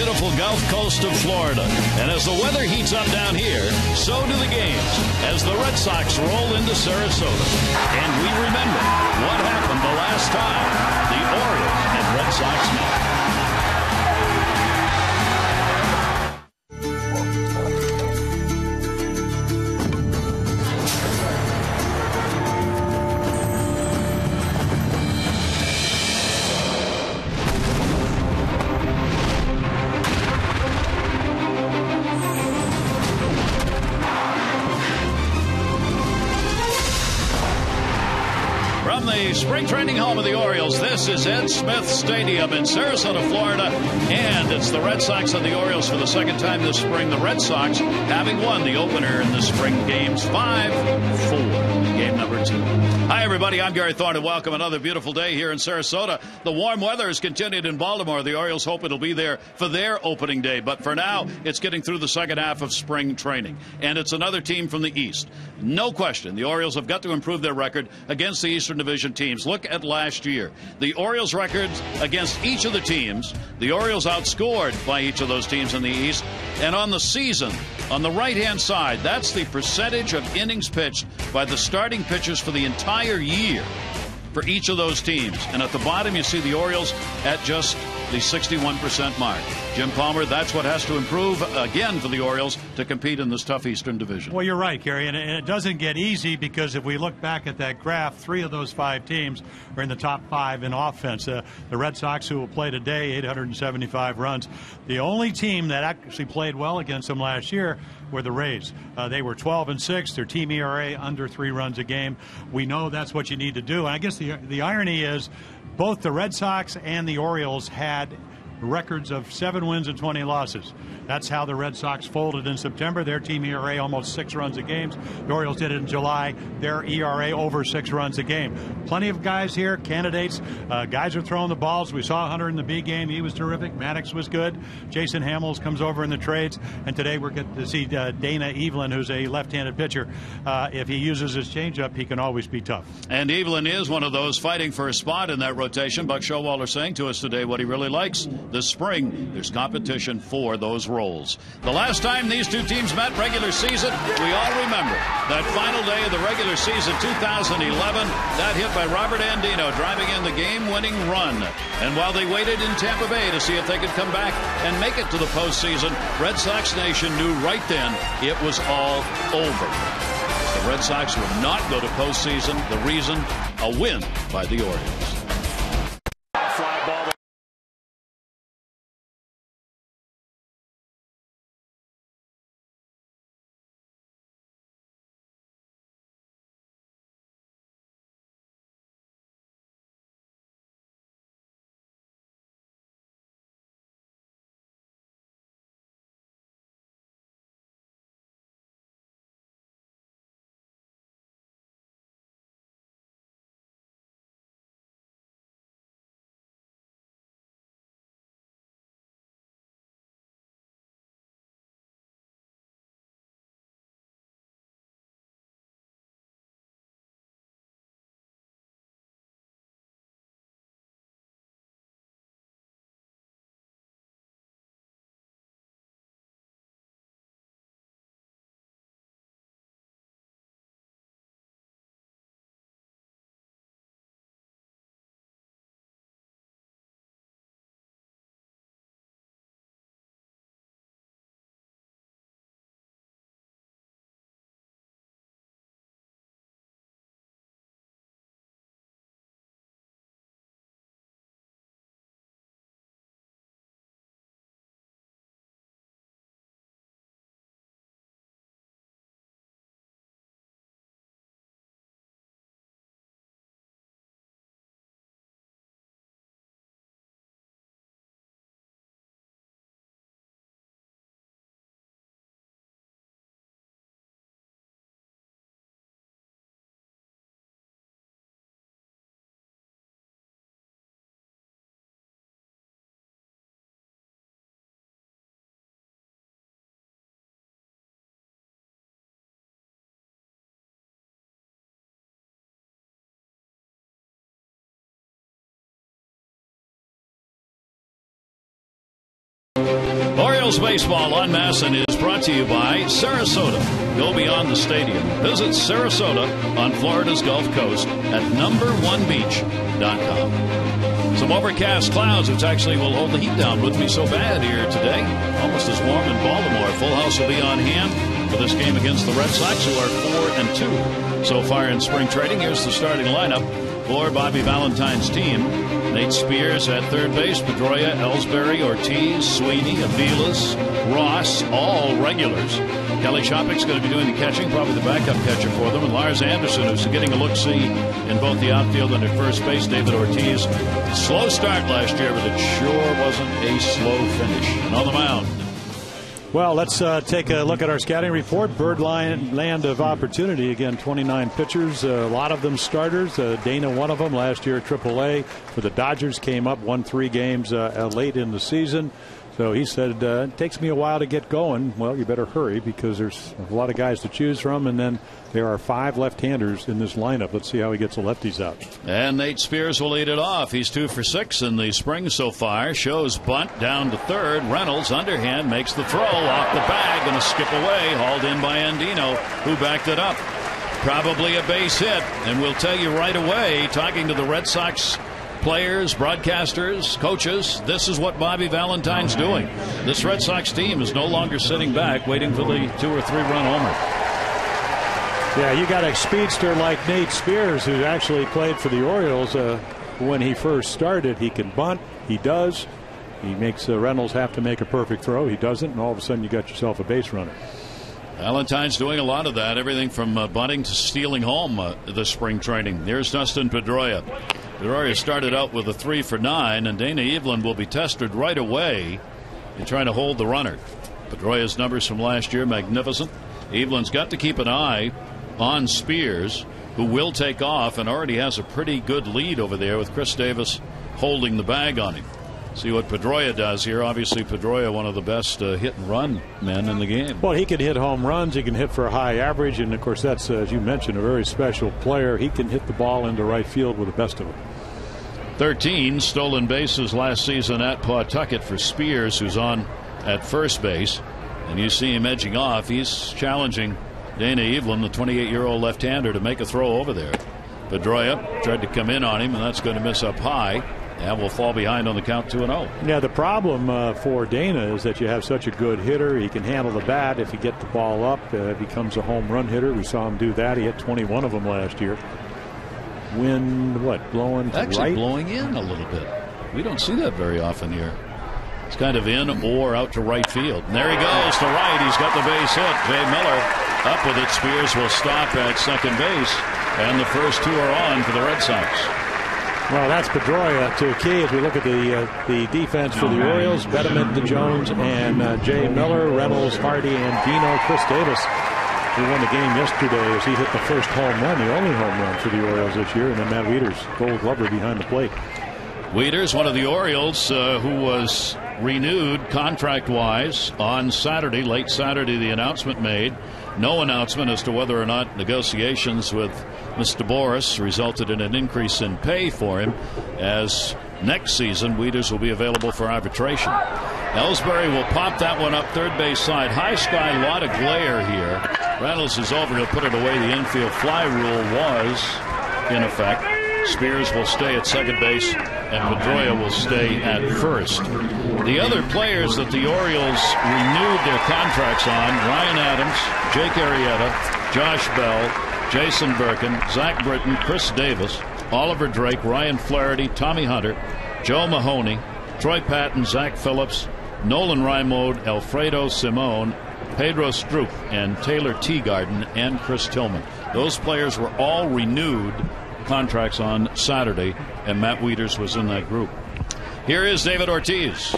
beautiful Gulf Coast of Florida. And as the weather heats up down here, so do the games as the Red Sox roll into Sarasota. And we remember what happened the last time the Orioles and Red Sox met. Smith Stadium in Sarasota, Florida. And it's the Red Sox and the Orioles for the second time this spring. The Red Sox having won the opener in the spring games 5 4. Game number two. Hi, everybody. I'm Gary Thorne, and welcome another beautiful day here in Sarasota. The warm weather has continued in Baltimore. The Orioles hope it'll be there for their opening day. But for now, it's getting through the second half of spring training. And it's another team from the East. No question, the Orioles have got to improve their record against the Eastern Division teams. Look at last year. The Orioles' records against each of the teams, the Orioles outscored by each of those teams in the East. And on the season, on the right hand side, that's the percentage of innings pitched by the starting pitchers for the entire year for each of those teams. And at the bottom, you see the Orioles at just the 61% mark. Jim Palmer, that's what has to improve again for the Orioles to compete in this tough Eastern Division. Well, you're right, Gary, and it doesn't get easy because if we look back at that graph, three of those five teams are in the top five in offense. Uh, the Red Sox, who will play today, 875 runs. The only team that actually played well against them last year were the Rays. Uh, they were 12 and 6. Their team ERA under three runs a game. We know that's what you need to do. And I guess the the irony is both the Red Sox and the Orioles had records of seven wins and 20 losses. That's how the Red Sox folded in September. Their team ERA almost six runs a game. The Orioles did it in July. Their ERA over six runs a game. Plenty of guys here, candidates. Uh, guys are throwing the balls. We saw Hunter in the B game. He was terrific. Maddox was good. Jason Hamels comes over in the trades. And today we're going to see uh, Dana Eveland, who's a left-handed pitcher. Uh, if he uses his changeup, he can always be tough. And Eveland is one of those fighting for a spot in that rotation. Buck Showalter saying to us today what he really likes this spring. There's competition for those roles. The last time these two teams met regular season, we all remember that final day of the regular season 2011, that hit by Robert Andino driving in the game-winning run. And while they waited in Tampa Bay to see if they could come back and make it to the postseason, Red Sox Nation knew right then it was all over. The Red Sox would not go to postseason. The reason, a win by the Orioles. Orioles baseball on MASN is brought to you by Sarasota. Go beyond the stadium. Visit Sarasota on Florida's Gulf Coast at numberonebeach.com. Some overcast clouds, which actually will hold the heat down. Wouldn't be so bad here today. Almost as warm in Baltimore. Full house will be on hand for this game against the Red Sox, who are four and two so far in spring training. Here's the starting lineup for Bobby Valentine's team. Nate Spears at third base, Pedroia, Ellsbury, Ortiz, Sweeney, Aviles, Ross, all regulars. Kelly Shoppach's going to be doing the catching, probably the backup catcher for them, and Lars Anderson, who's getting a look-see in both the outfield and at first base. David Ortiz, slow start last year, but it sure wasn't a slow finish. And on the mound, well, let's uh, take a look at our scouting report. Bird land of opportunity. Again, 29 pitchers, a lot of them starters. Uh, Dana, one of them last year AAA for the Dodgers, came up, won three games uh, late in the season. So he said, uh, it takes me a while to get going. Well, you better hurry because there's a lot of guys to choose from. And then there are five left handers in this lineup. Let's see how he gets the lefties out. And Nate Spears will lead it off. He's two for six in the spring so far. Shows bunt down to third. Reynolds, underhand, makes the throw off the bag. Going to skip away. Hauled in by Andino, who backed it up. Probably a base hit. And we'll tell you right away, talking to the Red Sox players, broadcasters, coaches, this is what Bobby Valentine's doing. This Red Sox team is no longer sitting back waiting for the two or three run homer. Yeah, you got a speedster like Nate Spears who actually played for the Orioles uh, when he first started. He can bunt. He does. He makes uh, Reynolds have to make a perfect throw. He doesn't, and all of a sudden you got yourself a base runner. Valentine's doing a lot of that, everything from uh, bunting to stealing home uh, this spring training. There's Dustin Pedroia. Pedroia started out with a three for nine, and Dana Eveland will be tested right away in trying to hold the runner. Pedroia's numbers from last year magnificent. Eveland's got to keep an eye on Spears, who will take off and already has a pretty good lead over there with Chris Davis holding the bag on him. See what Pedroia does here. Obviously, Pedroia, one of the best uh, hit and run men in the game. Well, he can hit home runs. He can hit for a high average. And, of course, that's, uh, as you mentioned, a very special player. He can hit the ball into right field with the best of them. 13 stolen bases last season at Pawtucket for Spears, who's on at first base. And you see him edging off. He's challenging Dana Eveland, the 28 year old left hander, to make a throw over there. Pedroia tried to come in on him, and that's going to miss up high. And will fall behind on the count 2 0. Yeah, the problem uh, for Dana is that you have such a good hitter. He can handle the bat. If you get the ball up, uh, becomes a home run hitter. We saw him do that. He hit 21 of them last year wind, what, blowing Actually right? blowing in a little bit. We don't see that very often here. It's kind of in or out to right field. And there he goes to right. He's got the base hit. Jai Miller up with it. Spears will stop at second base. And the first two are on for the Red Sox. Well, that's Pedroia to a key as we look at the uh, the defense for the Orioles. Betterman, Jones, and uh, Jai Miller, Reynolds, Hardy, Andino, Chris Davis who won the game yesterday as he hit the first home run, the only home run for the Orioles this year, and then Matt Wieters, gold glover behind the plate. Wieters, one of the Orioles uh, who was renewed contract wise on Saturday, late Saturday, the announcement made. No announcement as to whether or not negotiations with Mr. Boras resulted in an increase in pay for him, as next season Wieters will be available for arbitration. Ellsbury will pop that one up third base side. High sky, a lot of glare here. Reynolds is over He'll put it away. The infield fly rule was in effect. Spears will stay at second base, and Pedroia will stay at first. The other players that the Orioles renewed their contracts on Ryan Adams, Jake Arrieta, Josh Bell, Jason Berken, Zach Britton, Chris Davis, Oliver Drake, Ryan Flaherty, Tommy Hunter, Joe Mahoney, Troy Patton, Zach Phillips, Nolan Reimold, Alfredo Simon, Pedro Strop, and Taylor Teagarden, and Chris Tillman. Those players were all renewed contracts on Saturday, and Matt Wieters was in that group. Here is David Ortiz.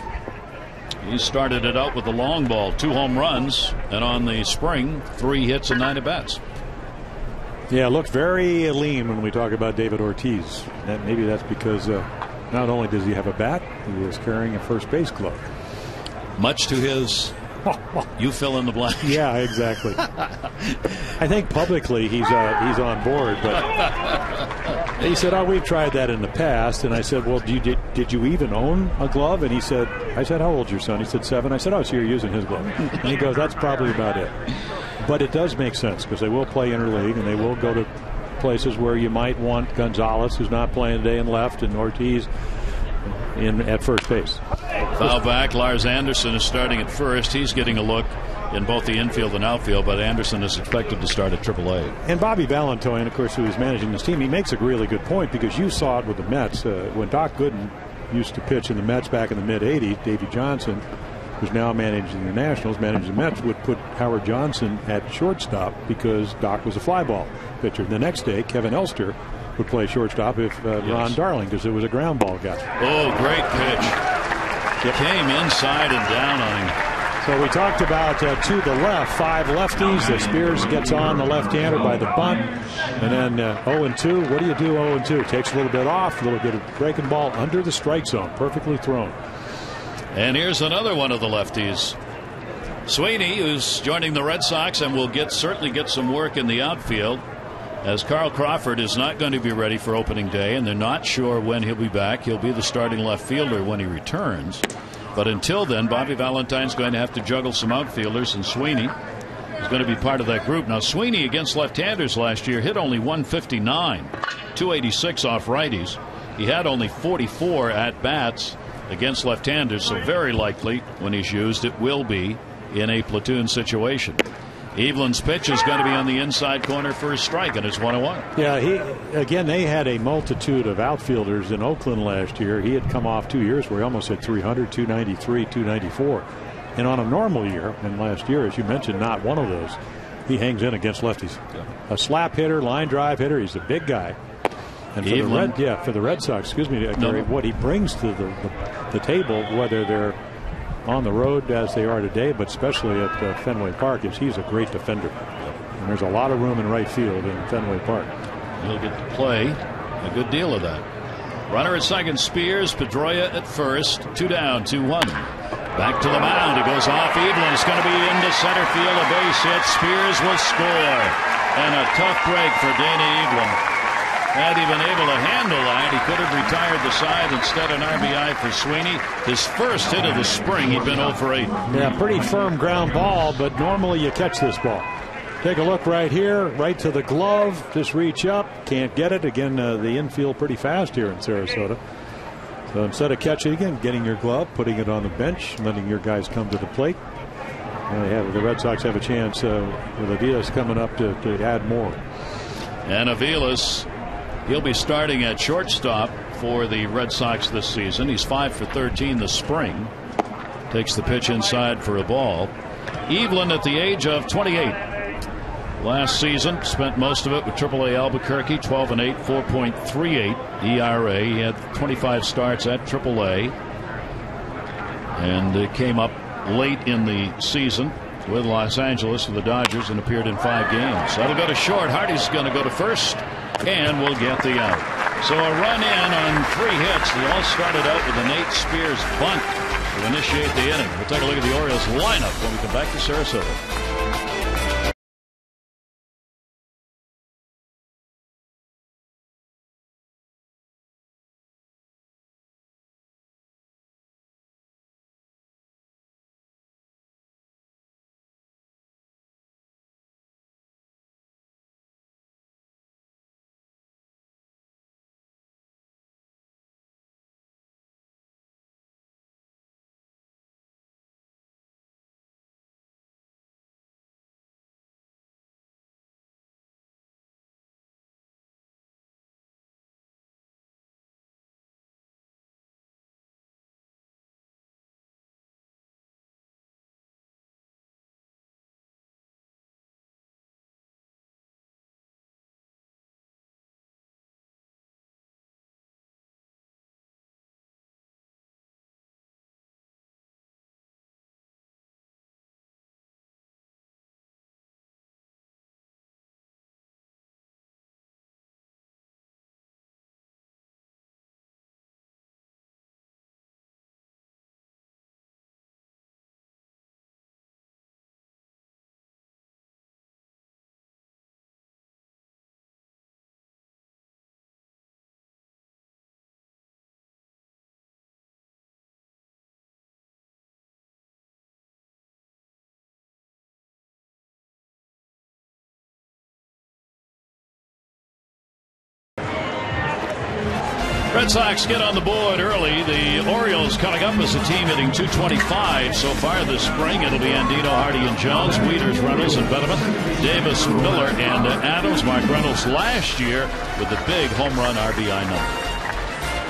He started it out with the long ball, two home runs, and on the spring, three hits and nine at bats. Yeah, looked very lean when we talk about David Ortiz. And maybe that's because uh, not only does he have a bat, he is carrying a first base glove. Much to his you fill in the blank. Yeah, exactly. I think publicly he's uh, he's on board, but he said, "Oh, we've tried that in the past." And I said, "Well, you, did did you even own a glove?" And he said, "I said, how old's your son?" He said, seven. I said, "Oh, so you're using his glove?" And he goes, "That's probably about it." But it does make sense because they will play interleague and they will go to places where you might want Gonzalez, who's not playing today, and left, and Ortiz in at first base. Foul back. Lars Anderson is starting at first. He's getting a look in both the infield and outfield, but Anderson is expected to start at AAA. And Bobby Valentine, of course, who is managing this team, he makes a really good point because you saw it with the Mets uh, when Doc Gooden used to pitch in the Mets back in the mid '80s. Davey Johnson, who's now managing the Nationals, managing the Mets, would put Howard Johnson at shortstop because Doc was a fly ball pitcher. The next day, Kevin Elster would play shortstop if uh, yes. Ron Darling because it was a ground ball guy. Oh, great pitch. Yep. Came inside and down on him. So we talked about uh, to the left, five lefties. The Spears gets on the left-hander by the bunt, and then uh, 0 and 2. What do you do 0 and 2? Takes a little bit off, a little bit of breaking ball under the strike zone, perfectly thrown. And here's another one of the lefties. Sweeney, who's joining the Red Sox and will get certainly get some work in the outfield as Carl Crawford is not going to be ready for opening day, and they're not sure when he'll be back. He'll be the starting left fielder when he returns. But until then, Bobby Valentine's going to have to juggle some outfielders, and Sweeney is going to be part of that group. Now, Sweeney against left handers last year hit only 159, 286 off righties. He had only 44 at bats against left handers, so very likely when he's used, it will be in a platoon situation. Eveland's pitch is going to be on the inside corner for a strike, and it's one and one. Yeah, he again. They had a multitude of outfielders in Oakland last year. He had come off two years where he almost hit 300, 293, 294, and on a normal year, and last year, as you mentioned, not one of those. He hangs in against lefties. Yeah. A slap hitter, line drive hitter. He's a big guy. And for the Red, yeah, for the Red Sox, excuse me, no. what he brings to the, the, the table, whether they're on the road as they are today, but especially at uh, Fenway Park, is he's a great defender. And there's a lot of room in right field in Fenway Park. He'll get to play a good deal of that. Runner at second, Spears, Pedroia at first, two down, two one. Back to the mound. He goes off Eveland. It's going to be into center field. A base hit. Spears will score. And a tough break for Danny Eveland. Had he been able to handle that, he could have retired the side instead an RBI for Sweeney. His first hit of the spring, he'd been 0 for 8. Yeah, pretty firm ground ball, but normally you catch this ball. Take a look right here, right to the glove. Just reach up, can't get it. Again, uh, the infield pretty fast here in Sarasota. So instead of catching again, getting your glove, putting it on the bench, letting your guys come to the plate. Have, the Red Sox have a chance uh, with Aviles coming up to, to add more. And Aviles He'll be starting at shortstop for the Red Sox this season. He's 5 for 13 this spring. Takes the pitch inside for a ball. Eveland at the age of 28. Last season, spent most of it with AAA Albuquerque, 12 and 8, 4.38 ERA. He had 25 starts at AAA, and it came up late in the season with Los Angeles for the Dodgers and appeared in five games. That'll go to short. Hardy's going to go to first and will get the out. So a run in on three hits. They all started out with a Nate Spears bunt to initiate the inning. We'll take a look at the Orioles lineup when we come back to Sarasota. Red Sox get on the board early. The Orioles coming up as a team hitting 225 so far this spring. It'll be Andino, Hardy, and Jones, Wieters, Reynolds, and Bennett, Davis, Miller, and Adams. Mark Reynolds last year with the big home run RBI number.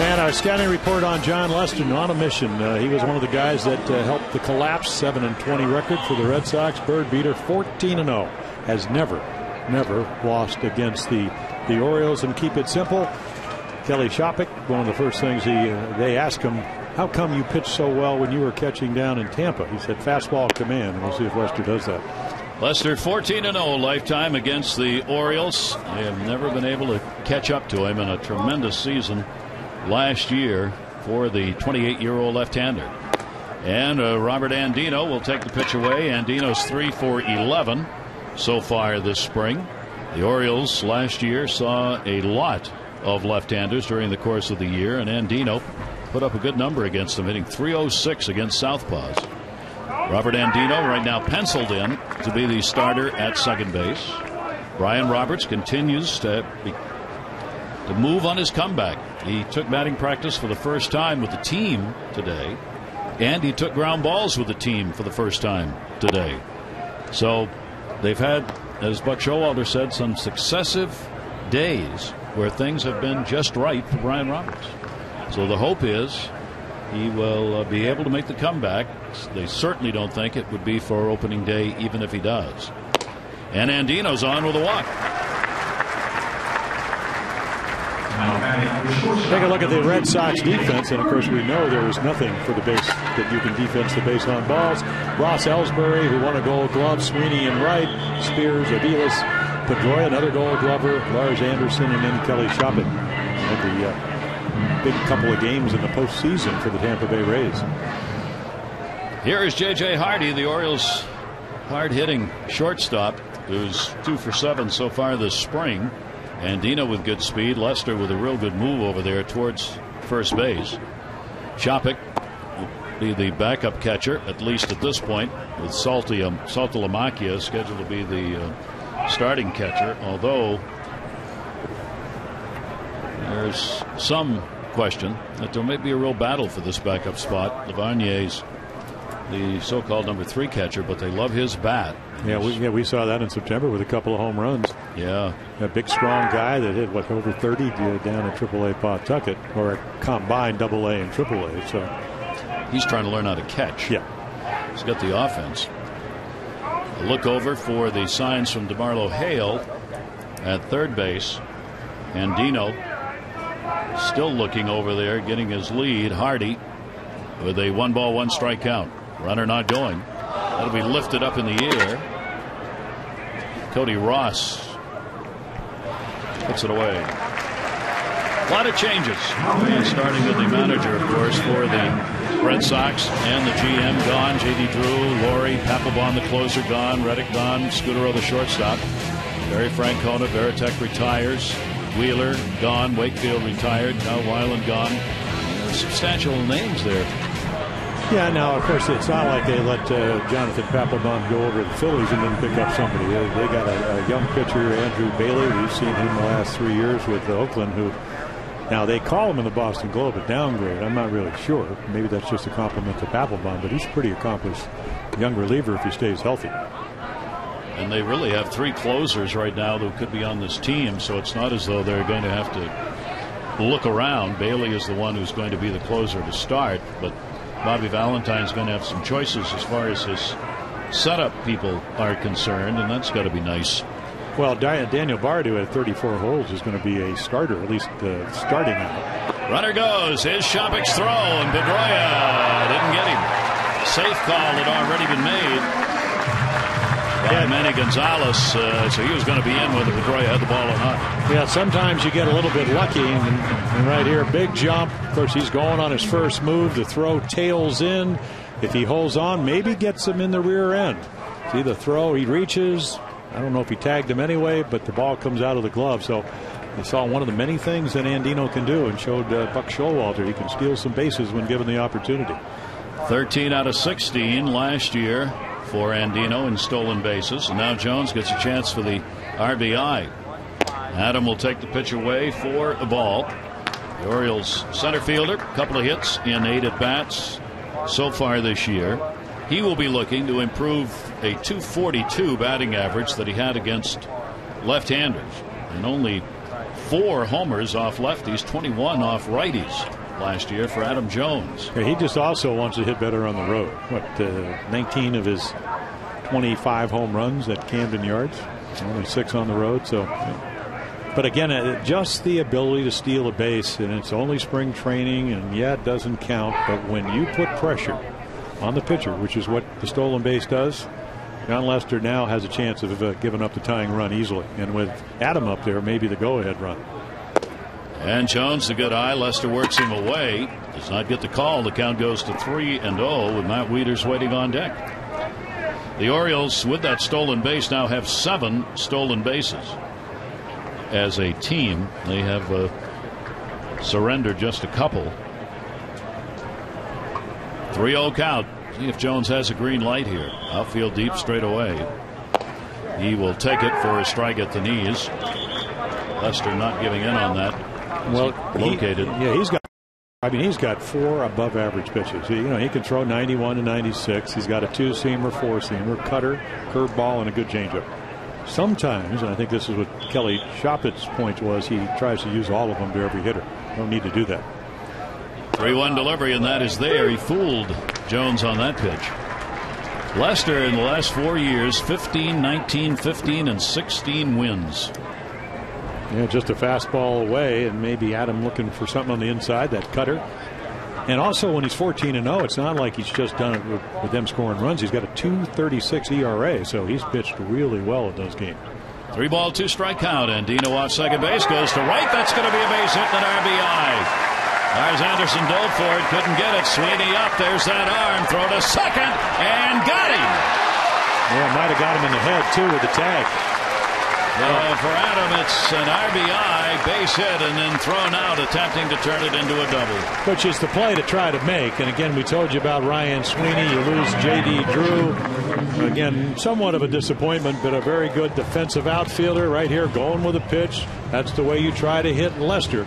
And our scouting report on Jon Lester on a mission. Uh, he was one of the guys that uh, helped the collapse 7 and 20 record for the Red Sox. Bird beater 14 and 0 has never, never lost against the the Orioles. And keep it simple. Kelly Shoppach, one of the first things he uh, they asked him, how come you pitched so well when you were catching down in Tampa? He said fastball command. And we'll see if Lester does that. Lester 14 0 lifetime against the Orioles. They have never been able to catch up to him in a tremendous season last year for the 28 year old left hander. And uh, Robert Andino will take the pitch away. Andino's 3 for 11 so far this spring. The Orioles last year saw a lot of left-handers during the course of the year, and Andino put up a good number against them, hitting 306 against Southpaws. Robert Andino right now penciled in to be the starter at second base. Brian Roberts continues to be, to move on his comeback. He took batting practice for the first time with the team today, and he took ground balls with the team for the first time today. So they've had, as Buck Showalter said, some successive days where things have been just right for Brian Roberts. So the hope is he will uh, be able to make the comeback. They certainly don't think it would be for opening day, even if he does. And Andino's on with a walk. Take a look at the Red Sox defense, and of course we know there is nothing for the base that you can defense the base on balls. Ross Ellsbury, who won a Gold Glove, Sweeney and Wright, Spears, Aviles, Pedroia, another Gold Glover, Lars Anderson, and then Kelly Shoppach. Had the uh, big couple of games in the postseason for the Tampa Bay Rays. Here is J.J. Hardy, the Orioles' hard-hitting shortstop, who's two for seven so far this spring. Andino with good speed. Lester with a real good move over there towards first base. Will be the backup catcher, at least at this point, with Salty, um, Saltalamacchia scheduled to be the uh, starting catcher, although there's some question that there may be a real battle for this backup spot. Lavarnway's the so-called number three catcher, but they love his bat. Yeah, we, yeah, we saw that in September with a couple of home runs. Yeah, a big, strong guy that hit what over 30 down at AAA Pawtucket, or a combined Double A and AAA. So he's trying to learn how to catch. Yeah, he's got the offense. Look over for the signs from DeMarlo Hale at third base, Andino still looking over there, getting his lead. Hardy with a one ball, one strike count. Runner not going. That'll be lifted up in the air. Cody Ross puts it away. A lot of changes. Starting with the manager, of course, for the Red Sox and the GM gone. J.D. Drew, Lowrie, Papelbon, the closer gone. Reddick gone. Scutaro, the shortstop. Terry Francona, Varitek retires. Wheeler gone. Wakefield retired. Now Weiland gone. Substantial names there. Yeah, now, of course, it's not like they let uh, Jonathan Papelbon go over to the Phillies and then pick up somebody. They, they got a, a, young pitcher, Andrew Bailey. We've seen him the last three years with Oakland, who now they call him in the Boston Globe a downgrade. I'm not really sure. Maybe that's just a compliment to Papelbon, but he's a pretty accomplished young reliever if he stays healthy. And they really have three closers right now that could be on this team, so it's not as though they're going to have to look around. Bailey is the one who's going to be the closer to start, but Bobby Valentine's going to have some choices as far as his setup people are concerned, and that's got to be nice. Well, Daniel Bardu at 34 holes is going to be a starter, at least uh, starting out. Runner goes. His Shoppach's throw, and Pedroia didn't get him. Safe call had already been made yeah. Manny Gonzalez, uh, so he was going to be in whether Pedroia had the ball or not. Yeah, sometimes you get a little bit lucky, and, and right here, big jump. Of course, he's going on his first move. The throw tails in. If he holds on, maybe gets him in the rear end. See the throw, he reaches. I don't know if he tagged him anyway, but the ball comes out of the glove. So they saw one of the many things that Andino can do and showed uh, Buck Showalter he can steal some bases when given the opportunity. 13 out of 16 last year for Andino in stolen bases. And now Jones gets a chance for the RBI. Adam will take the pitch away for a ball. The Orioles center fielder, couple of hits in eight at bats so far this year. He will be looking to improve a 242 batting average that he had against left handers and only four homers off lefties, 21 off righties last year for Adam Jones. He just also wants to hit better on the road. What, uh, 19 of his 25 home runs at Camden Yards, only six on the road. So, but again, uh, just the ability to steal a base, and it's only spring training, and yeah, it doesn't count. But when you put pressure on the pitcher, which is what the stolen base does, Jon Lester now has a chance of uh, giving up the tying run easily. And with Adam up there, maybe the go ahead run. And Jones, a good eye. Lester works him away. Does not get the call. The count goes to 3 and 0 with Matt Wieters waiting on deck. The Orioles, with that stolen base, now have seven stolen bases. As a team, they have uh, surrendered just a couple. 3 0 count. See if Jones has a green light here. Outfield deep straight away. He will take it for a strike at the knees. Lester not giving in on that. Well, located. He, yeah, he's got. I mean, he's got four above average pitches. He, you know, he can throw 91 to 96. He's got a two seamer, four seamer, cutter, curveball, and a good changeup. Sometimes, and I think this is what Kelly Shoppach's point was, he tries to use all of them to every hitter. Don't need to do that. 3 1 delivery, and that is there. He fooled Jones on that pitch. Lester in the last four years 15, 19, 15, and 16 wins. Yeah, just a fastball away, and maybe Adam looking for something on the inside, that cutter. And also, when he's 14 and 0, it's not like he's just done it with, with them scoring runs. He's got a 2.36 ERA, so he's pitched really well in those games. Three ball, two strike count, Andino off second base goes to right. That's going to be a base hit and an RBI. There's Anderson dove for it, couldn't get it. Sweeney up, there's that arm, throw to second, and got him. Yeah, might have got him in the head too with the tag. Uh, for Adam, it's an RBI base hit and then thrown out, attempting to turn it into a double. Which is the play to try to make. And again, we told you about Ryan Sweeney. You lose J.D. Drew. Again, somewhat of a disappointment, but a very good defensive outfielder right here going with a pitch. That's the way you try to hit Lester.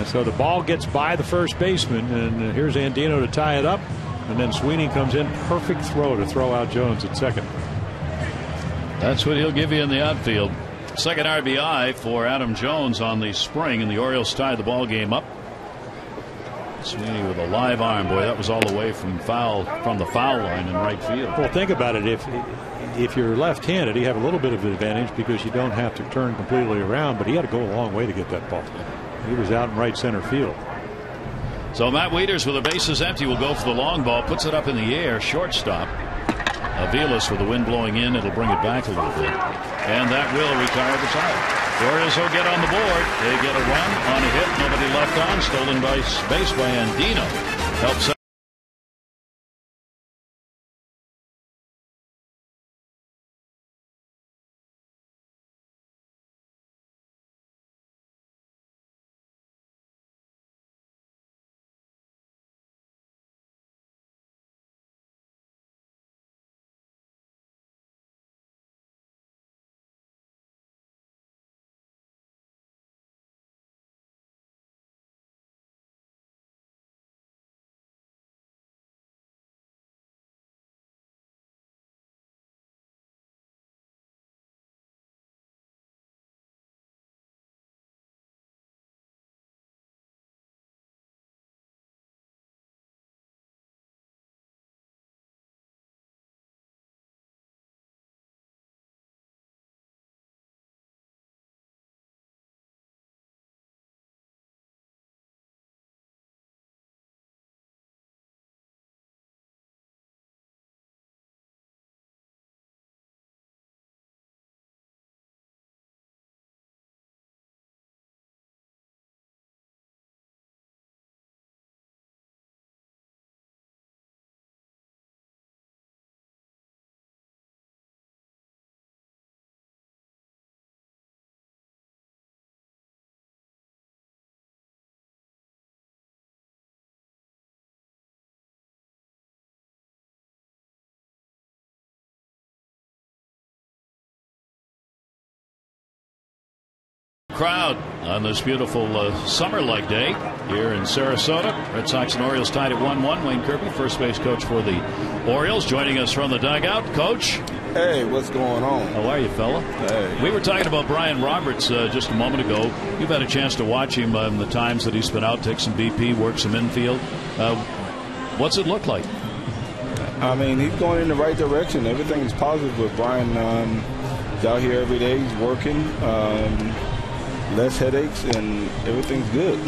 And so the ball gets by the first baseman, and uh, here's Andino to tie it up. And then Sweeney comes in, perfect throw to throw out Jones at second. That's what he'll give you in the outfield. Second RBI for Adam Jones on the spring, and the Orioles tie the ball game up. Sweeney with a live arm, boy, that was all the way from foul from the foul line in right field. Well, think about it. If if you're left-handed, you have a little bit of an advantage because you don't have to turn completely around. But he had to go a long way to get that ball. He was out in right center field. So Matt Wieters with the bases empty will go for the long ball, puts it up in the air, shortstop. Aviles with the wind blowing in, it'll bring it back a little bit. And that will retire the side. Orioles will get on the board. They get a run on a hit, nobody left on, stolen by base by Andino. Helps crowd on this beautiful uh, summer-like day here in Sarasota. Red Sox and Orioles tied at 1-1. Wayne Kirby, first base coach for the Orioles, joining us from the dugout. Coach. Hey, what's going on? How are you, fella? Hey. We were talking about Brian Roberts uh, just a moment ago. You've had a chance to watch him um, the times that he's been out, take some BP, work some infield. Uh, what's it look like? I mean, he's going in the right direction. Everything is positive with Brian. Um, he's out here every day. He's working. Um, less headaches, and everything's good.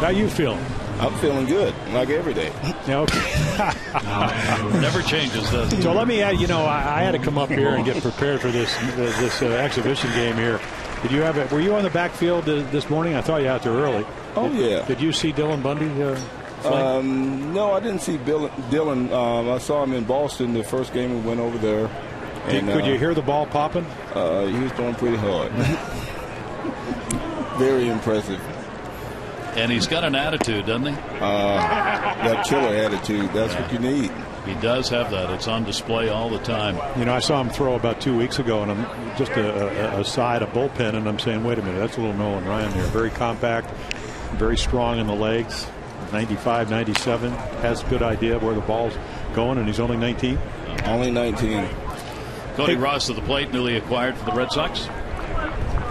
How you feeling? I'm feeling good, like every day. Okay. Never changes, does it? so let me add. You know, I, I had to come up here and get prepared for this this uh, exhibition game here. Did you have it? Were you on the backfield this morning? I thought you out there early. Oh did, yeah. Did you see Dylan Bundy? Uh, um, no, I didn't see Bill, Dylan. Um, I saw him in Boston the first game we went over there. And, could uh, you hear the ball popping? Uh, he was throwing pretty hard. Very impressive. And he's got an attitude, doesn't he? Uh, that killer attitude. That's yeah. what you need. He does have that. It's on display all the time. You know, I saw him throw about two weeks ago, and I'm just a, a, a side, a bullpen, and I'm saying, wait a minute, that's a little Nolan Ryan there. Very compact, very strong in the legs. 95, 97, has a good idea where the ball's going, and he's only 19. Only 19. Cody hey. Ross to the plate, newly acquired for the Red Sox.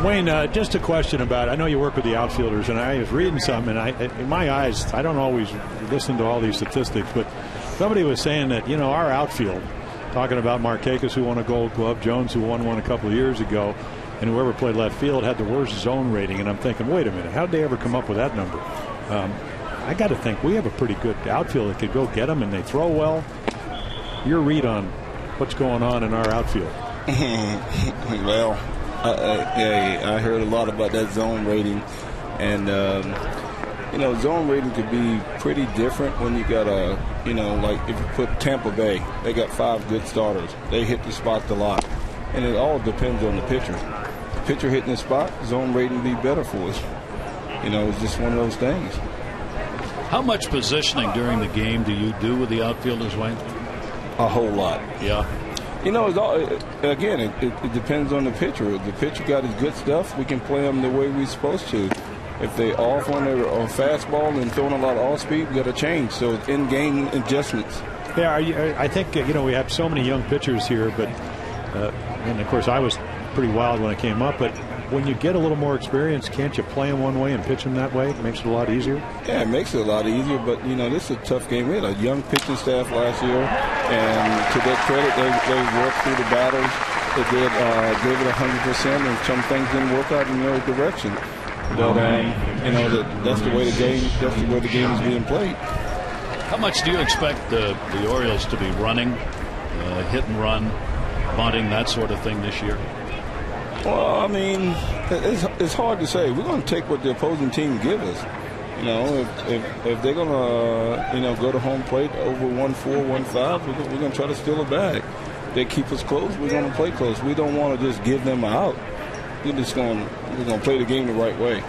Wayne, uh, just a question about. I know you work with the outfielders, and I was reading something, and I, in my eyes, I don't always listen to all these statistics, but somebody was saying that you know our outfield, talking about Markakis who won a Gold Glove, Jones who won one a couple of years ago, and whoever played left field had the worst zone rating, and I'm thinking, wait a minute, how did they ever come up with that number? Um, I got to think we have a pretty good outfield that could go get them, and they throw well. Your read on what's going on in our outfield? well, I, I, I, heard a lot about that zone rating, and um, you know, zone rating could be pretty different when you got a, you know, like if you put Tampa Bay, they got five good starters. They hit the spot a lot, and it all depends on the pitcher. The pitcher hitting the spot, zone rating be better for us. You know, it's just one of those things. How much positioning during the game do you do with the outfielders, Wayne? A whole lot. Yeah. You know, it's all, again, it, it, it, depends on the pitcher. If the pitcher got his good stuff, we can play them the way we're supposed to. If they off on their on fastball and throwing a lot of off speed, we got to change. So it's in-game adjustments. Yeah, I think you know we have so many young pitchers here, but uh, and of course I was pretty wild when I came up, but when you get a little more experience, can't you play them one way and pitch them that way? It makes it a lot easier. Yeah, it makes it a lot easier. But you know, this is a tough game. We had a young pitching staff last year, and to their credit, they, they worked through the battles. They did uh, gave it 100 percent, and some things didn't work out in the other direction. But um, you know, that, that's the way the game. That's the way the game is being played. How much do you expect the, the Orioles to be running, uh, hit and run, bunting, that sort of thing this year? Well, I mean, it's, it's hard to say. We're going to take what the opposing team give us. You know, if, if, if they're going to, you know, go to home plate over 1 4, 1 5, we're, we're going to try to steal it back. They keep us close, we're going to play close. We don't want to just give them out. We're just going we're going to play the game the right way.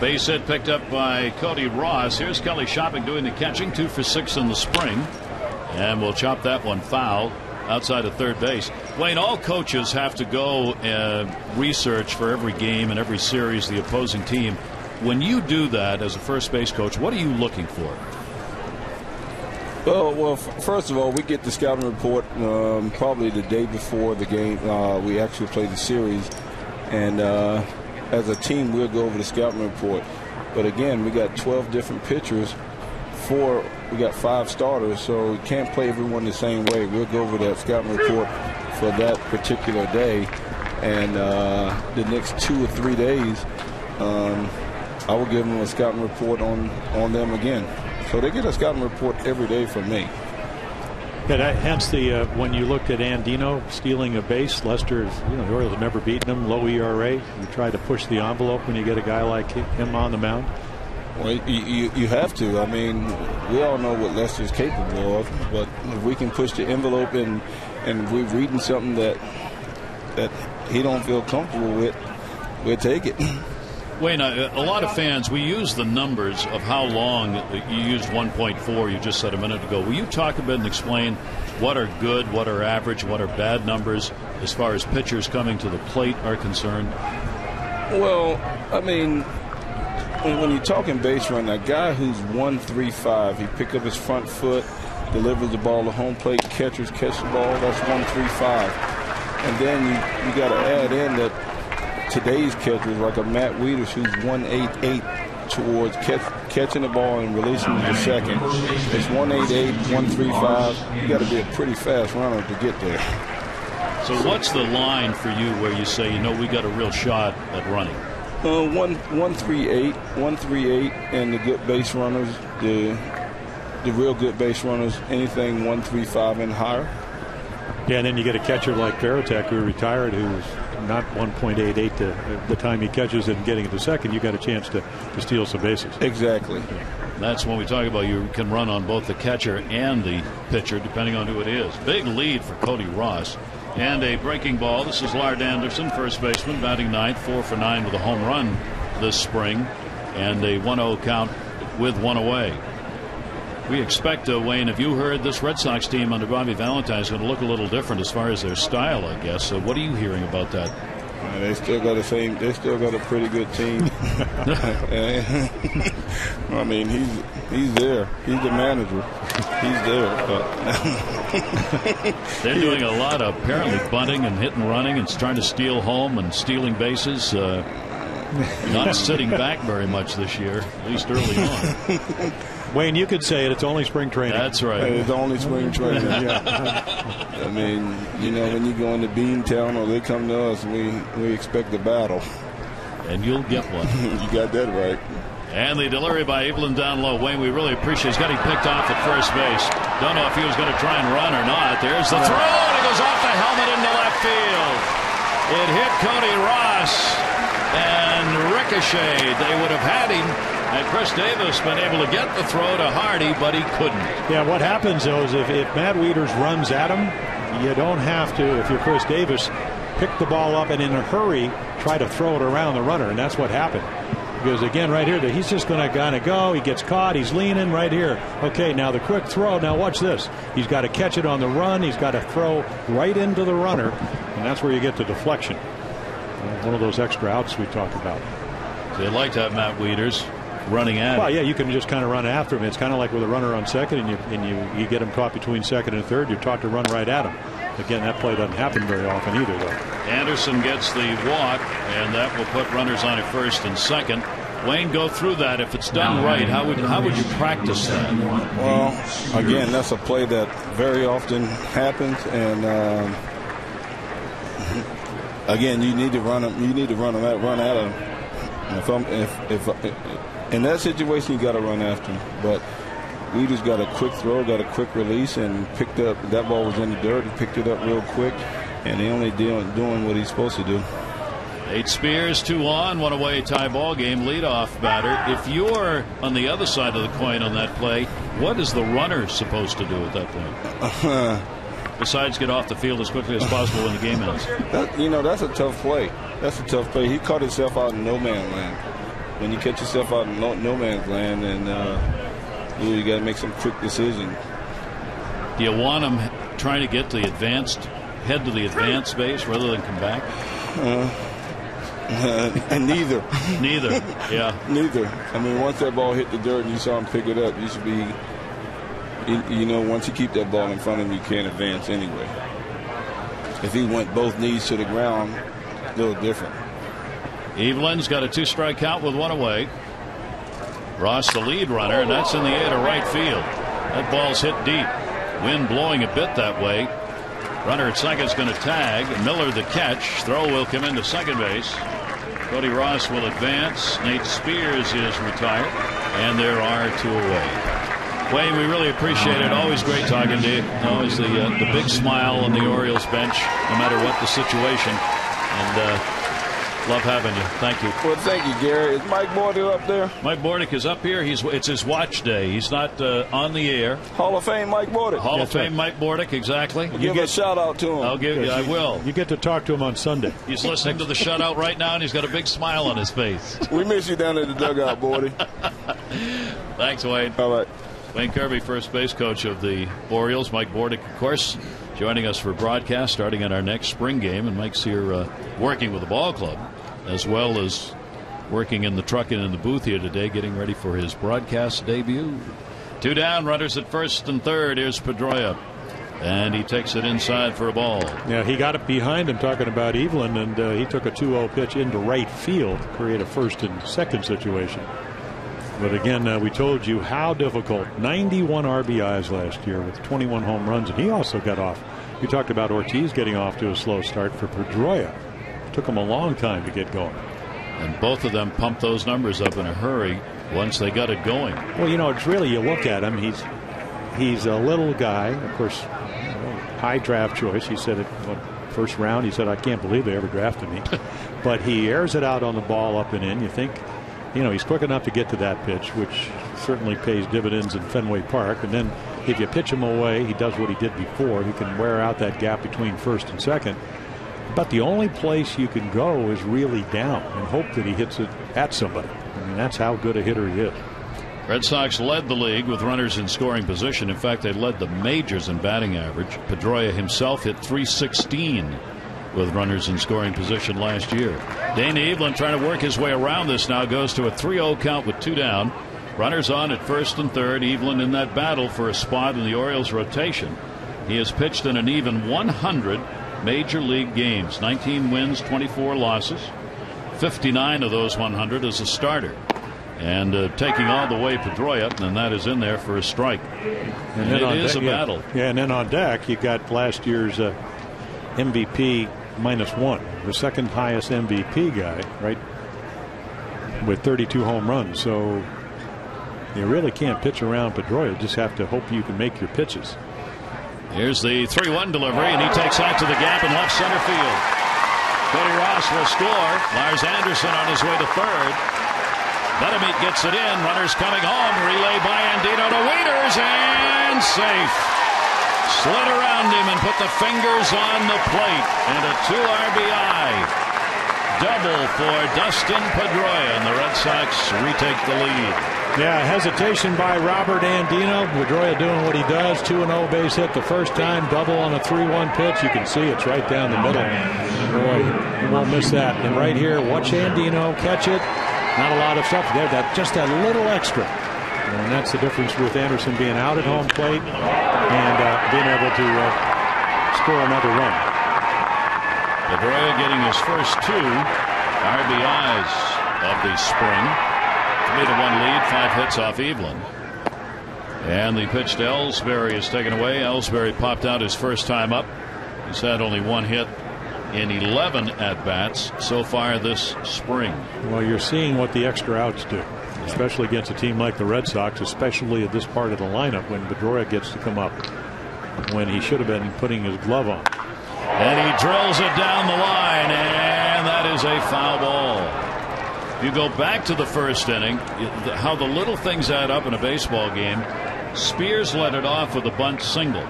Base hit picked up by Cody Ross. Here's Kelly Shoppach doing the catching, two for six in the spring. And we'll chop that one foul outside of third base. Wayne, all coaches have to go uh, research for every game and every series the opposing team. When you do that as a first base coach, what are you looking for? Well, well, first of all, we get the scouting report um, probably the day before the game. Uh, we actually play the series, and uh, as a team, we'll go over the scouting report. But again, we got 12 different pitchers four, we got five starters, so we can't play everyone the same way. We'll go over that scouting report for that particular day, and uh, the next two or three days, um, I will give them a scouting report on on them again. So they get a scouting report every day from me. Yeah, hence the uh, when you looked at Andino stealing a base, Lester, you know, the Orioles have never beaten him, low ERA. You try to push the envelope when you get a guy like him on the mound. Well, you, you, you, have to. I mean, we all know what Lester's capable of, but if we can push the envelope and and we're reading something that that he don't feel comfortable with, we'll take it. Wayne, a, a lot of fans, we use the numbers of how long you used 1.4, you just said a minute ago. Will you talk a bit and explain what are good, what are average, what are bad numbers as far as pitchers coming to the plate are concerned? Well, I mean, when, you're talking base run, a guy who's one three five, he pick up his front foot, delivers the ball to home plate, catchers catch the ball. That's one three five, and then you you got to add in that today's catchers like a Matt Wieters who's one eight eight towards catch, catching the ball and releasing it to second. It's one eight eight, one three five. You got to be a pretty fast runner to get there. So what's the line for you where you say, you know, we got a real shot at running? Uh, one one three eight, one three eight, and the good base runners, the the real good base runners, anything one three five and higher. Yeah, and then you get a catcher like Varitek who retired, who's not 1.88 the, the time he catches it and getting it to second. You got a chance to, to steal some bases. Exactly. That's when we talk about you can run on both the catcher and the pitcher, depending on who it is. Big lead for Cody Ross. And a breaking ball. This is Lars Anderson, first baseman, batting ninth, four for nine with a home run this spring, and a 1 0 count with one away. We expect, uh, Wayne, if you heard this Red Sox team under Bobby Valentine is going to look a little different as far as their style, I guess. So, what are you hearing about that? Uh, they still got the same. They still got a pretty good team. I mean, he's he's there. He's the manager. He's there. They're doing a lot of apparently bunting and hit and running and trying to steal home and stealing bases. Uh, not sitting back very much this year, at least early on. Wayne, you could say it. It's only spring training. That's right. It's only spring training. yeah. I mean, you know, when you go into Beantown or they come to us, we we expect a battle. And you'll get one. you got that right. And the delivery by Eveland down low. Wayne, we really appreciate. He's getting picked off at first base. Don't know if he was going to try and run or not. There's the throw, and it goes off the helmet into left field. It hit Cody Ross and ricocheted. They would have had him and Chris Davis been able to get the throw to Hardy, but he couldn't. Yeah, what happens though is if, if Matt Wieters runs at him, you don't have to, if you're Chris Davis, pick the ball up and in a hurry try to throw it around the runner. And that's what happened. Because again, right here, he's just going to kind of go. He gets caught. He's leaning right here. Okay, now the quick throw. Now watch this. He's got to catch it on the run. He's got to throw right into the runner, and that's where you get the deflection. One of those extra outs we talked about. They like to have Matt Wieters running at. Well, yeah, you can just kind of run after him. It's kind of like with a runner on second, and you and you you get him caught between second and third. You're taught to run right at him. Again, that play doesn't happen very often either, though. Anderson gets the walk, and that will put runners on at first and second. Wayne, go through that. If it's done right, how would how would you practice that? Well, again, that's a play that very often happens, and um, again, you need to run them. You need to run them at run at them. If, I'm, if, if, if in that situation, you got to run after him, but we just got a quick throw, got a quick release, and picked up. That ball was in the dirt. He picked it up real quick, and he only doing doing what he's supposed to do. Nate Spears, two on, one away tie ball game, leadoff batter. If you're on the other side of the coin on that play, what is the runner supposed to do at that point? Besides get off the field as quickly as possible when the game ends. That, you know, that's a tough play. That's a tough play. He caught himself out in no man's land. When you catch yourself out in no, no man's land, and uh, you, you got to make some quick decisions. Do you want him trying to get to the advanced, head to the advanced base rather than come back? Uh, and neither. neither. Yeah. neither. I mean, once that ball hit the dirt and you saw him pick it up, you should be. You, you know, once you keep that ball in front of him, you can't advance anyway. If he went both knees to the ground, a little different. Eveland's got a two strike count with one away. Ross, the lead runner, and that's in the air to right field. That ball's hit deep. Wind blowing a bit that way. Runner at second is going to tag. Miller the catch. Throw will come into second base. Cody Ross will advance. Nate Spears is retired. And there are two away. Wayne, we really appreciate it. Always great talking to you. Always the uh, the big smile on the Orioles bench, no matter what the situation. And uh, love having you. Thank you. Well, thank you, Gary. Is Mike Bordick up there? Mike Bordick is up here. He's it's his watch day. He's not uh, on the air. Hall of Fame, Mike Bordick. Hall That's of Fame, right. Mike Bordick. Exactly. You give get, a shout out to him. I'll give you. I will. You get to talk to him on Sunday. He's listening to the shutout right now, and he's got a big smile on his face. We miss you down at the dugout, Bordy. Thanks, Wayne. All right. Wayne Kirby, first base coach of the Orioles. Mike Bordick, of course, joining us for broadcast starting in our next spring game. And Mike's here uh, working with the ball club. as well as working in the truck and in the booth here today, getting ready for his broadcast debut. Two down, runners at first and third. Here's Pedroia. And he takes it inside for a ball. Yeah, he got it behind him talking about Eveland, and uh, he took a 2 0 pitch into right field to create a first and second situation. But again, uh, we told you how difficult 91 RBIs last year with 21 home runs, and he also got off. We talked about Ortiz getting off to a slow start for Pedroia. Took him a long time to get going. And both of them pumped those numbers up in a hurry once they got it going. Well, you know, it's really you look at him. He's he's a little guy, of course, high draft choice. He said it first round. He said, "I can't believe they ever drafted me," but he airs it out on the ball up and in. You think, you know, he's quick enough to get to that pitch, which certainly pays dividends in Fenway Park. And then if you pitch him away, he does what he did before. He can wear out that gap between first and second. But the only place you can go is really down and hope that he hits it at somebody. I mean, that's how good a hitter he is. Red Sox led the league with runners in scoring position. In fact, they led the majors in batting average. Pedroia himself hit 316 with runners in scoring position last year. Dane Eveland trying to work his way around this now goes to a 3 0 count with two down. Runners on at first and third. Eveland in that battle for a spot in the Orioles rotation. He has pitched in an even 100 major league games 19 wins, 24 losses. 59 of those 100 as a starter. And uh, taking all the way Pedroia, and that is in there for a strike. And, and it is deck, a battle. Yeah, and then on deck, you got last year's uh, MVP minus one, the second highest MVP guy, right? With 32 home runs. So you really can't pitch around Pedroia. Just have to hope you can make your pitches. Here's the 3 1 delivery, and he takes out to the gap in left center field. Cody Ross will score. Lars Anderson on his way to third. Betemit gets it in. Runners coming home. Relay by Andino to Wieters and safe. Slid around him and put the fingers on the plate. And a two RBI double for Dustin Pedroia. And the Red Sox retake the lead. Yeah, hesitation by Robert Andino. Pedroia doing what he does. 2 0 base hit the first time, double on a 3 1 pitch. You can see it's right down the oh, middle. Boy, you won't miss that. And right here, watch Andino catch it. Not a lot of stuff there. That just a little extra. And that's the difference with Anderson being out at home plate and uh, being able to uh, score another run. Pedroia getting his first two RBIs of the spring. Three to one lead, five hits off Eveland. And the pitch to Ellsbury is taken away. Ellsbury popped out his first time up. He's had only one hit in 11 at bats so far this spring. Well, you're seeing what the extra outs do, especially against a team like the Red Sox, especially at this part of the lineup when Pedroia gets to come up when he should have been putting his glove on. And he drills it down the line, and that is a foul ball. You go back to the first inning, how the little things add up in a baseball game. Spears let it off with a bunt single.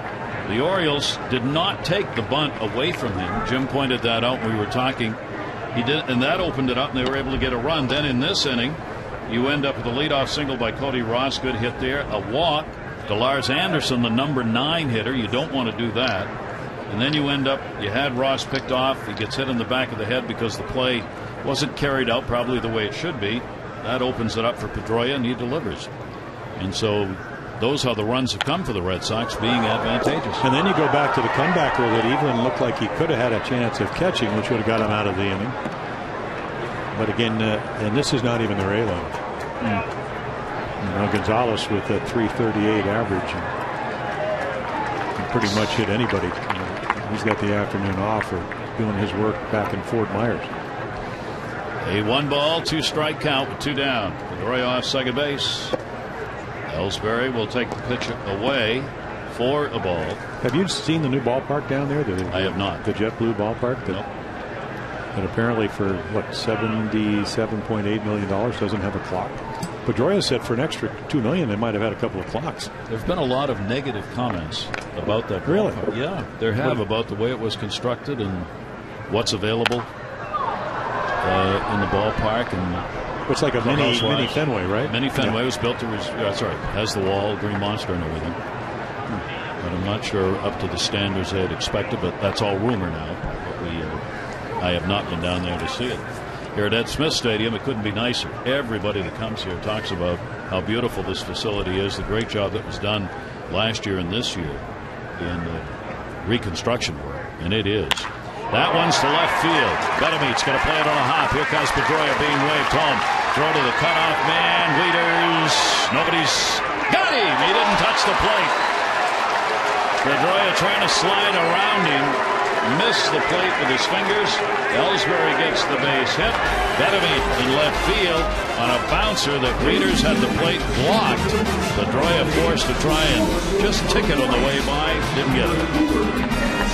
The Orioles did not take the bunt away from him. Jim pointed that out when we were talking. He did, and that opened it up, and they were able to get a run. Then in this inning, you end up with a leadoff single by Cody Ross. Good hit there. A walk to Lars Anderson, the number nine hitter. You don't want to do that. And then you end up, you had Ross picked off. He gets hit in the back of the head because the play wasn't carried out probably the way it should be. That opens it up for Pedroia, and he delivers. And so those are the runs have come for the Red Sox, being advantageous. And then you go back to the comebacker that Eveland looked like he could have had a chance of catching, which would have got him out of the inning. But again, uh, and this is not even their A line. Mm. You know, Gonzalez with a 338 average and can pretty much hit anybody. You know, he's got the afternoon off or doing his work back in Fort Myers. A one ball, two strike count with two down. Pedroia off second base. Ellsbury will take the pitch away for a ball. Have you seen the new ballpark down there? The, I have not. The JetBlue ballpark? Nope. That apparently for, what, $77.8 million doesn't have a clock? Pedroia said for an extra 2 million, they might have had a couple of clocks. There have been a lot of negative comments about that. Really? Ballpark. Yeah, there have what? about the way it was constructed and what's available uh, in the ballpark and it's like a mini mini Fenway, right? Mini Fenway yeah. was built to. Res- uh, sorry, has the wall, Green Monster, and everything. Hmm. But I'm not sure up to the standards they had expected. But that's all rumor now. I have not been down there to see it. here at Ed Smith Stadium. It couldn't be nicer. Everybody that comes here talks about how beautiful this facility is, the great job that was done last year and this year in the reconstruction work, and it is. That one's to left field. Betemit's going to play it on a hop. Here comes Pedroia being waved home. Throw to the cutoff man. Wieters. Nobody's got him. He didn't touch the plate. Pedroia trying to slide around him. Missed the plate with his fingers. Ellsbury gets the base hit. Betemit in left field on a bouncer that Wieters had the plate blocked. Pedroia forced to try and just tick it on the way by. Didn't get it.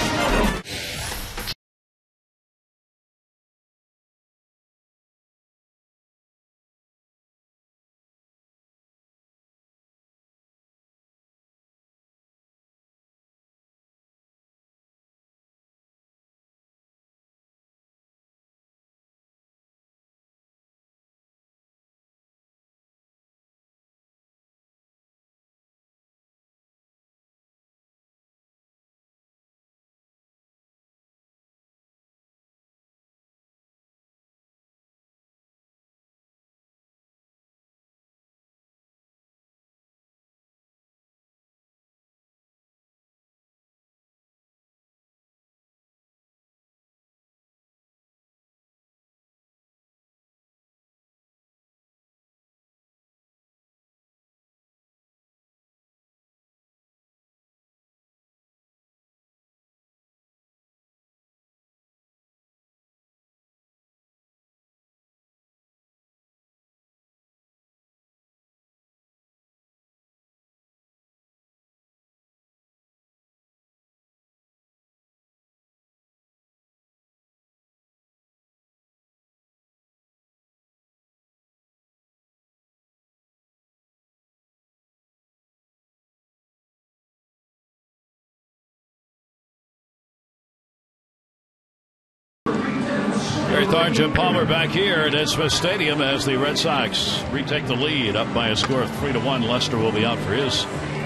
Gary Thorne, Jim Palmer back here at Smith Stadium as the Red Sox retake the lead up by a score of three to one. Lester will be out for his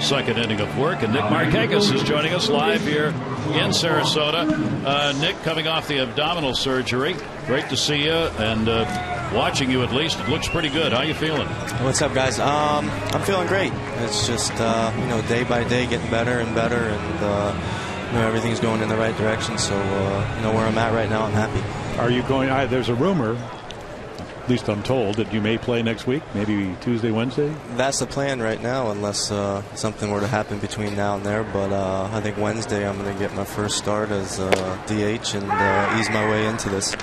second inning of work, and Nick Markakis is joining us live here in Sarasota. Uh, Nick, coming off the abdominal surgery, great to see you, and uh, watching you at least, it looks pretty good. How are you feeling? What's up, guys? Um, I'm feeling great. It's just uh, you know day by day getting better and better, and uh, you know everything's going in the right direction. So uh, you know where I'm at right now, I'm happy. Are you going? I, there's a rumor, at least I'm told, that you may play next week, maybe Tuesday, Wednesday. That's the plan right now, unless uh, something were to happen between now and there. But uh, I think Wednesday I'm going to get my first start as uh, DH and uh, ease my way into this.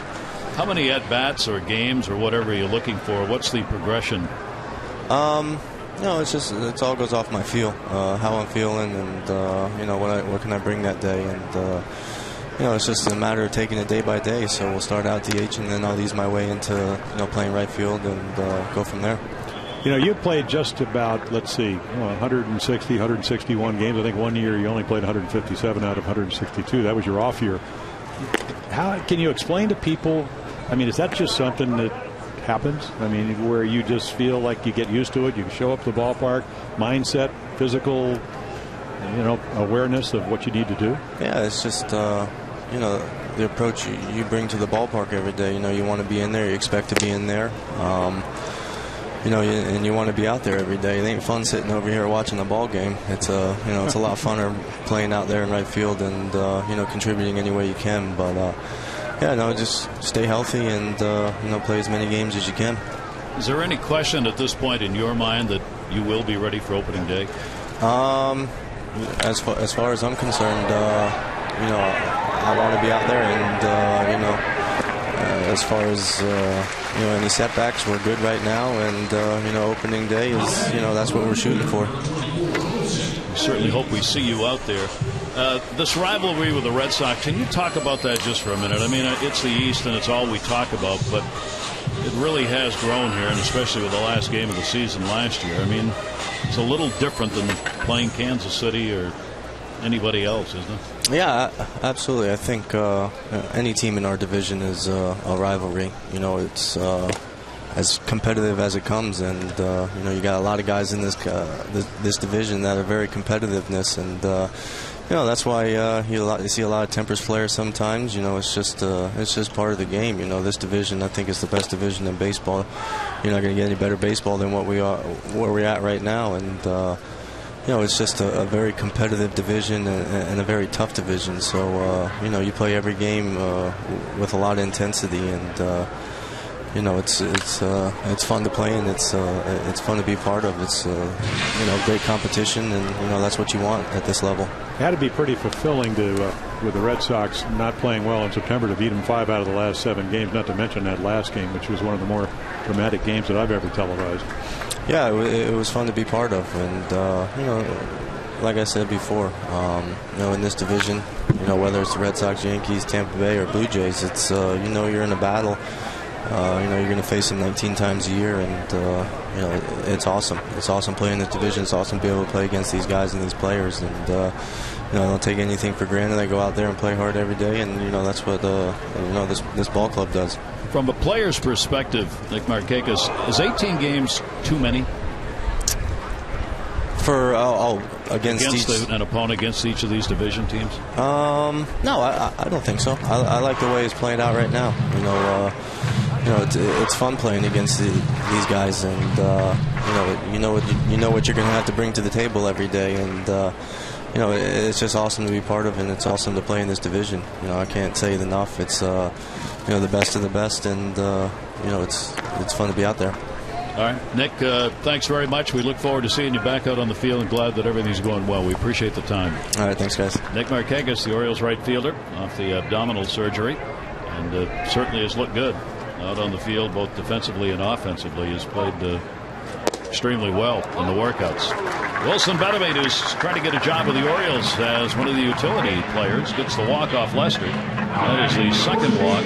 How many at bats or games or whatever you're looking for? What's the progression? Um, no, it's just it all goes off my feel, uh, how I'm feeling, and uh, you know what I, what can I bring that day, and uh, you know it's just a matter of taking it day by day. So we'll start out DH, and then I'll ease my way into you know playing right field and uh, go from there. You know, you played just about, let's see, 160, 161 games. I think one year you only played 157 out of 162. That was your off year. How can you explain to people? I mean, is that just something that happens? I mean, where you just feel like you get used to it, you show up to the ballpark, mindset, physical, you know, awareness of what you need to do? Yeah, it's just, uh, you know, the approach you, you bring to the ballpark every day. You know, you want to be in there, you expect to be in there. Um, you know, and you want to be out there every day. It ain't fun sitting over here watching a ball game. It's a, you know, it's a lot funner playing out there in right field and uh, you know contributing any way you can. But uh, yeah, no, just stay healthy and uh, you know play as many games as you can. Is there any question at this point in your mind that you will be ready for opening day? Um, as far as far as I'm concerned, uh, you know, I want to be out there, and uh, you know, uh, as far as uh, you know, any setbacks, we're good right now, and uh, you know, opening day is you know that's what we're shooting for. We certainly hope we see you out there. Uh, this rivalry with the Red Sox, can you talk about that just for a minute? I mean, uh, it's the East and it's all we talk about, but it really has grown here, and especially with the last game of the season last year. I mean, it's a little different than playing Kansas City or anybody else, isn't it? Yeah, absolutely. I think uh, any team in our division is uh, a rivalry. You know, it's uh, as competitive as it comes, and uh, you know, you got a lot of guys in this, uh, this, this division that are very competitiveness, and uh, you know that's why you, you, see a lot of tempers flares sometimes. You know, it's just it's just part of the game. You know, this division I think is the best division in baseball. You're not going to get any better baseball than what we are where we're at right now, and you know it's just a, a very competitive division and, and, a very tough division. So uh, you know you play every game uh, with a lot of intensity and uh, you know, it's it's uh, it's fun to play and it's uh, it's fun to be part of. It's uh, you know great competition and you know that's what you want at this level. It had to be pretty fulfilling to with the Red Sox not playing well in September to beat them five out of the last seven games. Not to mention that last game, which was one of the more dramatic games that I've ever televised. Yeah, it, it was fun to be part of, and uh, you know, like I said before, um, you know, in this division, you know, whether it's the Red Sox, Yankees, Tampa Bay, or Blue Jays, it's uh, you know you're in a battle uh, you know, you're going to face them 19 times a year, and uh, you know, it's awesome. It's awesome playing this division. It's awesome to be able to play against these guys and these players, and uh, you know, don't take anything for granted. I go out there and play hard every day, and you know, that's what uh, you know this this ball club does. From a player's perspective, Nick Markakis, is 18 games too many? For oh, oh against, against each, an opponent against each of these division teams? Um, no, I, I don't think so. I, I like the way it's playing out right now. You know, uh, you know, it's, it's fun playing against the, these guys, and uh, you know, you know what you, you know what you're going to have to bring to the table every day, and uh, you know, it, it's just awesome to be part of, and it's awesome to play in this division. You know, I can't say it enough. It's uh, you know the best of the best, and uh, you know, it's it's fun to be out there. All right, Nick. Uh, thanks very much. We look forward to seeing you back out on the field, and glad that everything's going well. We appreciate the time. All right, thanks, guys. Nick Markakis, the Orioles right fielder, off the abdominal surgery, and uh, certainly has looked good out on the field, both defensively and offensively, has played uh, extremely well in the workouts. Wilson Betemit, who's trying to get a job with the Orioles as one of the utility players, gets the walk off Lester. That is the second walk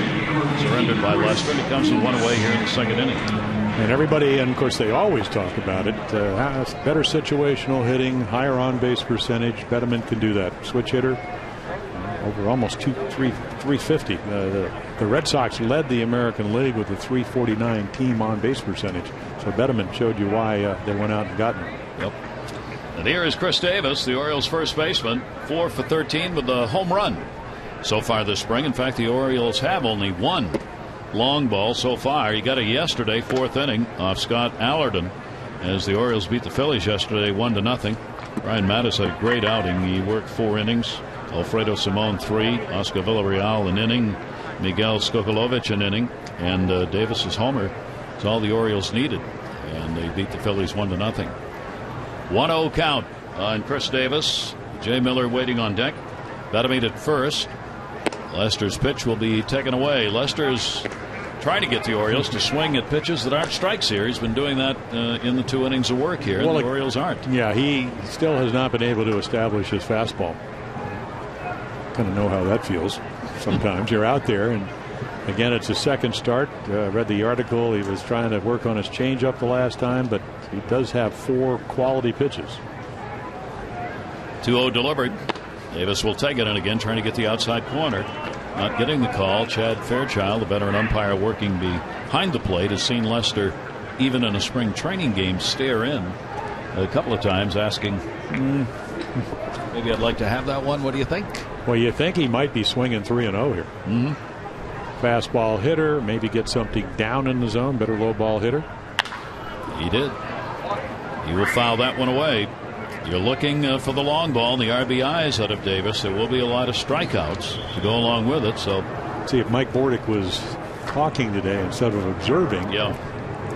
surrendered by Lester. He comes from one away here in the second inning. And everybody, and of course, they always talk about it. Uh, better situational hitting, higher on base percentage. Betemit can do that. Switch hitter, over almost two, three, 350. Uh, the, the Red Sox led the American League with a 349 team on base percentage. So Betemit showed you why uh, they went out and got him. Yep. And here is Chris Davis, the Orioles' first baseman, four for 13 with a home run so far this spring. In fact, the Orioles have only one long ball so far. He got it yesterday, fourth inning, off Scott Allardyne, as the Orioles beat the Phillies yesterday, one to nothing. Ryan Mattis had a great outing. He worked four innings, Alfredo Simon three, Oscar Villarreal an inning, Miguel Skokolovich an inning, and uh, Davis's homer is all the Orioles needed, and they beat the Phillies one to nothing. 1-0 count on Chris Davis. Jai Miller waiting on deck. Betemit at first. Lester's pitch will be taken away. Lester's trying to get the Orioles to swing at pitches that aren't strikes here. He's been doing that uh, in the two innings of work here, well, the Orioles aren't. Yeah, he still has not been able to establish his fastball kind of know how that feels. Sometimes you're out there, and again, it's a second start. Uh, read the article. He was trying to work on his changeup the last time, but he does have four quality pitches. 2 0 delivered. Davis will take it and again, trying to get the outside corner. Not getting the call. Chad Fairchild, the veteran umpire working behind the plate, has seen Lester, even in a spring training game, stare in a couple of times, asking, mm, maybe I'd like to have that one. What do you think? Well, you think he might be swinging 3 and 0 here. Mm-hmm. Fastball hitter, maybe get something down in the zone, better low ball hitter. He did. He will foul that one away. You're looking uh, for the long ball, the RBIs out of Davis. There will be a lot of strikeouts to go along with it. So, see if Mike Bordick was talking today instead of observing. Yeah,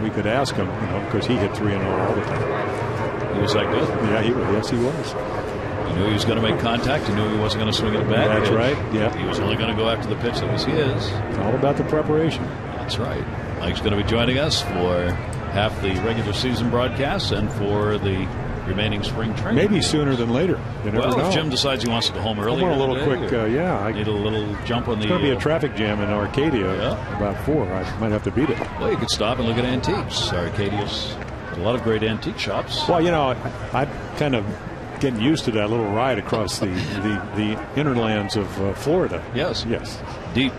we could ask him, you know, because he hit three and oh all the time. He was that good. Yeah, he was. Yes, he was He knew he was going to make contact. He knew he wasn't going to swing it back. That's right. Yeah. He was only going to go after the pitch that was his. It's all about the preparation. That's right. Mike's going to be joining us for half the regular season broadcast and for the remaining spring training. Maybe sooner than later. You never well, know. if Jim decides he wants to go home early, a little quick. Uh, yeah, I need a little jump on the. It's going to be a traffic jam in Arcadia. Yeah. About four. I might have to beat it. Well, you could stop and look at antiques. Arcadia's a lot of great antique shops. Well, you know, I, I kind of getting used to that little ride across the the, the interlands of uh, Florida. Yes, yes, deep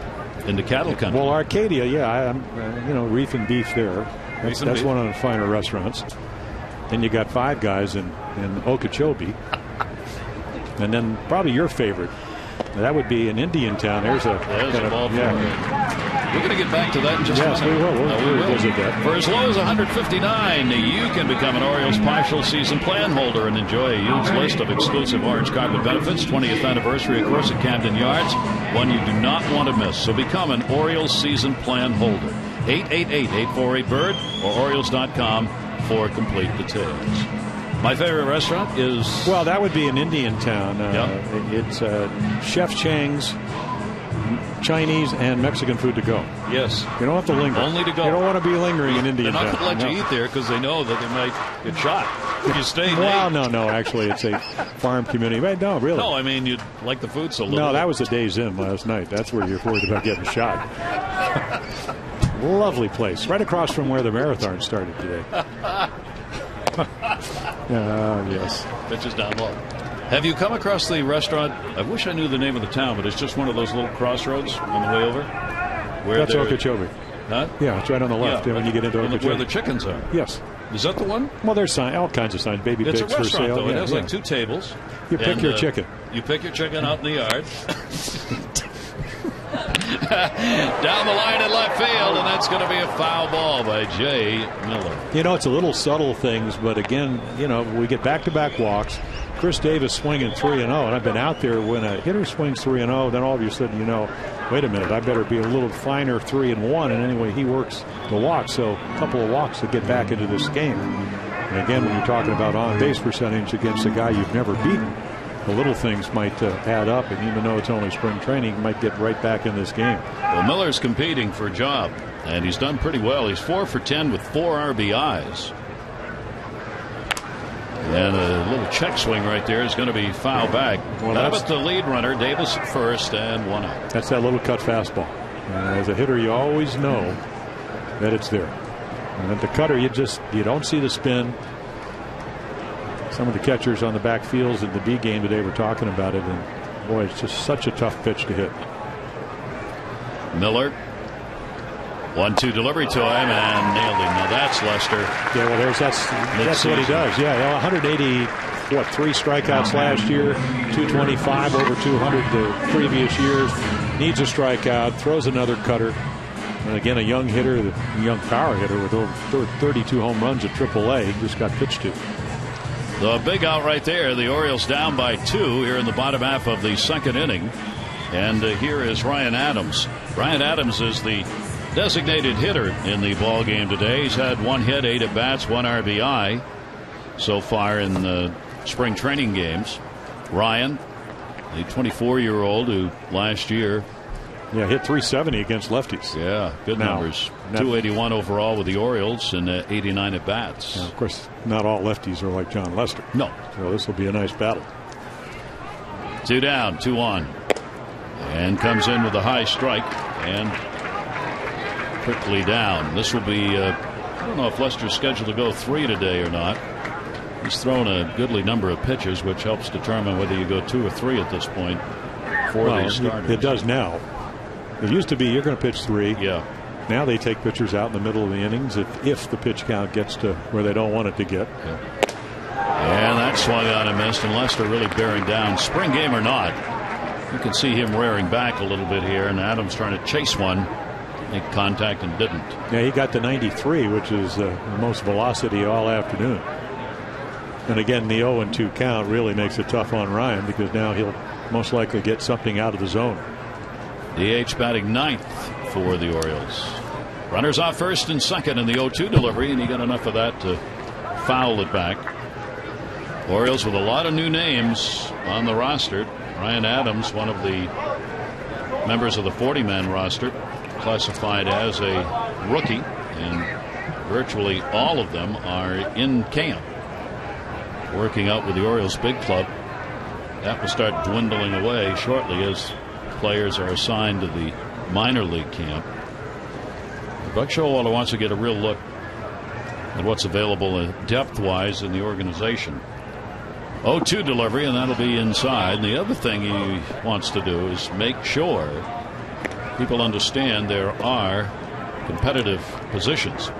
into cattle country. Well, Arcadia, yeah, I, am uh, you know reef and beef there. That's, that's beef. one of the finer restaurants. Then you got five guys in in Okeechobee. And then probably your favorite. That would be in Indiantown. There's a, There's kind a of- ball yeah. We're going to get back to that in just Yes, a minute. we will. We'll- Uh, we we'll visit that. For as low as 159, you can become an Orioles partial season plan holder and enjoy a huge list of exclusive orange carpet benefits. 20th anniversary, of course, at Camden Yards. One you do not want to miss. So become an Orioles season plan holder. 888-848-BIRD or Orioles.com for complete details. My favorite restaurant is Well, that would be in Indiantown. Uh, Yeah. It's uh, Chef Chang's Chinese and Mexican food to go. yes. You don't have to linger. Only to go. You don't want to be lingering in Indian town. They're not going to let No. you eat there because they know that they might get shot if you stay. Well, no, no. Actually, it's a farm community. But no, really. No, I mean you'd like the food so little. No, that was the Days Inn last night. That's where you're worried about getting shot. Lovely place, right across from where the marathon started today. Ah, yes. Pitches down low. Have you come across the restaurant? I wish I knew the name of the town, but it's just one of those little crossroads on the way over. Where That's Okeechobee. Huh? Yeah, it's right on the left Yeah, when you get into where the- Okeechobee. where the chickens are. Yes. Is that the one? Well, there's sign, all kinds of signs. Baby It's a pigs for sale. though. It Yeah, has yeah. like two tables. You pick And, your uh, chicken. You pick your chicken out in the yard. Down the line in left field, and that's going to be a foul ball by Jai Miller. You know, it's a little subtle things, but again, you know, we get back-to-back walks. Chris Davis swinging three and zero, and I've been out there when a hitter swings three and zero. Then all of a sudden, you know, wait a minute, I better be a little finer three and one. And anyway, he works the walk, so a couple of walks to get back into this game. And again, when you're talking about on base percentage against a guy you've never beaten, the little things might uh, add up. And even though it's only spring training, might get right back in this game. Well, Miller's competing for a job, and he's done pretty well. He's four for ten with four RBIs. And a little check swing right there is going to be foul back. Well, How about the lead runner, Davis at first, and one out. That's that little cut fastball. And as a hitter, you always know that it's there. And at the cutter, you just you don't see the spin. Some of the catchers on the back fields in the B game today were talking about it, and boy, it's just such a tough pitch to hit. Miller. One two delivery to him and nailed him. Now that's Lester. Yeah, well, there's that's that's what he does. Yeah, yeah, 180, what three strikeouts last year, 225 over 200 the previous years. Needs a strikeout, throws another cutter, and again a young hitter, a young power hitter with over 32 home runs at AAA. He just got pitched to. The big out right there. The Orioles down by two here in the bottom half of the second inning. And uh, here is Ryan Adams. Ryan Adams is the designated hitter in the ball game today. He's had one hit, eight at bats, one RBI so far in the spring training games. Ryan, the 24 year old who last year, Yeah, hit 370 against lefties. yeah, good Now, numbers. That- 281 overall with the Orioles and uh, 89 at bats. Of course, not all lefties are like Jon Lester. No, So this will be a nice battle. Two down, two on. And comes in with a high strike and quickly down. This will be, uh, I don't know if Lester's scheduled to go three today or not. He's thrown a goodly number of pitches, which helps determine whether you go two or three at this point for Well, these it- starters. it does now. It used to be you're going to pitch three. Yeah. Now they take pitchers out in the middle of the innings if, if the pitch count gets to where they don't want it to get. And that swung on and missed, and Lester really bearing down. Spring game or not, you can see him rearing back a little bit here, and Adams trying to chase one, make contact and didn't. Yeah, he got to 93, which is uh, the most velocity all afternoon. And again, the 0 and 2 count really makes it tough on Ryan because now he'll most likely get something out of the zone. DH batting ninth for the Orioles. Runners off first and second in the 0 2 delivery, and he got enough of that to foul it back. Orioles with a lot of new names on the roster. Ryan Adams, one of the members of the 40 man roster, classified as a rookie, and virtually all of them are in camp working out with the Orioles big club. That will start dwindling away shortly as players are assigned to the minor league camp. Buck Showalter wants to get a real look at what's available depth wise in the organization. 0 2 delivery, and that'll be inside. And the other thing he wants to do is make sure people understand there are competitive positions.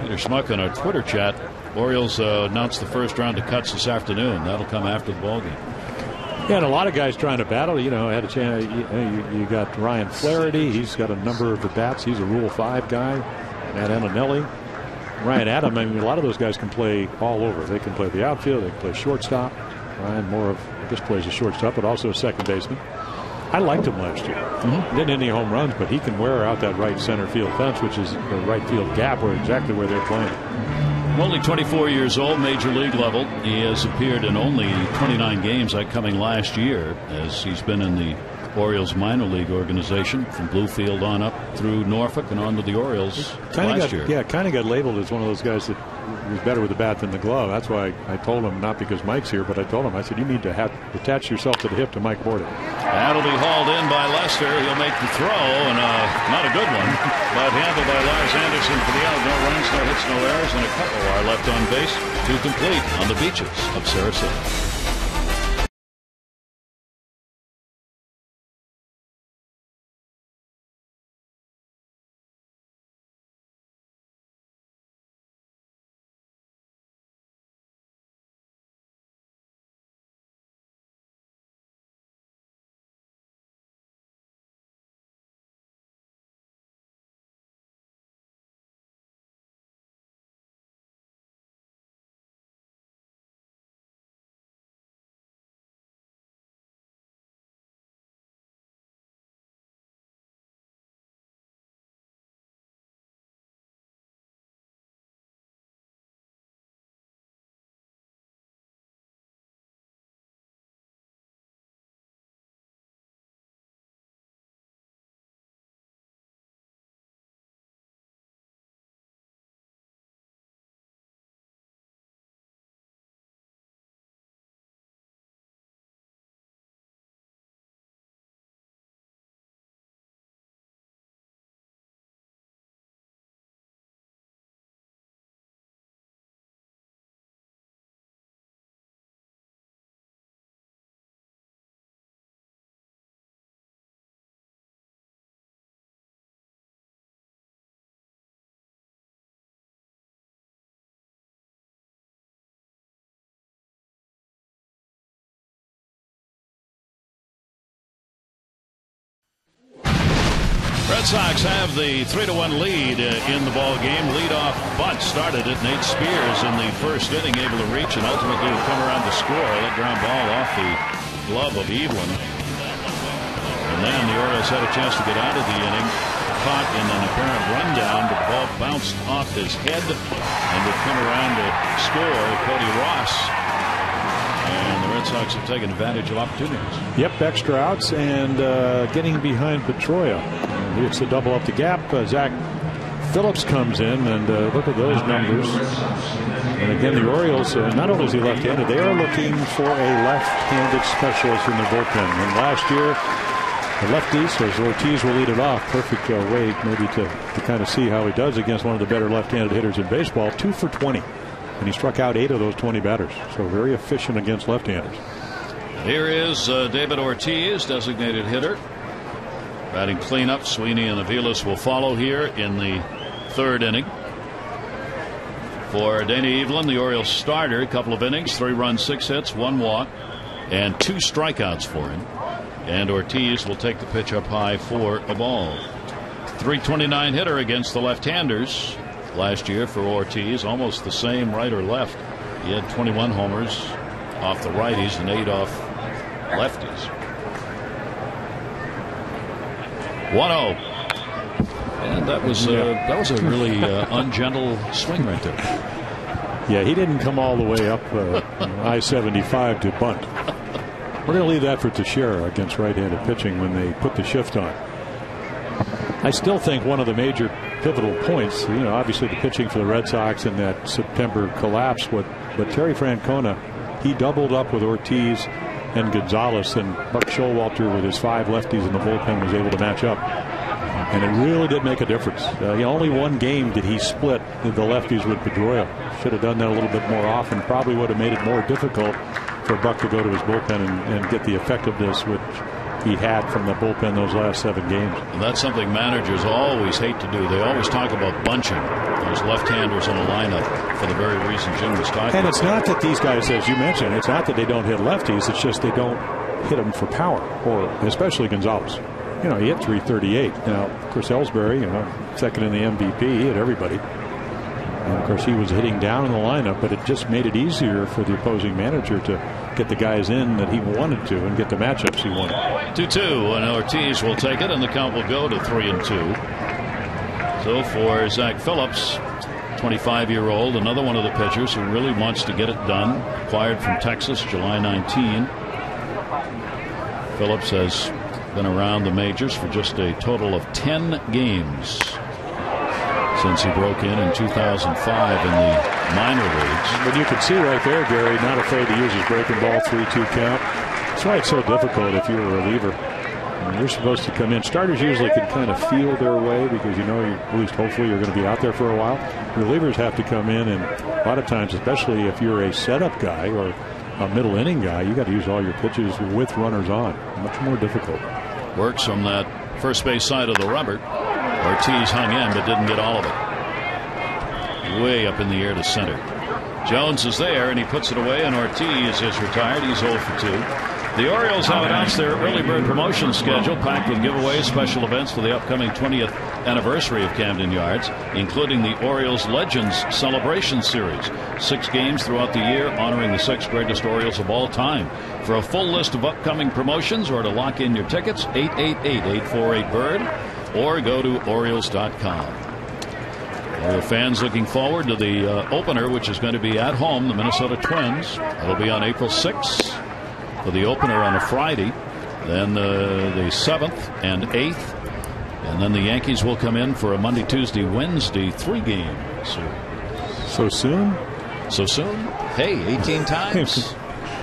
Peter Schmuck in our Twitter chat Orioles uh, announced the first round of cuts this afternoon. That'll come after the ball game. Yeah, and a lot of guys trying to battle. You know, had a chance. You, you, got Ryan Flaherty. He's got a number of at bats. He's a Rule Five guy. Matt Antonelli, Ryan Adam. I mean, a lot of those guys can play all over. They can play the outfield. They can play shortstop. Ryan more of guess plays a shortstop, but also a second baseman. I liked him last year. Mm-hmm. Didn't any home runs, but he can wear out that right center field fence, which is the right field gap, where exactly where they're playing. Only 24 years old, major league level. He has appeared in only 29 games, like coming last year, as he's been in the Orioles minor league organization from Bluefield on up through Norfolk and on to the Orioles kinda last got, year. Yeah, kind of got labeled as one of those guys that was better with the bat than the glove. That's why I, told him, not because Mike's here, but I told him, I said, you need to have, attach yourself to the hip to Mike Bordick. That'll be hauled in by Lester. He'll make the throw, and uh, not a good one, but handled by Lars Anderson for the out. No runs, no hits, no errors, and a couple are left on base to complete on the beaches of Sarasota. Red Sox have the 3 to 1 lead uh, in the ball game. Leadoff bunt started it. Nate Spears in the first inning able to reach and ultimately come around to score. That ground ball off the glove of Eveland. And then the Orioles had a chance to get out of the inning. Caught in an apparent rundown, but the ball bounced off his head and would come around to score. Cody Ross and the Red Sox have taken advantage of opportunities. Yep, extra outs and uh, getting behind Pedroia. It's a double up the gap. Uh, Zach Phillips comes in, and uh, look at those numbers. And again, the Orioles, uh, not only is he left-handed, they are looking for a left-handed specialist in the bullpen. And last year, the lefties, as Ortiz will lead it off, perfect uh, way maybe to, to kind of see how he does against one of the better left-handed hitters in baseball. Two for 20 and he struck out eight of those 20 batters. So very efficient against left-handers. Here is uh, David Ortiz, designated hitter. Batting cleanup. Sweeney and Aviles will follow here in the third inning. For Danny Eveland, the Orioles starter, a couple of innings, three runs, six hits, one walk, and two strikeouts for him. And Ortiz will take the pitch up high for a ball. 329 hitter against the left-handers last year for Ortiz, almost the same right or left. He had 21 homers off the righties and eight off lefties. 1-0. And that was uh, that was a really uh, ungentle swing right there. Yeah, he didn't come all the way up uh, I-75 to bunt. We're going to leave that for Teixeira against right-handed pitching when they put the shift on. I still think one of the major pivotal points, you know, obviously the pitching for the Red Sox in that September collapse, but, but Terry Francona, he doubled up with Ortiz and Gonzalez, and Buck Showalter with his five lefties in the bullpen was able to match up. And it really did make a difference. Uh, only one game did he split the lefties with Pedroia. Should have done that a little bit more often. Probably would have made it more difficult for Buck to go to his bullpen and, and get the effectiveness which he had from the bullpen those last seven games. And that's something managers always hate to do. They always talk about bunching those left-handers in a lineup for the very reason Jim was talking. And it's not that these guys, as you mentioned, it's not that they don't hit lefties. It's just they don't hit them for power, or especially Gonzalez. You know, he hit 338. Now, of course, Ellsbury, you know, second in the MVP, he hit everybody. And of course, he was hitting down in the lineup, but it just made it easier for the opposing manager to get the guys in that he wanted to and get the matchups he wanted. 2 2, and Ortiz will take it, and the count will go to 3 and 2. So for Zach Phillips, 25 year old, another one of the pitchers who really wants to get it done, acquired from Texas July 19. Phillips has been around the majors for just a total of 10 games since he broke in in 2005 in the minor leagues. But you can see right there, Gary, not afraid to use his breaking ball 3 2 count. That's why it's so difficult if you're a reliever. You're supposed to come in. Starters usually can kind of feel their way because you know, you, at least hopefully, you're going to be out there for a while. Relievers have to come in, and a lot of times, especially if you're a setup guy or a middle inning guy, you got to use all your pitches with runners on. Much more difficult. Works from that first base side of the rubber. Ortiz hung in but didn't get all of it. Way up in the air to center. Jones is there and he puts it away, and Ortiz is retired. He's 0 for 2. The Orioles have announced their early bird promotion schedule, packed with giveaways, special events for the upcoming 20th anniversary of Camden Yards, including the Orioles Legends Celebration Series. Six games throughout the year honoring the six greatest Orioles of all time. For a full list of upcoming promotions or to lock in your tickets, 888 848 Bird or go to Orioles.com. Oriole fans looking forward to the uh, opener, which is going to be at home, the Minnesota Twins. It'll be on April 6th for the opener on a Friday. Then uh, the 7th and 8th. And then the Yankees will come in for a Monday, Tuesday, Wednesday three game series. So soon? So soon? Hey, 18 times.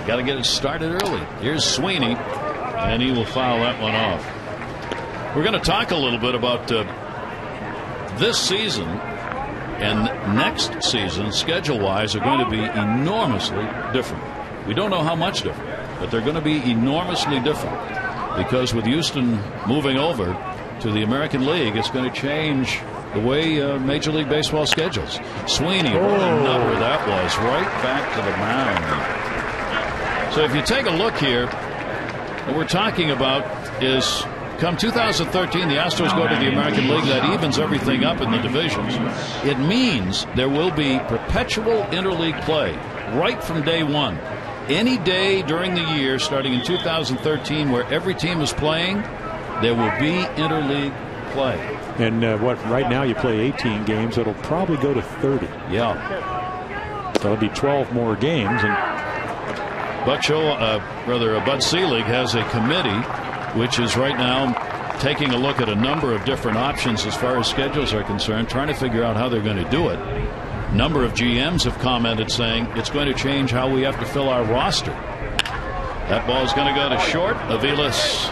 Got to get it started early. Here's Sweeney, and he will foul that one off. We're going to talk a little bit about uh, this season and next season, schedule wise, are going to be enormously different. We don't know how much different, but they're going to be enormously different because with Houston moving over to the American League, it's going to change the way uh, Major League Baseball schedules. Sweeney, what a number that was, right back to the mound. So if you take a look here, what we're talking about is come 2013, the Astros go to the American League. That evens everything up in the divisions. It means there will be perpetual interleague play right from day one. Any day during the year, starting in 2013, where every team is playing, there will be interleague play. And uh, what right now you play 18 games, it'll probably go to 30. Yeah. So it'll be 12 more games. And Show, uh, rather, uh, Bud Selig has a committee which is right now taking a look at a number of different options as far as schedules are concerned, trying to figure out how they're going to do it. A number of GMs have commented saying it's going to change how we have to fill our roster. That ball is going to go to short. Aviles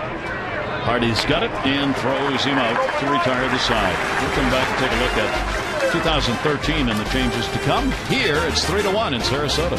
Hardy's got it and throws him out to retire the side. We'll come back and take a look at 2013 and the changes to come. Here it's 3 to 1 in Sarasota.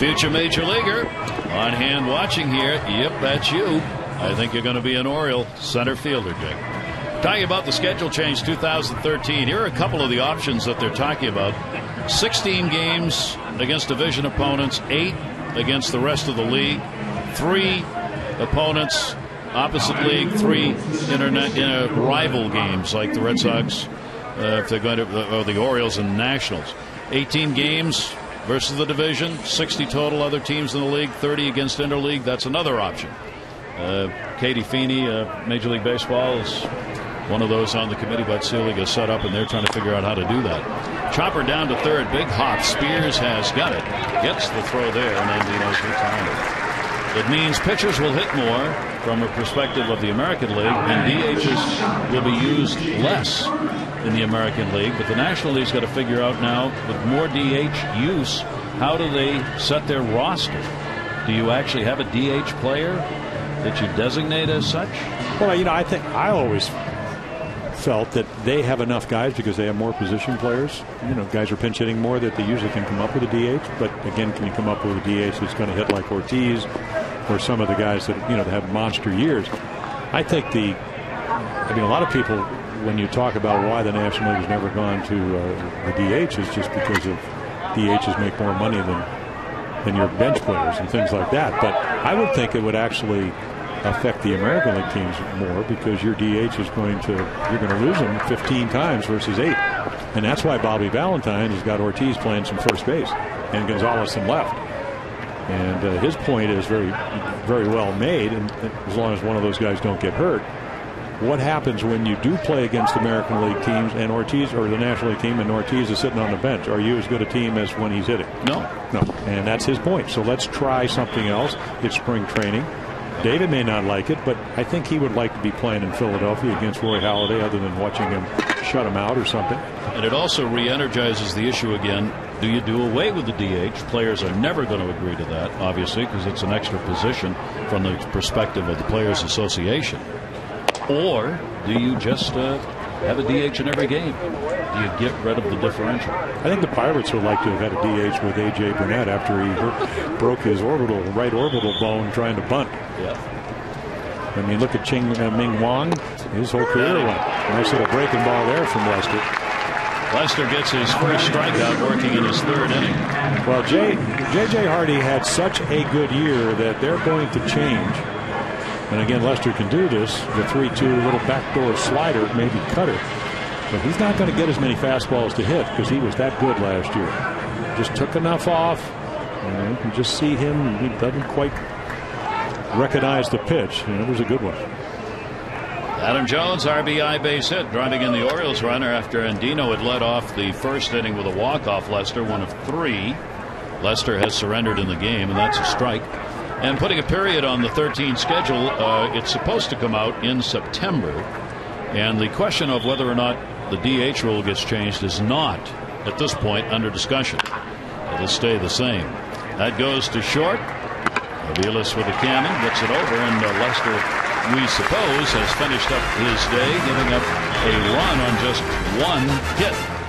Future major leaguer on hand watching here. Yep, that's you. I think you're going to be an Oriole center fielder, Jake. Talking about the schedule change 2013, here are a couple of the options that they're talking about 16 games against division opponents, 8 against the rest of the league, 3 opponents opposite league, 3 internet uh, rival games like the Red Sox, uh, if they're going to, or the Orioles and Nationals. 18 games versus the division, 60 total other teams in the league, 30 against interleague. That's another option. Uh, Katy Feeney, uh, Major League Baseball, is one of those on the committee, but Selig is set up, and they're trying to figure out how to do that. Chopper down to third. Big hop. Spears has got it. Gets the throw there, and Andino's retired. It means pitchers will hit more from a perspective of the American League, and DHs will be used less in the American League. But the National League's got to figure out now, with more DH use, how do they set their roster? Do you actually have a DH player that you designate as such? Well, you know, I think I always felt that they have enough guys because they have more position players. You know, guys are pinch hitting more that they usually can come up with a DH. But again, can you come up with a DH that's going to hit like Ortiz or some of the guys that you know that have monster years? I think the, I mean, a lot of people when you talk about why the National League has never gone to uh, the DH is just because of DHs make more money than than your bench players and things like that. But I would think it would actually affect the American League teams more because your DH is going to you're going to lose them 15 times versus eight, and that's why Bobby Valentine has got Ortiz playing some first base and Gonzalez some left. And uh, his point is very, very well made. And as long as one of those guys don't get hurt, what happens when you do play against American League teams and Ortiz or the National League team and Ortiz is sitting on the bench? Are you as good a team as when he's hitting? No. No. And that's his point. So let's try something else. It's spring training. David may not like it, but I think he would like to be playing in Philadelphia against Roy Halladay other than watching him shut him out or something. And it also re energizes the issue again. Do you do away with the DH? Players are never going to agree to that, obviously, because it's an extra position from the perspective of the Players Association. Or do you just uh, have a DH in every game? Do you get rid of the differential? I think the Pirates would like to have had a DH with A.J. Burnett after he broke his orbital right orbital bone trying to bunt. Yeah. I mean, look at Chien uh, Ming Wang. His whole career went. Nice little breaking ball there from Lester. Lester gets his first strikeout working in his third inning. Well, J, J.J. Hardy had such a good year that they're going to change. And again, Lester can do this. The 3 2 little backdoor slider, maybe cutter. But he's not going to get as many fastballs to hit because he was that good last year. Just took enough off. And you can just see him. He doesn't quite recognize the pitch. And it was a good one. Adam Jones, RBI base hit, driving in the Orioles runner after Andino had led off the first inning with a walk-off Lester, one of three. Lester has surrendered in the game, and that's a strike. And putting a period on the 13 schedule, uh, it's supposed to come out in September. And the question of whether or not the DH rule gets changed is not, at this point, under discussion. It'll stay the same. That goes to short. Aviles with the cannon gets it over, and uh, Lester, we suppose, has finished up his day, giving up a run on just one hit.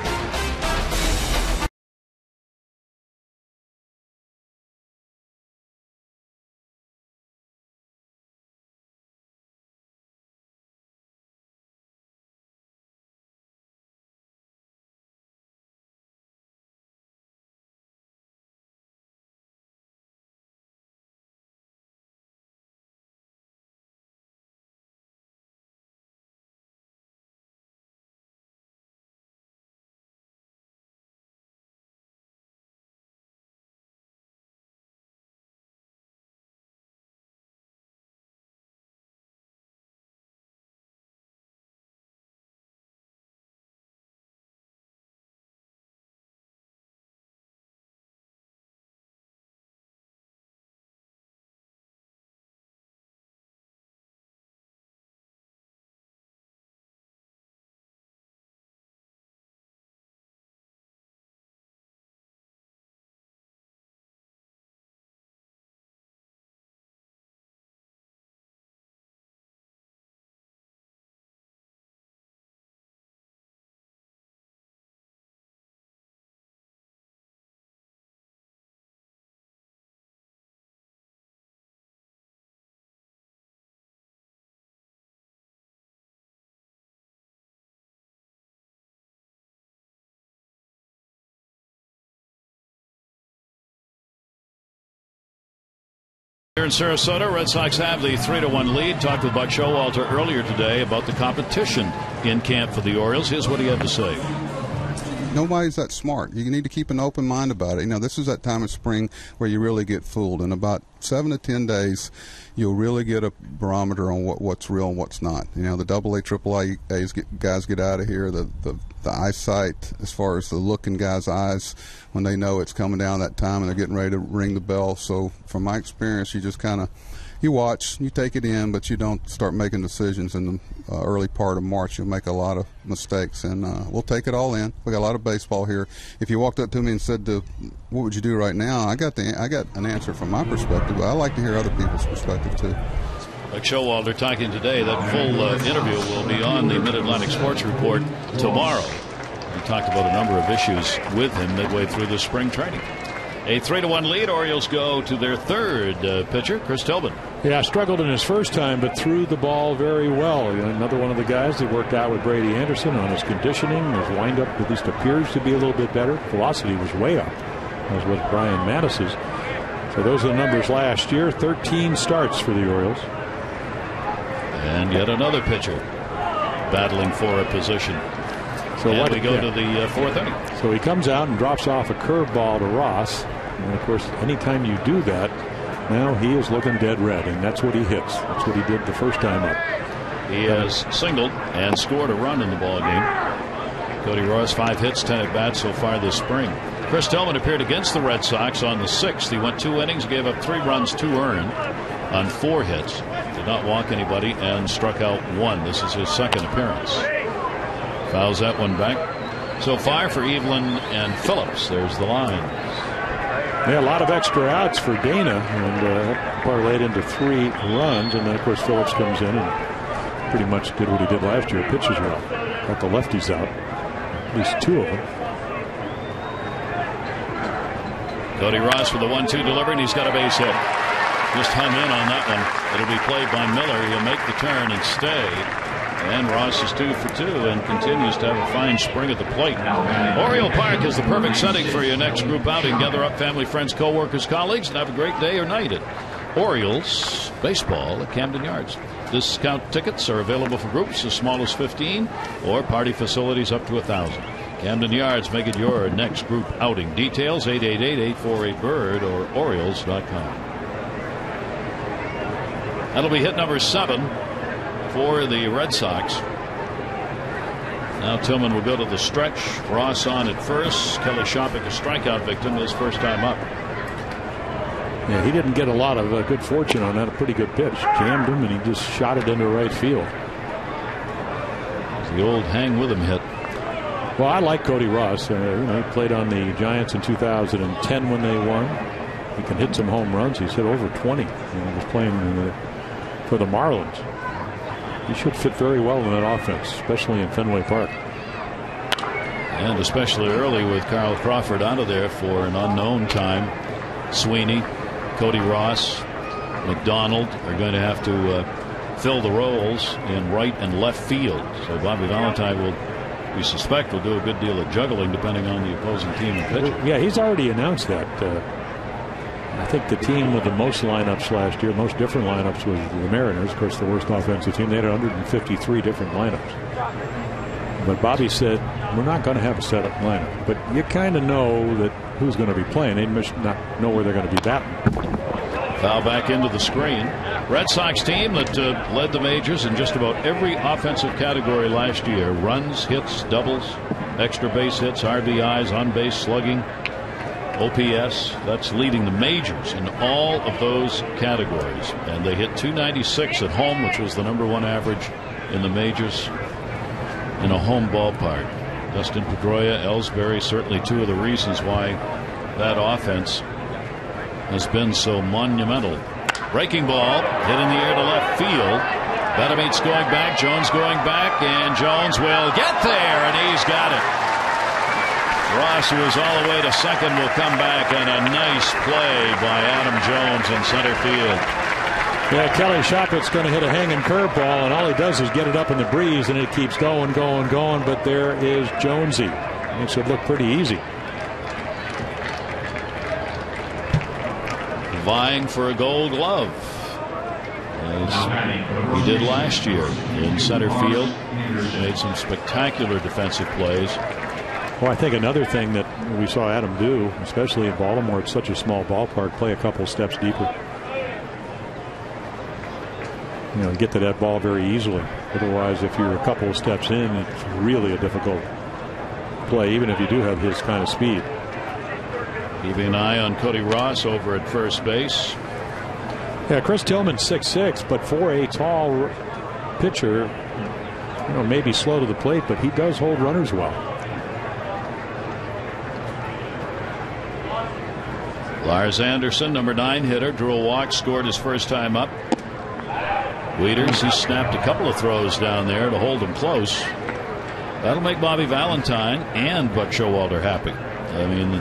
Here in Sarasota, Red Sox have the 3 to 1 lead. Talked with Buck Showalter earlier today about the competition in camp for the Orioles. Here's what he had to say. Nobody's that smart. You need to keep an open mind about it. You know, this is that time of spring where you really get fooled. In about seven to ten days, you'll really get a barometer on what, what's real and what's not. You know, the double A, triple A guys get out of here. The, the the eyesight, as far as the look in guys' eyes when they know it's coming down that time and they're getting ready to ring the bell. So, from my experience, you just kind of you watch, you take it in, but you don't start making decisions in the uh, early part of March. You'll make a lot of mistakes, and uh, we'll take it all in. We got a lot of baseball here. If you walked up to me and said, to, "What would you do right now?" I got the I got an answer from my perspective, but I like to hear other people's perspective too. Like Showalter talking today, that full uh, interview will be on the Mid Atlantic Sports Report tomorrow. We talked about a number of issues with him midway through the spring training. A three to one lead. Orioles go to their third uh, pitcher, Chris Tobin. Yeah, struggled in his first time, but threw the ball very well. Another one of the guys that worked out with Brady Anderson on his conditioning. His windup at least appears to be a little bit better. Velocity was way up, as was Brian Matusz's. So those are the numbers last year. 13 starts for the Orioles. And yet another pitcher battling for a position. So and what we go to the uh, fourth inning. So he comes out and drops off a curveball to Ross. And of course, anytime you do that, now he is looking dead red, and that's what he hits. That's what he did the first time up. He has singled and scored a run in the ball game. Cody Ross, five hits, ten at bats so far this spring. Chris Tillman appeared against the Red Sox on the sixth. He went two innings, gave up three runs, two earned on four hits. Did not walk anybody and struck out one. This is his second appearance. Fouls that one back. So far for Eveland and Phillips. There's the line. Yeah, a lot of extra outs for Dana, and uh, parlayed into three runs. And then, of course, Phillips comes in and pretty much did what he did last year. Pitches well. Got the lefties out, at least two of them. Cody Ross with the one-two delivery, and he's got a base hit. Just hung in on that one. It'll be played by Miller. He'll make the turn and stay. And Ross is two for two and continues to have a fine spring at the plate. Oriole Park is the perfect setting for your next group outing. Gather up family, friends, co-workers, colleagues, and have a great day or night at Orioles Baseball at Camden Yards. Discount tickets are available for groups as small as 15 or party facilities up to 1,000. Camden Yards, make it your next group outing. Details 888-848-BIRD or Orioles.com. That'll be hit number seven for the Red Sox. Now Tillman will go to the stretch. Ross on at first. Kelly Shoppach, a strikeout victim, his first time up. Yeah, he didn't get a lot of uh, good fortune on that. A pretty good pitch. Jammed him, and he just shot it into right field. The old hang with him hit. Well, I like Cody Ross. Uh, you know, he played on the Giants in 2010 when they won. He can hit some home runs. He's hit over 20. And he was playing in the for the Marlins. He should fit very well in that offense, especially in Fenway Park. And especially early with Carl Crawford out of there for an unknown time. Sweeney, Cody Ross, McDonald are going to have to uh, fill the roles in right and left field. So Bobby Valentine will, we suspect, will do a good deal of juggling depending on the opposing team and pitcher. Yeah, he's already announced that. Uh, I think the team with the most lineups last year, most different lineups, was the Mariners. Of course, the worst offensive team. They had 153 different lineups. But Bobby said, we're not going to have a setup lineup. But you kind of know that who's going to be playing. They must not know where they're going to be batting. Foul back into the screen. Red Sox team that uh, led the majors in just about every offensive category last year runs, hits, doubles, extra base hits, RBIs, on base slugging, OPS, that's leading the majors in all of those categories. And they hit 296 at home, which was the number one average in the majors in a home ballpark. Dustin Pedroia, Ellsbury, certainly two of the reasons why that offense has been so monumental. Breaking ball, hit in the air to left field. Betemit's going back, Jones going back, and Jones will get there, and he's got it. Ross, who is all the way to second, will come back, and a nice play by Adam Jones in center field. Yeah, Kelly Shoppach's going to hit a hanging curveball, and all he does is get it up in the breeze, and it keeps going, going, going. But there is Jonesy. Makes it look pretty easy. vying for a gold glove. As he did last year in center field. Made some spectacular defensive plays. Well, I think another thing that we saw Adam do, especially in Baltimore, it's such a small ballpark, play a couple steps deeper. You know, get to that ball very easily. Otherwise, if you're a couple of steps in, it's really a difficult play, even if you do have his kind of speed. Keeping an eye on Cody Ross over at first base. Yeah, Chris Tillman, six six, but for a tall pitcher, you know, maybe slow to the plate, but he does hold runners well. Lars Anderson, number nine hitter, drew a walk, scored his first time up. Wieters, he snapped a couple of throws down there to hold him close. That'll make Bobby Valentine and Buck Showalter happy. I mean,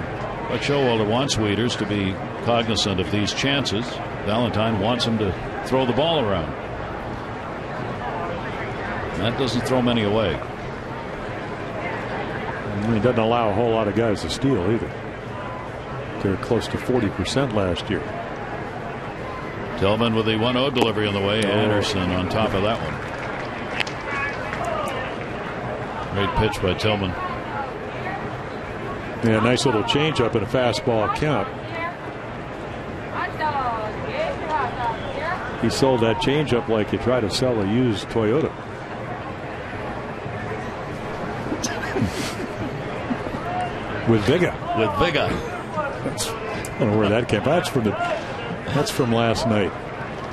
Buck Showalter wants Wieters to be cognizant of these chances. Valentine wants him to throw the ball around. That doesn't throw many away. He doesn't allow a whole lot of guys to steal either. They're close to 40% last year. Tillman with the 1 0 delivery on the way. Oh. Anderson on top of that one. Great pitch by Tillman. Yeah, nice little changeup and a fastball count. He sold that changeup like you try to sell a used Toyota. With Vigga. With Vigga. That's, I don't know where that came from. That's from the. That's from last night.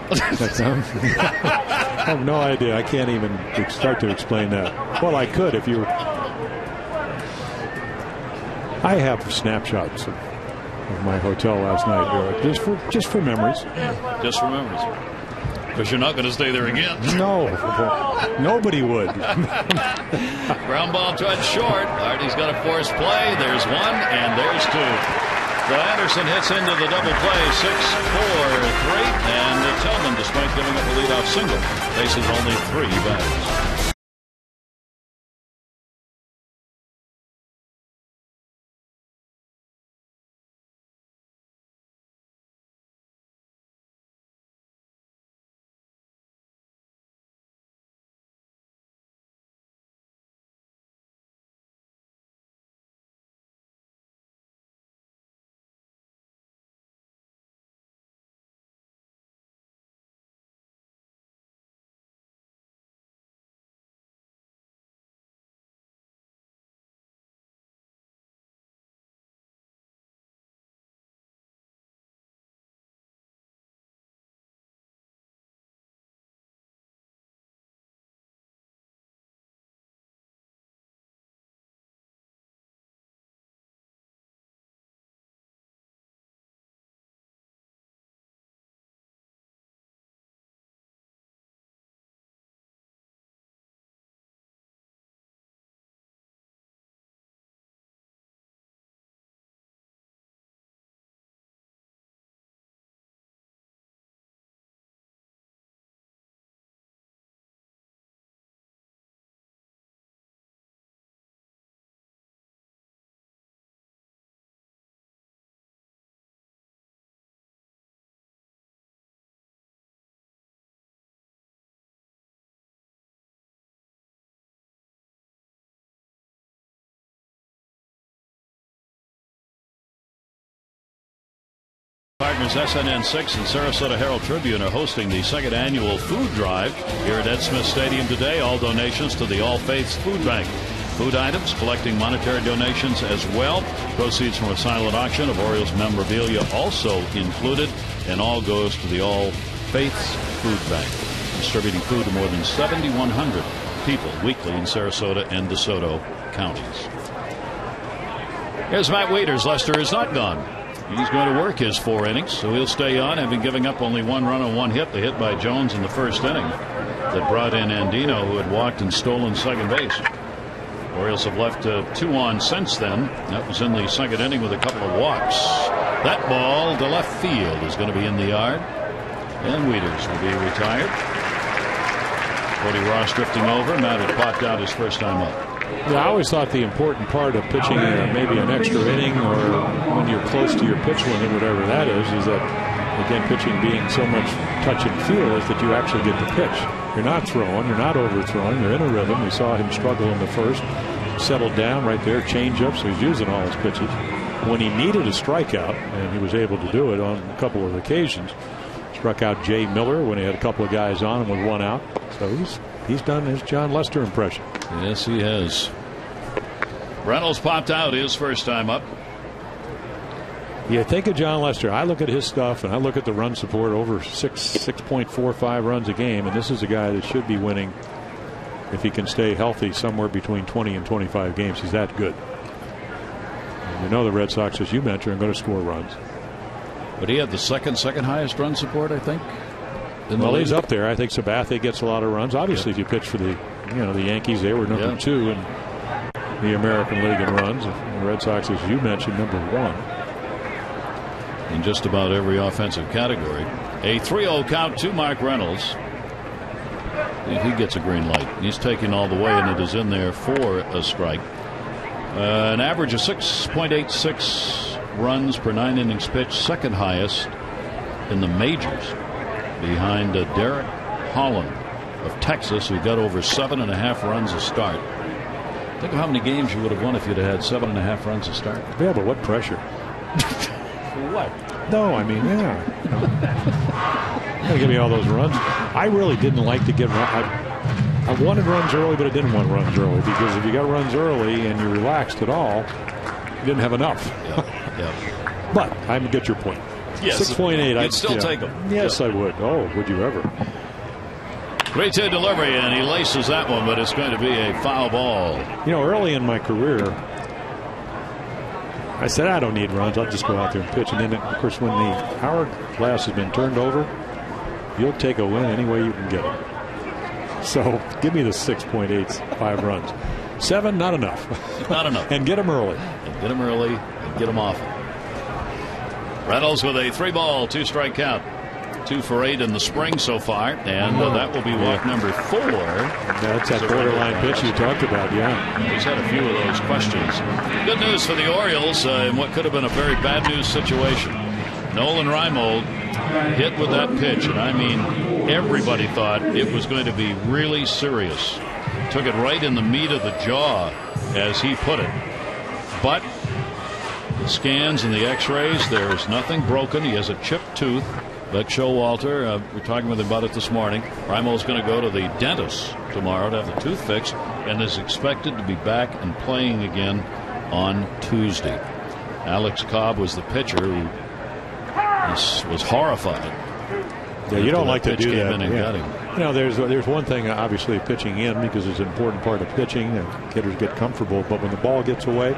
That's, um, I have no idea. I can't even start to explain that. Well, I could if you. Were, I have snapshots of, of my hotel last night, just for just for memories. Just for memories. Because you're not going to stay there again. No, nobody would. Ground ball touch short. Hardy's got a forced play. There's one, and there's two. So Anderson hits into the double play, six, four, three, and Tillman, despite giving up a leadoff single, faces only three batters. Partners SNN 6 and Sarasota Herald Tribune are hosting the second annual food drive here at Ed Smith Stadium today. All donations to the All Faiths Food Bank. Food items, collecting monetary donations as well. Proceeds from a silent auction of Orioles memorabilia also included, and all goes to the All Faiths Food Bank, distributing food to more than 7,100 people weekly in Sarasota and DeSoto counties. Here's Matt Wieters. Lester is not gone. He's going to work his four innings, so he'll stay on, having giving up only one run on one hit, the hit by Jones in the first inning that brought in Andino, who had walked and stolen second base. Orioles have left uh, two on since then. That was in the second inning with a couple of walks. That ball to left field is going to be in the yard, and Wieters will be retired. Cody Ross drifting over. Matt had popped out his first time up. Yeah, I always thought the important part of pitching uh, maybe an extra inning or when you're close to your pitch limit, whatever that is, is that again, pitching being so much touch and feel, is that you actually get the pitch. You're not throwing, you're not overthrowing, you're in a rhythm. We saw him struggle in the first, settled down right there, change up, so he's using all his pitches. When he needed a strikeout, and he was able to do it on a couple of occasions, struck out Jai Miller when he had a couple of guys on him with one out. So he's he's done his Jon Lester impression. Yes, he has. Reynolds popped out his first time up. Yeah, think of Jon Lester. I look at his stuff and I look at the run support over six six point four five runs a game, and this is a guy that should be winning if he can stay healthy somewhere between 20 and 25 games. He's that good. And you know the Red Sox, as you mentioned, are going to score runs. But he had the second second highest run support, I think. well, he's up there. I think Sabathia gets a lot of runs. Obviously, if you pitch for the you know the Yankees, they were number two in the American League in runs. The Red Sox, as you mentioned, number one in just about every offensive category. A 3 0 count to Mark Reynolds. He gets a green light, he's taking all the way, and it is in there for a strike. Uh, an average of 6.86 runs per nine innings pitched, second highest in the majors, behind uh, Derek Holland of Texas, who got over seven and a half runs a start. Think of how many games you would have won if you'd had seven and a half runs a start. Yeah, but what pressure? For what? No, I mean, yeah. give me all those runs. I really didn't like to get. I, I wanted runs early, but I didn't want runs early because if you got runs early and you relaxed at all, you didn't have enough. Yeah. yeah. but I get your point. Yes. Six point eight. I'd still yeah. take them. Yes, I would. Oh, would you ever? 3 2 delivery, and he laces that one, but it's going to be a foul ball. You know, early in my career, I said, I don't need runs. I'll just go out there and pitch. And then, of course, when the Howard hourglass has been turned over, you'll take a win any way you can get it. So give me the 6.85 runs. Seven, not enough. Not enough. and get them early. And get them early and get them off. Reynolds with a three ball, two strike count. Two for eight in the spring so far, and uh, that will be walk number four. That's that borderline pitch you talked about, yeah. He's had a few of those questions. Good news for the Orioles uh, in what could have been a very bad news situation. Nolan Reimold hit with that pitch, and I mean, everybody thought it was going to be really serious. Took it right in the meat of the jaw, as he put it. But the scans and the x-rays, there's nothing broken. He has a chipped tooth. But Showalter, uh, we're talking with him about it this morning. Reimold's going to go to the dentist tomorrow to have the tooth fixed and is expected to be back and playing again on Tuesday. Alex Cobb was the pitcher who was, was horrified. Yeah, you don't like to do that. Yeah. You know, there's there's one thing obviously pitching in because it's an important part of pitching. And hitters get comfortable, but when the ball gets away,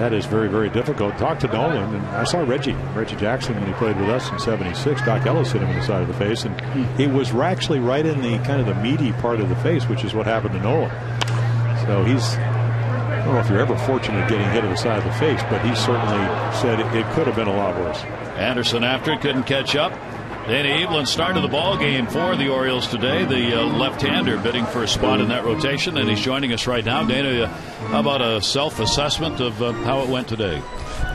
that is very, very difficult. Talk to Nolan, and I saw Reggie, Reggie Jackson, when he played with us in '76. Dock Ellis hit him in the side of the face, and he was actually right in the kind of the meaty part of the face, which is what happened to Nolan. So he's. I don't know if you're ever fortunate getting hit in the side of the face, but he certainly said it, it could have been a lot worse. Anderson after it couldn't catch up. Danny Eveland started the ball game for the Orioles today. The uh, left-hander bidding for a spot in that rotation, and he's joining us right now. Dana, uh, how about a self-assessment of uh, how it went today?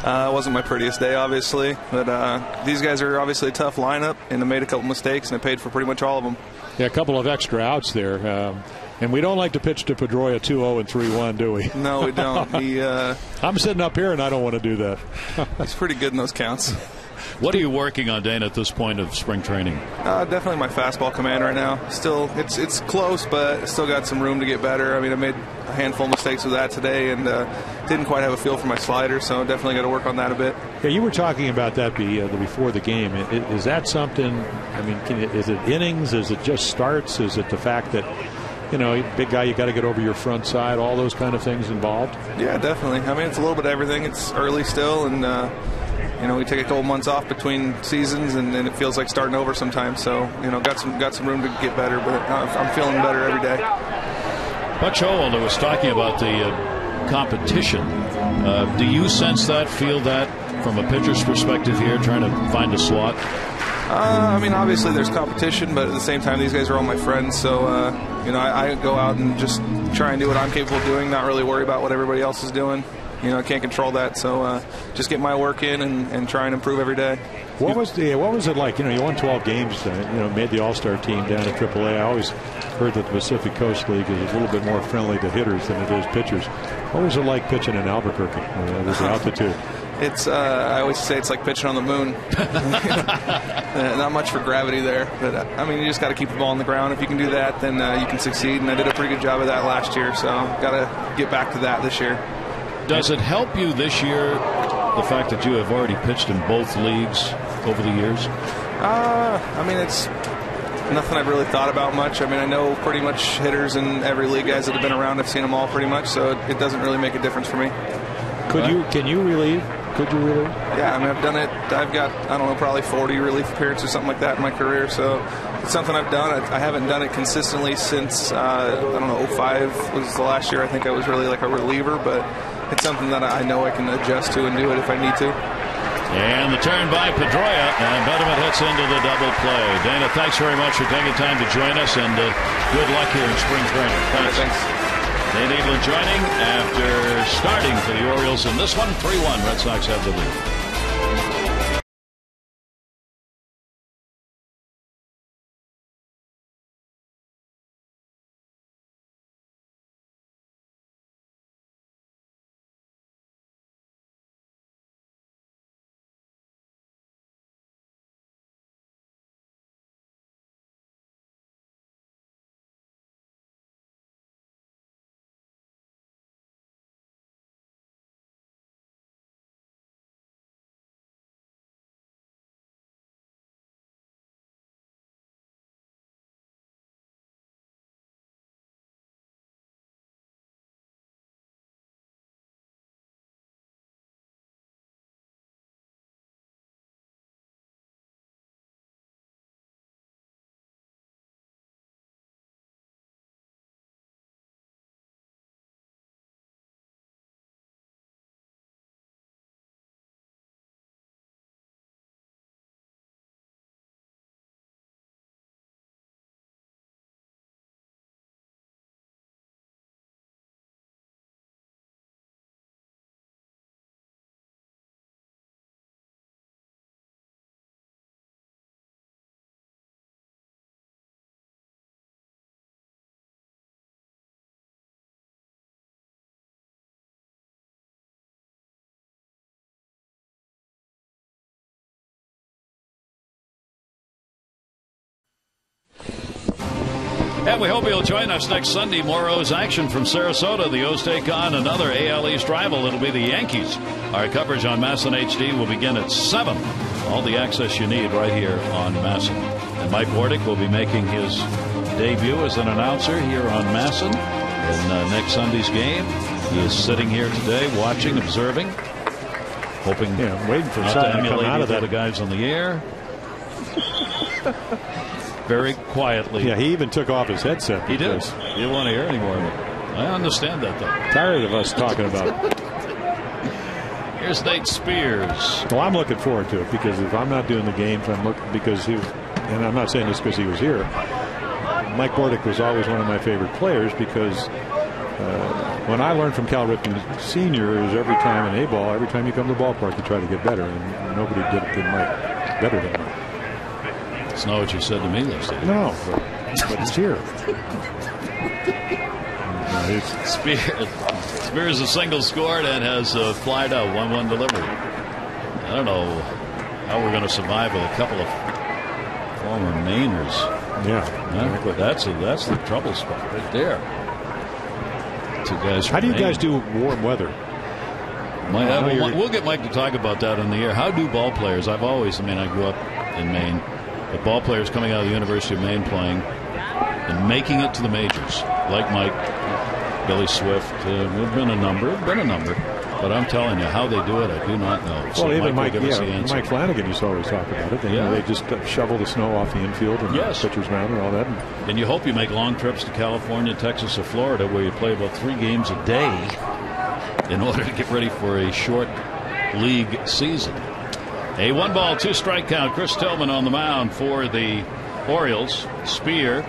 Uh, it wasn't my prettiest day, obviously, but uh, these guys are obviously a tough lineup, and I made a couple mistakes, and I paid for pretty much all of them. Yeah, a couple of extra outs there. Um, and we don't like to pitch to Pedroia 2 0 and 3 1, do we? No, we don't. He, uh, I'm sitting up here and I don't want to do that. he's pretty good in those counts. What are you working on, Dana, at this point of spring training? Uh, definitely my fastball command right now. Still, it's it's close, but still got some room to get better. I mean, I made a handful of mistakes with that today, and uh, didn't quite have a feel for my slider, so definitely got to work on that a bit. Yeah, you were talking about that be, uh, before the game. Is, that something? I mean, you, is it innings? Is it just starts? Is it the fact that you know, big guy, you got to get over your front side, all those kind of things involved? Yeah, definitely. I mean, it's a little bit of everything. It's early still, and uh, you know, we take a couple months off between seasons, and, and, it feels like starting over sometimes. So, you know, got some got some room to get better, but I'm feeling better every day. Buck Showalter was talking about the uh, competition. Uh, do you sense that, feel that from a pitcher's perspective here, trying to find a slot? Uh, I mean, obviously there's competition, but at the same time, these guys are all my friends. So, uh, you know, I, I, go out and just try and do what I'm capable of doing, not really worry about what everybody else is doing. You know I can't control that. So uh, just get my work in and, and try and improve every day. What was the what was it like? You know, you won 12 games. Uh, you know, made the All Star team down at AAA. I always heard that the Pacific Coast League is a little bit more friendly to hitters than it is pitchers. What was it like pitching in Albuquerque uh, with the altitude? It's uh, I always say it's like pitching on the moon. Uh, Not much for gravity there, but uh, I mean you just got to keep the ball on the ground. If you can do that, then uh, you can succeed. And I did a pretty good job of that last year, so got to get back to that this year. Does it help you this year, the fact that you have already pitched in both leagues over the years? Uh, I mean, it's nothing I've really thought about much. I mean, I know pretty much hitters in every league, guys that have been around. I've seen them all pretty much, so it, it doesn't really make a difference for me. Could you can you relieve? Could you relieve? Yeah, I mean, I've done it. I've got, I don't know, probably 40 relief appearances or something like that in my career. So it's something I've done. I, I haven't done it consistently since, uh, I don't know, 05 was the last year I think I was really like a reliever, but it's something that I know I can adjust to and do it if I need to. And the turn by Pedroia, and Betemit hits into the double play. Dana, thanks very much for taking time to join us, and uh, good luck here in spring training. Thanks. Thanks. Dana Eveland joining after starting for the Orioles in this one, 3-1. Red Sox have the lead. And we hope you'll join us next Sunday. More O's action from Sarasota. The O's take on another AL East rival. It'll be the Yankees. Our coverage on MASN HD will begin at 7. All the access you need right here on MASN. And Mike Bordick will be making his debut as an announcer here on MASN in uh, next Sunday's game. He is sitting here today watching, observing, hoping Yeah, I'm waiting for something to come out of that. the guys on the air. Very quietly. Yeah, he even took off his headset. He did. He didn't want to hear anymore. I understand that, though. Tired of us talking about. it. Here's Nate Spears. Well, I'm looking forward to it because if I'm not doing the games, I'm looking because he, and I'm not saying this because he was here. Mike Bordick was always one of my favorite players because uh, when I learned from Cal Ripken Senior is every time in A ball, every time you come to the ballpark, you try to get better, and nobody did it than Mike better than Mike. That's not what you said to me yesterday. No, but, but it's here. Spear, it's- Spears, Spears a single scored and has uh, flied out 1 1 delivery. I don't know how we're going to survive with a couple of former Mainers. yeah, Huh? exactly. That's, a, that's the trouble spot right there. Two guys. How do you from guys do warm weather? Know we'll, we'll get Mike to talk about that in the air. How do ball players? I've always, I mean, I grew up in Maine, but ball players coming out of the University of Maine playing and making it to the majors, like Mike, Billy Swift. Uh, there've been a number, been a number, but I'm telling you, how they do it, I do not know. So well, even Mike, Mike, will give us the yeah. Mike Flanagan used to always talk about it. They, Yeah. they just uh, shovel the snow off the infield and Yes. pitcher's mound and all that. And And you hope you make long trips to California, Texas, or Florida, where you play about three games a day in order to get ready for a short league season. A one ball, two strike count. Chris Tillman on the mound for the Orioles. Spear,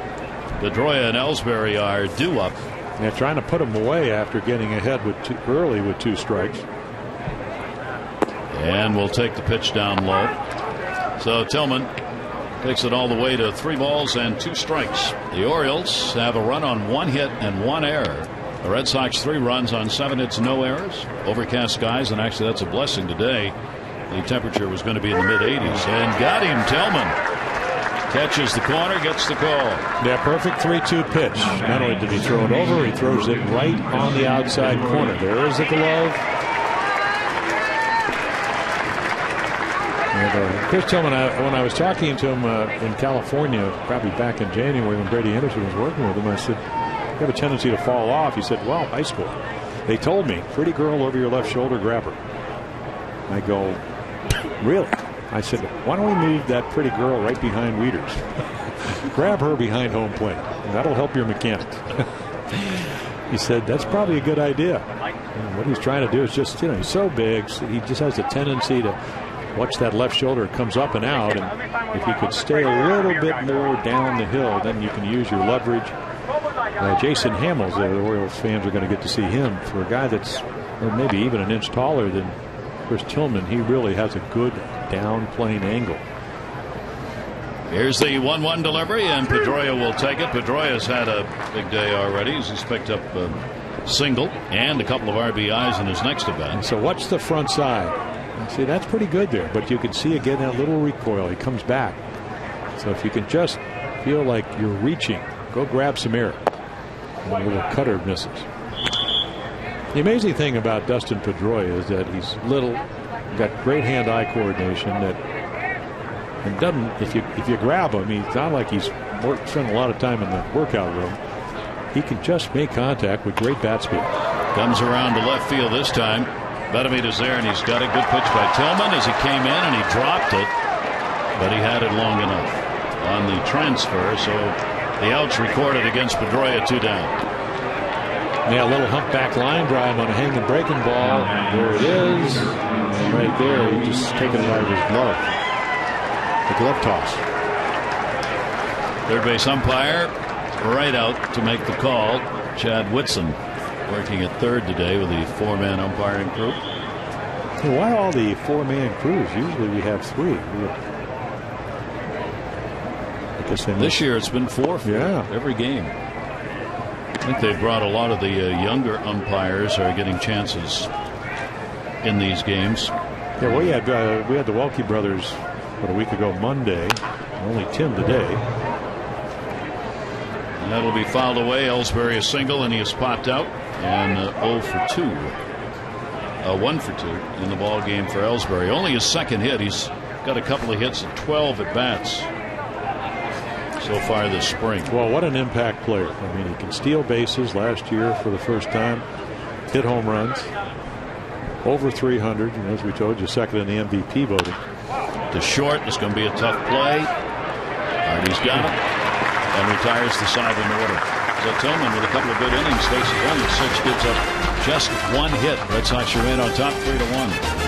Pedroia, and Ellsbury are due up Yeah, trying to put them away after getting ahead with two, early with two strikes. And we'll take the pitch down low. So Tillman takes it all the way to three balls and two strikes. The Orioles have a run on one hit and one error. The Red Sox three runs on seven hits, no errors. Overcast skies, and actually that's a blessing today. The temperature was going to be in the mid 80s. And got him, Tillman. Catches the corner, gets the call. Yeah, perfect 3 2 pitch. Not only did he throw it over, he throws it right on the outside corner. There is the glove. And, uh, Chris Tillman, I, when I was talking to him uh, in California, probably back in January when Brady Anderson was working with him, I said, You have a tendency to fall off. He said, Well, high school. They told me, pretty girl over your left shoulder, grab her. I go, Really? I said, why don't we move that pretty girl right behind Wieters? Grab her behind home plate. That'll help your mechanics. he said, that's probably a good idea. And what he's trying to do is just, you know, he's so big, so he just has a tendency to watch that left shoulder. Comes up and out. And if he could stay a little bit more down the hill, then you can use your leverage. Uh, Jason Hammel, the Orioles fans are going to get to see him for a guy that's maybe even an inch taller than Chris Tillman. He really has a good down plane angle. Here's the 1 1 delivery, and Pedroia will take it. Pedroia's had a big day already. He's picked up a single and a couple of RBIs in his next event. So, what's the front side? See, that's pretty good there, but you can see again that little recoil. He comes back. So, if you can just feel like you're reaching, go grab some air. And a little cutter misses. The amazing thing about Dustin Pedroia is that he's little, got great hand-eye coordination that and doesn't if you if you grab him he's not like he's spent a lot of time in the workout room. He can just make contact with great bat speed. Comes around to left field this time. Betemit is there and he's got a good pitch by Tillman as he came in and he dropped it but he had it long enough on the transfer so the outs recorded against Pedroia two down yeah, a little humpback line drive on a hanging breaking ball. There it is. Right there. He just taken it out of his glove. The glove toss. Third base umpire right out to make the call. Chad Whitson working at third today with the four man umpiring crew. Hey, why all the four man crews? Usually we have three. We have... I guess this year it's been four for yeah. every game. I think they've brought a lot of the uh, younger umpires are getting chances in these games. Yeah, we had uh, we had the Welke brothers what a week ago Monday. Only Tim today. And that'll be fouled away. Ellsbury a single and he is popped out and uh, 0 for 2. Uh, 1 for 2 in the ball game for Ellsbury. Only his second hit. He's got a couple of hits and 12 at bats so far this spring. Well, what an impact player. I mean, he can steal bases last year for the first time, hit home runs, over 300, and as we told you, second in the MVP voting. To short it's going to be a tough play. Hardy's got it and retires the side in order. So Tillman with a couple of good innings it one six, gives up just one hit. Red Sox are in on top three to one.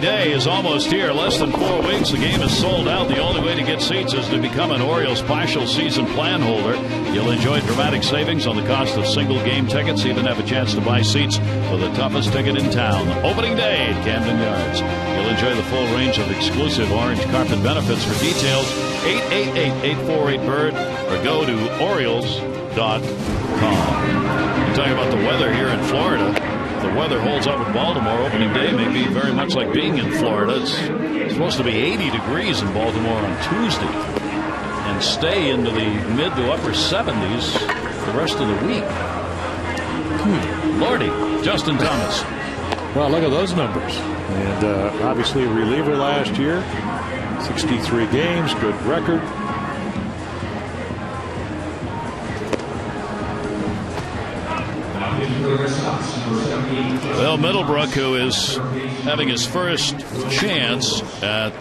Day is almost here. Less than four weeks. The game is sold out. The only way to get seats is to become an Orioles partial season plan holder. You'll enjoy dramatic savings on the cost of single game tickets. Even have a chance to buy seats for the toughest ticket in town. Opening day at Camden Yards. You'll enjoy the full range of exclusive orange carpet benefits. For details, 888-848-BIRD or go to Orioles.com. We're talking about the weather here in Florida the weather holds up in Baltimore, opening day may be very much like being in Florida. It's supposed to be 80 degrees in Baltimore on Tuesday and stay into the mid to upper 70s the rest of the week. Hmm. Lordy, Justin Thomas. Well, look at those numbers. And uh, obviously, a reliever last year, 63 games, good record. Well, Middlebrook, who is having his first chance at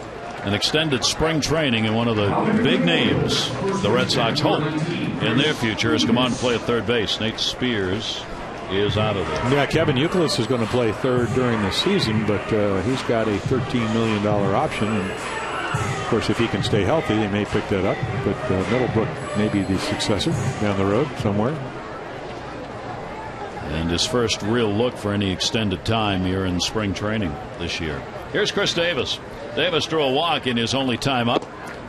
an extended spring training in one of the big names the Red Sox hope in their future is come on play at third base. Nate Spears is out of there. Yeah, Kevin Youkilis is going to play third during the season, but uh, he's got a $13 million option. And of course, if he can stay healthy, they may pick that up. But uh, Middlebrook may be the successor down the road somewhere and his first real look for any extended time here in spring training this year. Here's Chris Davis. Davis drew a walk in his only time up.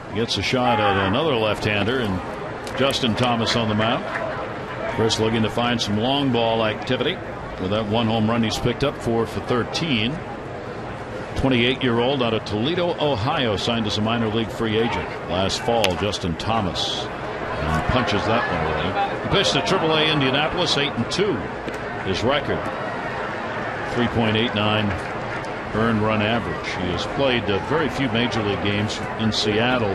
He gets a shot at another left-hander and Justin Thomas on the mound. Chris looking to find some long ball activity with that one home run he's picked up for for 13. 28 year old out of Toledo, Ohio, signed as a minor league free agent last fall. Justin Thomas and punches that one away. He pitched to AAA Indianapolis, 8 and 2 his record 3.89 earned run average. He has played uh, very few major league games in Seattle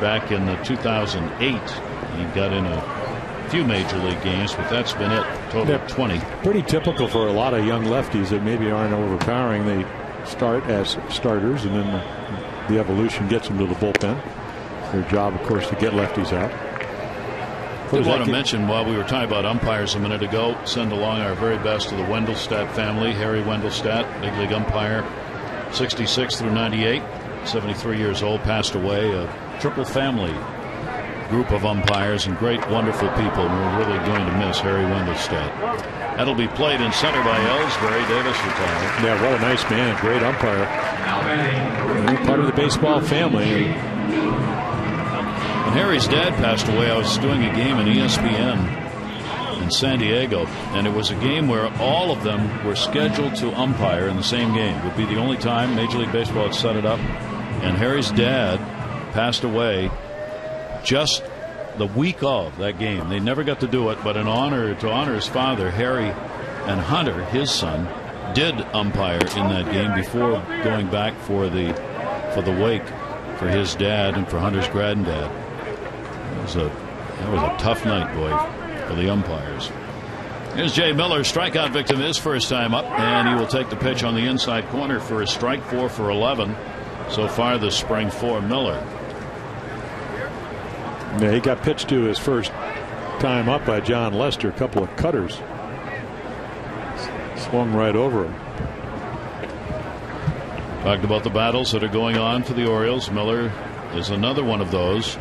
back in the 2008. He got in a few major league games, but that's been it. Total of 20. Pretty typical for a lot of young lefties that maybe aren't overpowering. They start as starters, and then the, the evolution gets them to the bullpen. Their job, of course, to get lefties out. I want to mention while we were talking about umpires a minute ago, send along our very best to the Wendelstedt family. Harry Wendelstedt, big league umpire, 66 through 98, 73 years old, passed away. A triple family group of umpires and great, wonderful people. And we're really going to miss Harry Wendelstedt. That'll be played in center by Ellsbury. Davis retired. Yeah, what a nice man. Great umpire. Part of the baseball family. Harry's dad passed away, I was doing a game in ESPN in San Diego, and it was a game where all of them were scheduled to umpire in the same game. It would be the only time Major League Baseball had set it up. And Harry's dad passed away just the week of that game. They never got to do it, but in honor to honor his father, Harry and Hunter, his son, did umpire in that game before going back for the for the wake for his dad and for Hunter's granddad. It was a that was a tough night, boy, for the umpires. Here's Jai Miller, strikeout victim, his first time up, and he will take the pitch on the inside corner for a strike four for 11 so far this spring for Miller. Yeah, he got pitched to his first time up by Jon Lester, a couple of cutters. Swung right over him. Talked about the battles that are going on for the Orioles. Miller is another one of those.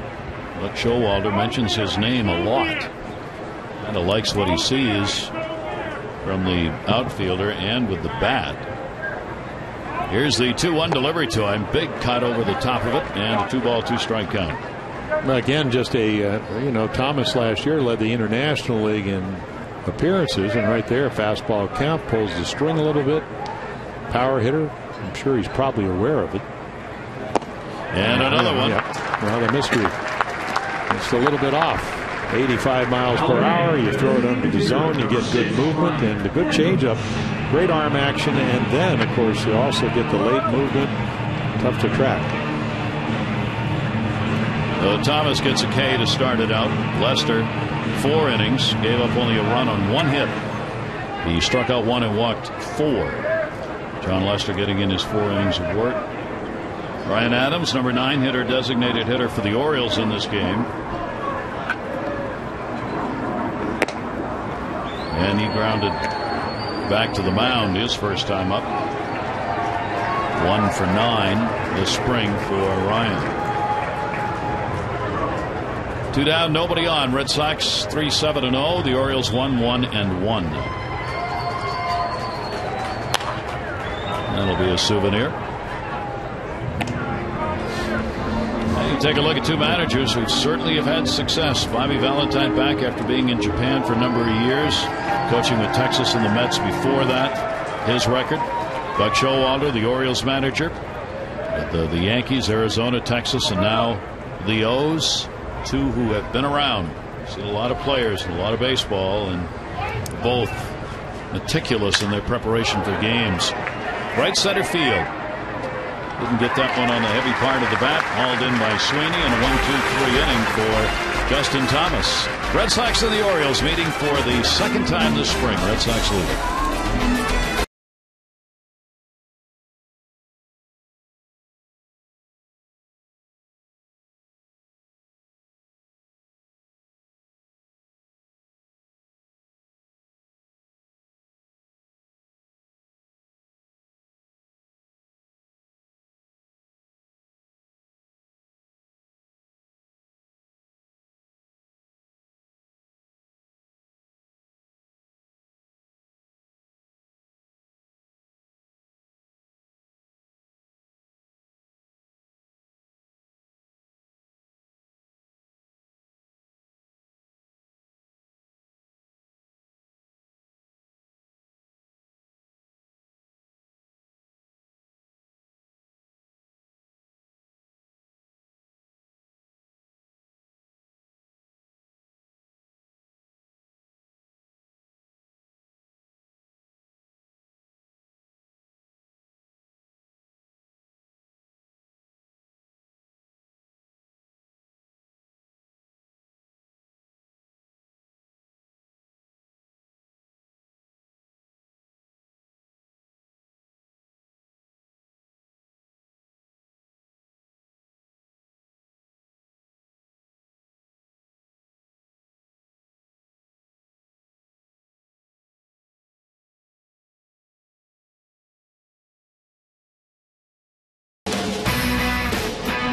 But Showalter mentions his name a lot. Kind of likes what he sees from the outfielder and with the bat. Here's the 2 1 delivery to him. Big cut over the top of it, and a two ball, two strike count. Again, just a, uh, you know, Thomas last year led the International League in appearances, and right there, fastball count pulls the string a little bit. Power hitter. I'm sure he's probably aware of it. And another one. Yeah. Well, the mystery a little bit off. 85 miles per hour. You throw it under the zone, you get good movement and a good changeup. Great arm action, and then, of course, you also get the late movement. Tough to track. Uh, Thomas gets a K to start it out. Lester, four innings, gave up only a run on one hit. He struck out one and walked four. Jon Lester getting in his four innings of work. Ryan Adams, number nine hitter, designated hitter for the Orioles in this game. And he grounded back to the mound his first time up. One for nine this spring for Ryan. Two down, nobody on. Red Sox 3 7 and 0. The Orioles 1 1 and 1. That'll be a souvenir. take a look at two managers who certainly have had success. Bobby Valentine back after being in Japan for a number of years, coaching with Texas and the Mets before that. His record. Buck Showalter, the Orioles manager. The, the Yankees, Arizona, Texas, and now the O's two who have been around. Seen a lot of players and a lot of baseball, and both meticulous in their preparation for games. Right center field. Didn't get that one on the heavy part of the bat. Hauled in by Sweeney in a 1 2 3 inning for Justin Thomas. Red Sox and the Orioles meeting for the second time this spring. Red Sox leading.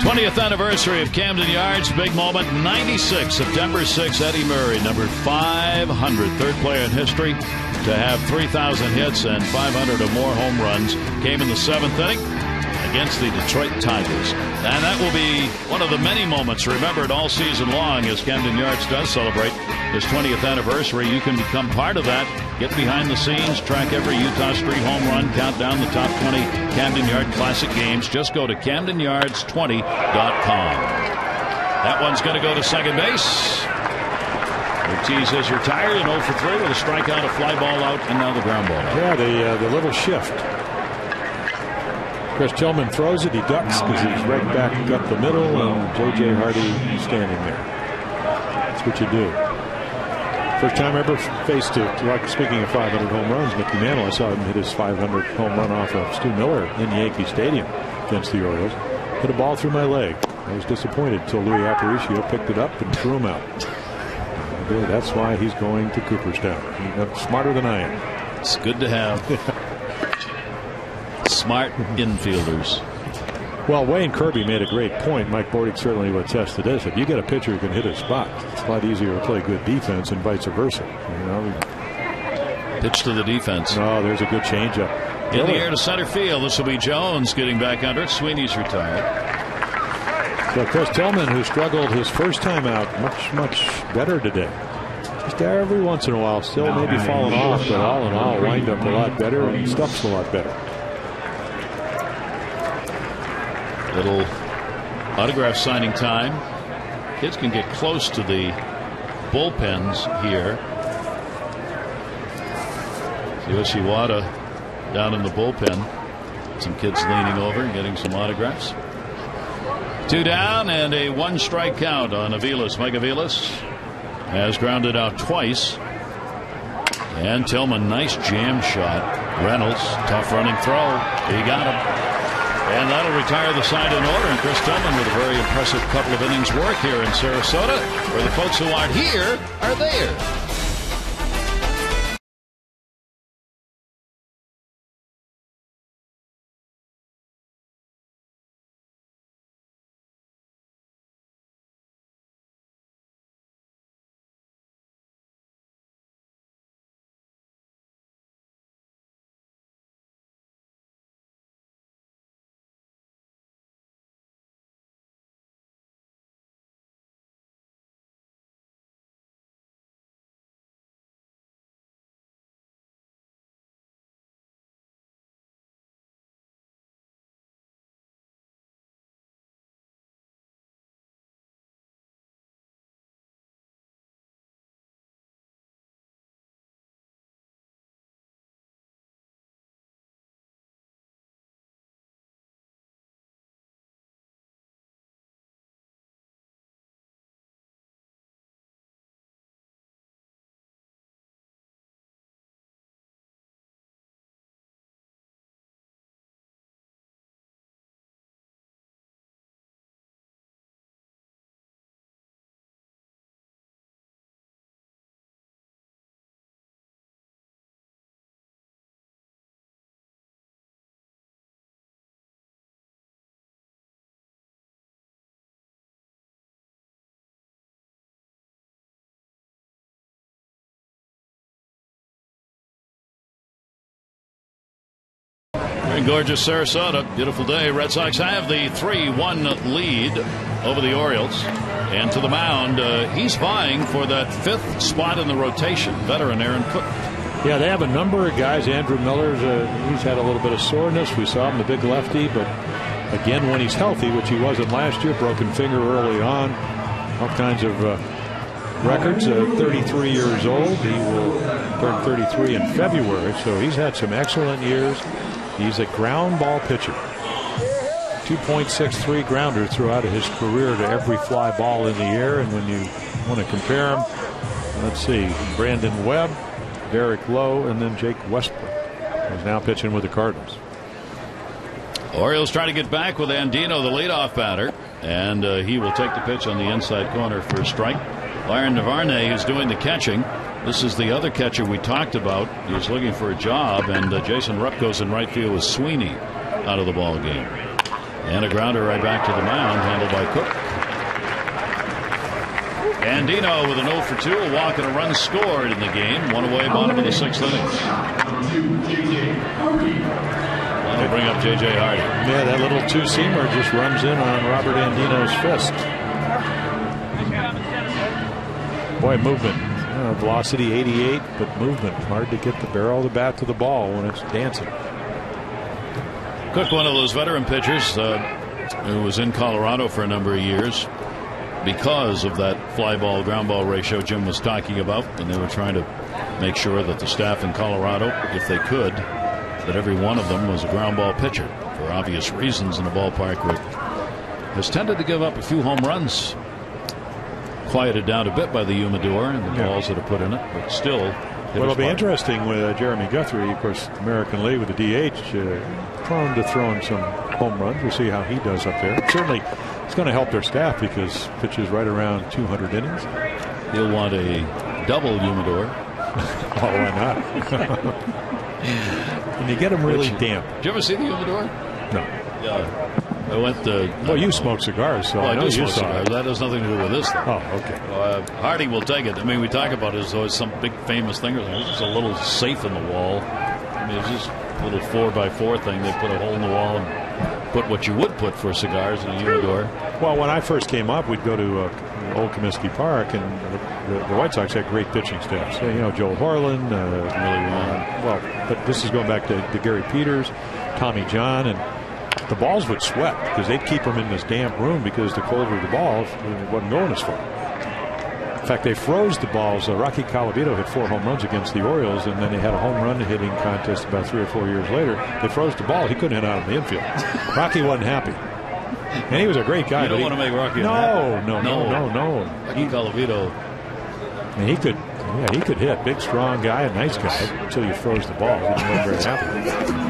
20th anniversary of Camden Yards. Big moment. 96, September 6, Eddie Murray, number 500, third player in history to have 3,000 hits and 500 or more home runs. Came in the seventh inning against the Detroit Tigers. And that will be one of the many moments remembered all season long as Camden Yards does celebrate his 20th anniversary. You can become part of that. Get behind the scenes, track every Eutaw Street home run, count down the top 20 Camden Yard Classic games. Just go to CamdenYards20.com. That one's going to go to second base. Ortiz is retired and 0 for 3 with a strikeout, a fly ball out, and now the ground ball out. Yeah, the, uh, the little shift. Chris Tillman throws it. He ducks because he's right back up the middle, and J.J. Hardy standing there. That's what you do. First time I ever faced it. Like speaking of 500 home runs, Mickey Mantle. I saw him hit his 500 home run off of Stu Miller in Yankee Stadium against the Orioles. Hit a ball through my leg. I was disappointed until Luis Aparicio picked it up and threw him out. That's why he's going to Cooperstown. He's smarter than I am. It's good to have. smart infielders. Well, Wayne Kirby made a great point. Mike Bordick certainly would attest to this. If you get a pitcher who can hit a spot, it's a lot easier to play good defense and vice versa. You know, pitch to the defense. Oh, there's a good changeup. In the air to center field. This will be Jones getting back under it. Sweeney's retired. So Chris Tillman, who struggled his first time out, much much better today. Just every once in a while, still maybe falling off, but all in all, wind up a lot better and stuff's a lot better. Little autograph signing time. Kids can get close to the bullpens here. Tsuyoshi Wada down in the bullpen. Some kids leaning over and getting some autographs. Two down and a one strike count on Aviles. Mike Aviles has grounded out twice. And Tillman, nice jam shot. Reynolds, tough running throw. He got him. And that'll retire the side in order. And Chris Tillman with a very impressive couple of innings work here in Sarasota, where the folks who aren't here are there. In gorgeous Sarasota. Beautiful day. Red Sox have the 3 1 lead over the Orioles. And to the mound, uh, he's vying for that fifth spot in the rotation. Veteran Aaron Cook. Yeah, they have a number of guys. Andrew Miller's uh, he's had a little bit of soreness. We saw him, the big lefty, but again, when he's healthy, which he wasn't last year, broken finger early on, all kinds of uh, records. Uh, 33 years old. He will turn 33 in February, so he's had some excellent years. He's a ground ball pitcher. 2.63 grounder throughout his career to every fly ball in the air. And when you want to compare him, let's see, Brandon Webb, Derek Lowe, and then Jake Westbrook, who's now pitching with the Cardinals. Orioles trying to get back with Andino, the leadoff batter, and uh, he will take the pitch on the inside corner for a strike. Ryan Lavarnway is doing the catching. This is the other catcher we talked about. He's looking for a job, and uh, Jason Repko goes in right field with Sweeney out of the ball game. And a grounder right back to the mound, handled by Cook. Andino with an 0 for 2, a walk and a run scored in the game. One away, bottom of the sixth inning. That'll bring up J.J. Hardy. Yeah, that little two-seamer just runs in on Robert Andino's fist. Boy, movement. Uh, velocity 88, but movement. Hard to get the barrel of the bat to the ball when it's dancing. Cook, one of those veteran pitchers uh, who was in Colorado for a number of years because of that fly ball ground ball ratio Jim was talking about. And they were trying to make sure that the staff in Colorado, if they could, that every one of them was a ground ball pitcher for obvious reasons in a ballpark where has tended to give up a few home runs quieted down a bit by the humidor and the Yeah. balls that are put in it, but still. hit Well, it'll be interesting with uh, Jeremy Guthrie, of course, American League with the DH, uh, prone to throwing some home runs. We'll see how he does up there. Certainly, it's going to help their staff because pitches right around 200 innings. He'll want a double humidor. Oh, why not? and you get them really Which- damp. Did you ever see the humidor? No. Yeah. I went to. Well, you smoke cigars, so Well, I I know do you smoke cigars. That has nothing to do with this. Though. Oh, okay. Uh, Hardy will take it. I mean, we talk about it as it's some big famous thing. Just a little safe in the wall. I mean, it's just a little four by four thing. They put a hole in the wall and put what you would put for cigars in a humidor. Well, when I first came up, we'd go to uh, Old Comiskey Park, and the, the White Sox had great pitching staffs. You know, Joel Horlen, uh, Really wrong. well, but this is going back to, to Gary Peters, Tommy John, and the balls would sweat because they'd keep them in this damp room because the colder the balls, it wasn't going as far. In fact, they froze the balls. Uh, Rocky Colavito hit four home runs against the Orioles, and then they had a home run hitting contest about three or four years later. They froze the ball. He couldn't hit out of the infield. Rocky wasn't happy. And he was a great guy. You don't want to make Rocky No, no, no, no, no. Rocky Colavito. And he could, yeah, he could hit. Big, strong guy, a nice guy, until you froze the ball. He wasn't very happy.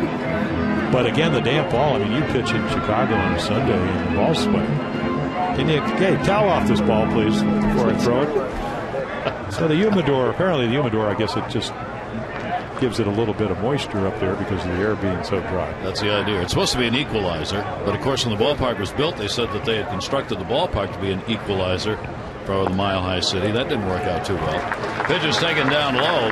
But again, the damp ball. I mean, you pitch in Chicago on a Sunday and the ball's sweating. Can you, hey, towel off this ball, please, before I throw it? So the humidor, apparently the humidor, I guess it just gives it a little bit of moisture up there because of the air being so dry. That's the idea. It's supposed to be an equalizer, but of course, when the ballpark was built, they said that they had constructed the ballpark to be an equalizer for the Mile High City. That didn't work out too well. Pitch is taken down low,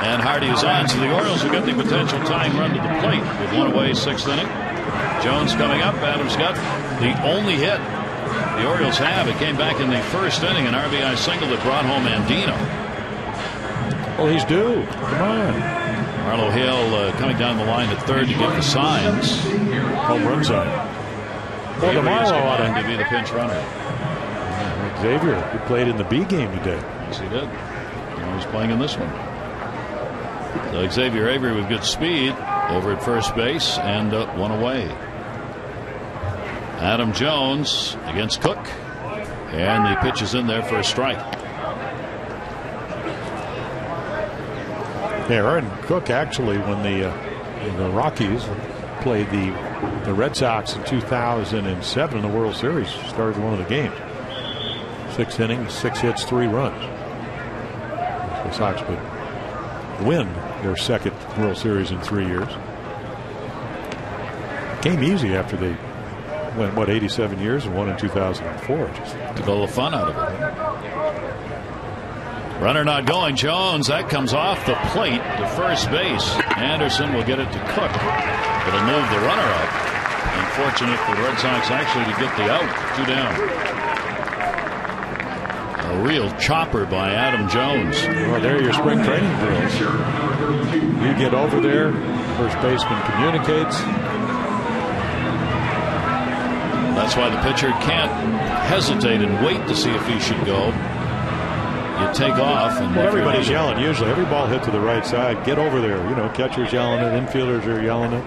and Hardy is on. So the Orioles have got the potential tying run to the plate with one away, sixth inning. Jones coming up. Adams got the only hit the Orioles have. It came back in the first inning, an RBI single that brought home Andino. Well, he's due. Come on. Marlo Hale uh, coming down the line at third to get the signs. Home run sign. Well, Avery is tomorrow going ought to be the pinch runner. Xavier, he played in the B game today. Yes, he did. And he's playing in this one. So Xavier Avery with good speed over at first base and uh, one away. Adam Jones against Cook. And the pitch is in there for a strike. Yeah, Aaron Cook actually, when the uh, the Rockies played the the Red Sox in 2007 in the World Series, started one of the games. Six innings, six hits, three runs. The Sox would win their second World Series in three years. Came easy after they went what 87 years and won in 2004. Just Took all the fun out of it. Runner not going. Jones, that comes off the plate to first base. Anderson will get it to Cook. It'll move the runner up. Unfortunate for the Red Sox actually to get the out. Two down. A real chopper by Adam Jones. Well, there are your spring training drills. You get over there, first baseman communicates. That's why the pitcher can't hesitate and wait to see if he should go. You take off, and well, everybody's yelling. Usually, every ball hit to the right side. Get over there. You know, catchers yelling it, infielders are yelling it.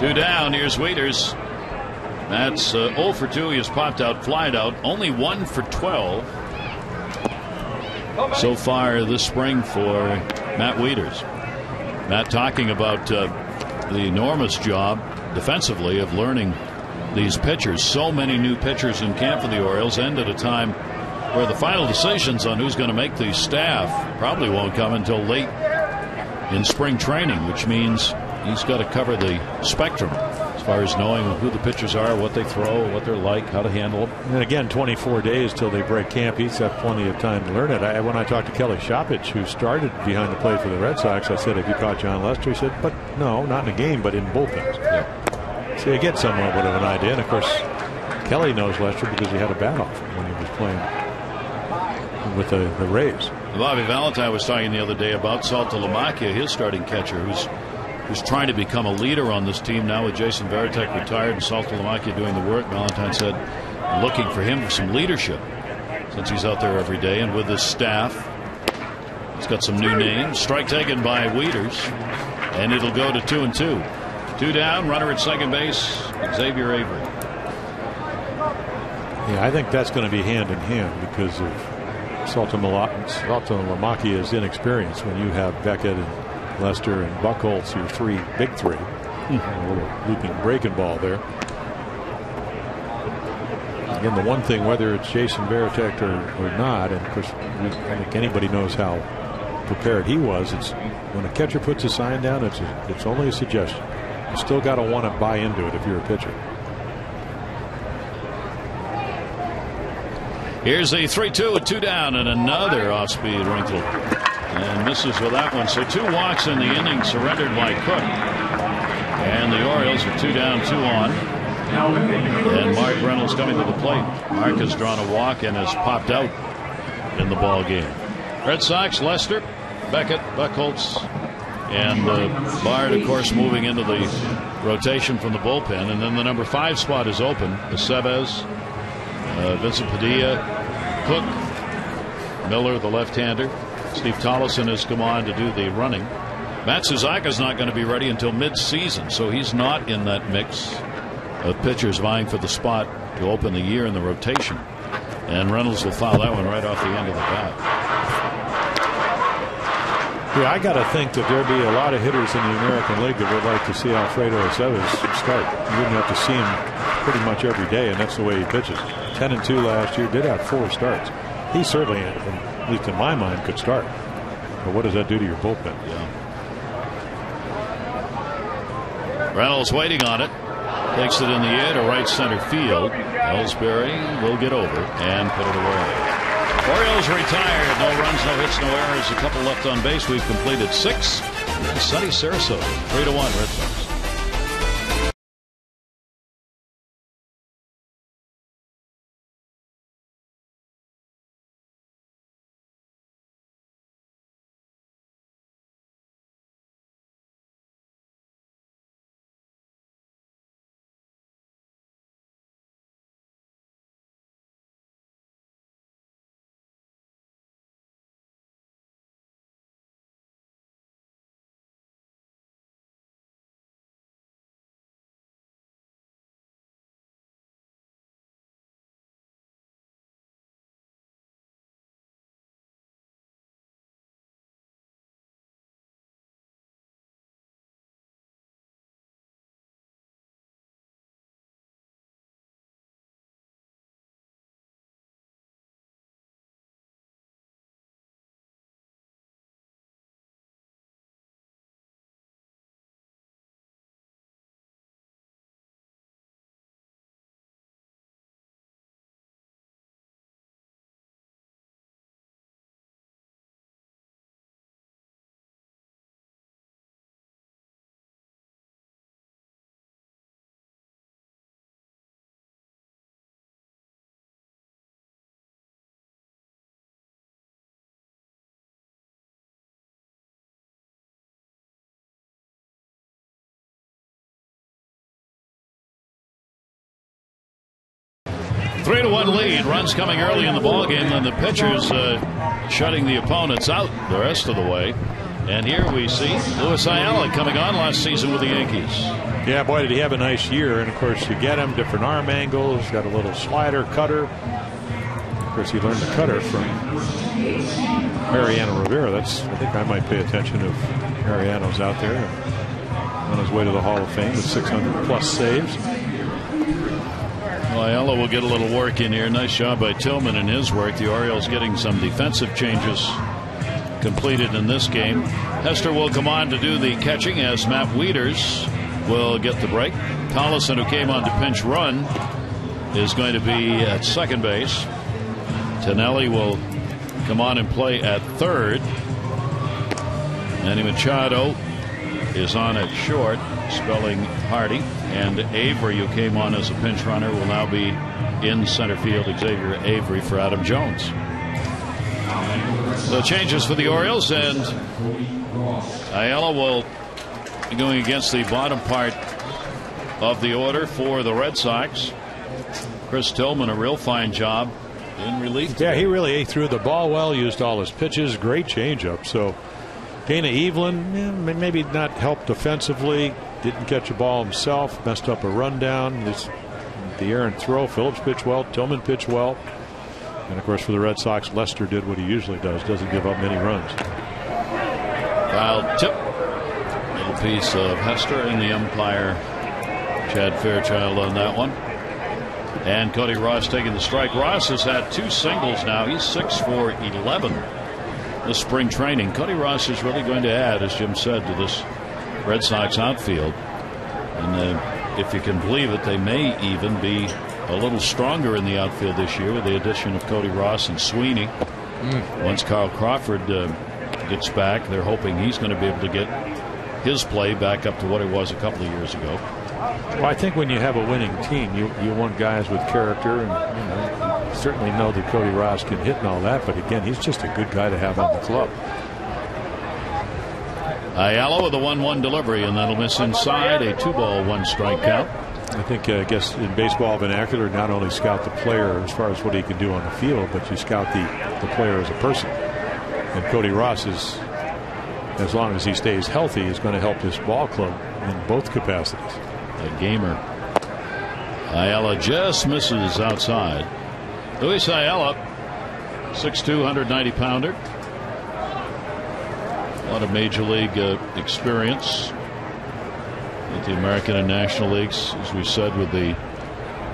Two down. Here's Wieters. That's uh, 0 for 2. He has popped out, flied out. Only 1 for 12 so far this spring for Matt Wieters. Matt talking about uh, the enormous job defensively of learning these pitchers. So many new pitchers in camp for the Orioles, and at a time where the final decisions on who's going to make the staff probably won't come until late in spring training, which means he's got to cover the spectrum far as knowing who the pitchers are, what they throw, what they're like, how to handle them. And again, 24 days till they break camp. He's got plenty of time to learn it. I, when I talked to Kelly Shoppach, who started behind the plate for the Red Sox, I said, "Have you caught Jon Lester?" He said, "But no, not in a game, but in bullpens." Yeah. So you get somewhat of an idea. And of course, Kelly knows Lester because he had a bat off when he was playing with the, the Rays. Bobby Valentine was talking the other day about Saltalamacchia, his starting catcher, who's who's trying to become a leader on this team now with Jason Varitek retired and Saltalamacchia doing the work. Valentine said looking for him for some leadership since he's out there every day and with his staff. He's got some new names. Strike taken by Wieters, and it'll go to two and two. Two down, runner at second base, Xavier Avery. Yeah, I think that's going to be hand in hand because of Saltalamacchia's inexperience when you have Beckett and Lester and Buchholz, your three big 3 Hmm. A little looping breaking ball there. Again, the one thing, whether it's Jason Varitek or, or not, and of course, I think anybody knows how prepared he was. It's when a catcher puts a sign down, it's a, it's only a suggestion. You still got to want to buy into it if you're a pitcher. Here's a 3 2 with two down and another off speed wrinkle. And misses with that one. So two walks in the inning surrendered by Cook. And the Orioles are two down, two on. And Mark Reynolds coming to the plate. Mark has drawn a walk and has popped out in the ball game. Red Sox, Lester, Beckett, Buchholz, and uh, Bard, of course, moving into the rotation from the bullpen. And then the number five spot is open. Aceves, uh, Vicente Padilla, Cook, Miller, the left-hander. Steve Tolleson has come on to do the running. Matsuzaka is not going to be ready until mid-season, so he's not in that mix of pitchers vying for the spot to open the year in the rotation. And Reynolds will foul that one right off the end of the bat. Yeah, I got to think that there'd be a lot of hitters in the American League that would like to see Alfredo Aceves start. You wouldn't have to see him pretty much every day, and that's the way he pitches. 10 and 2 last year, did have four starts. He certainly, at least in my mind, could start. But what does that do to your bullpen? Yeah. Reynolds waiting on it. Takes it in the air to right center field. Ellsbury will get over and put it away. Orioles retired. No runs, no hits, no errors. A couple left on base. We've completed six. Sunny Sarasota. Three to one Red Sox. Three to one lead. Runs coming early in the ball game, and the pitchers uh, shutting the opponents out the rest of the way. And here we see Luis Ayala coming on last season with the Yankees. Yeah, boy, did he have a nice year. And of course, you get him different arm angles, got a little slider, cutter. Of course, he learned the cutter from Mariano Rivera. That's I think I might pay attention if Mariano's out there on his way to the Hall of Fame with 600 plus saves. Ayala will get a little work in here. Nice job by Tillman in his work. The Orioles getting some defensive changes completed in this game. Hester will come on to do the catching as Matt Wieters will get the break. Tolleson, who came on to pinch run, is going to be at second base. Tonelli will come on and play at third. Manny Machado is on at short, spelling Hardy. And Avery, who came on as a pinch runner, will now be in center field. Xavier Avery for Adam Jones. The changes for the Orioles, and Ayala will be going against the bottom part of the order for the Red Sox. Chris Tillman, a real fine job in relief. Yeah, he really threw the ball well, used all his pitches, great changeup. So Dana Eveland, maybe not helped defensively, didn't catch a ball himself, messed up a rundown. This, the errant throw, Phillips pitched well, Tillman pitched well. And of course, for the Red Sox, Lester did what he usually does, doesn't give up many runs. Foul tip. Little piece of Hester and the umpire, Chad Fairchild, on that one. And Cody Ross taking the strike. Ross has had two singles now. He's six for 11 this spring training. Cody Ross is really going to add, as Jim said, to this Red Sox outfield. And uh, if you can believe it, they may even be a little stronger in the outfield this year with the addition of Cody Ross and Sweeney. Mm. Once Carl Crawford uh, gets back, they're hoping he's going to be able to get his play back up to what it was a couple of years ago. Well, I think when you have a winning team, you you want guys with character, and you, know, certainly know that Cody Ross can hit and all that. But again, he's just a good guy to have on the club. Ayala with a 1-1 delivery, and that'll miss inside a two-ball, one-strike count. I think, uh, I guess, in baseball vernacular, not only scout the player as far as what he can do on the field, but you scout the, the player as a person. And Cody Ross is, as long as he stays healthy, is going to help this ball club in both capacities. A gamer. Ayala just misses outside. Luis Ayala, 6'2", 190 pounder. A lot of major league uh, experience at the American and National Leagues, as we said, with the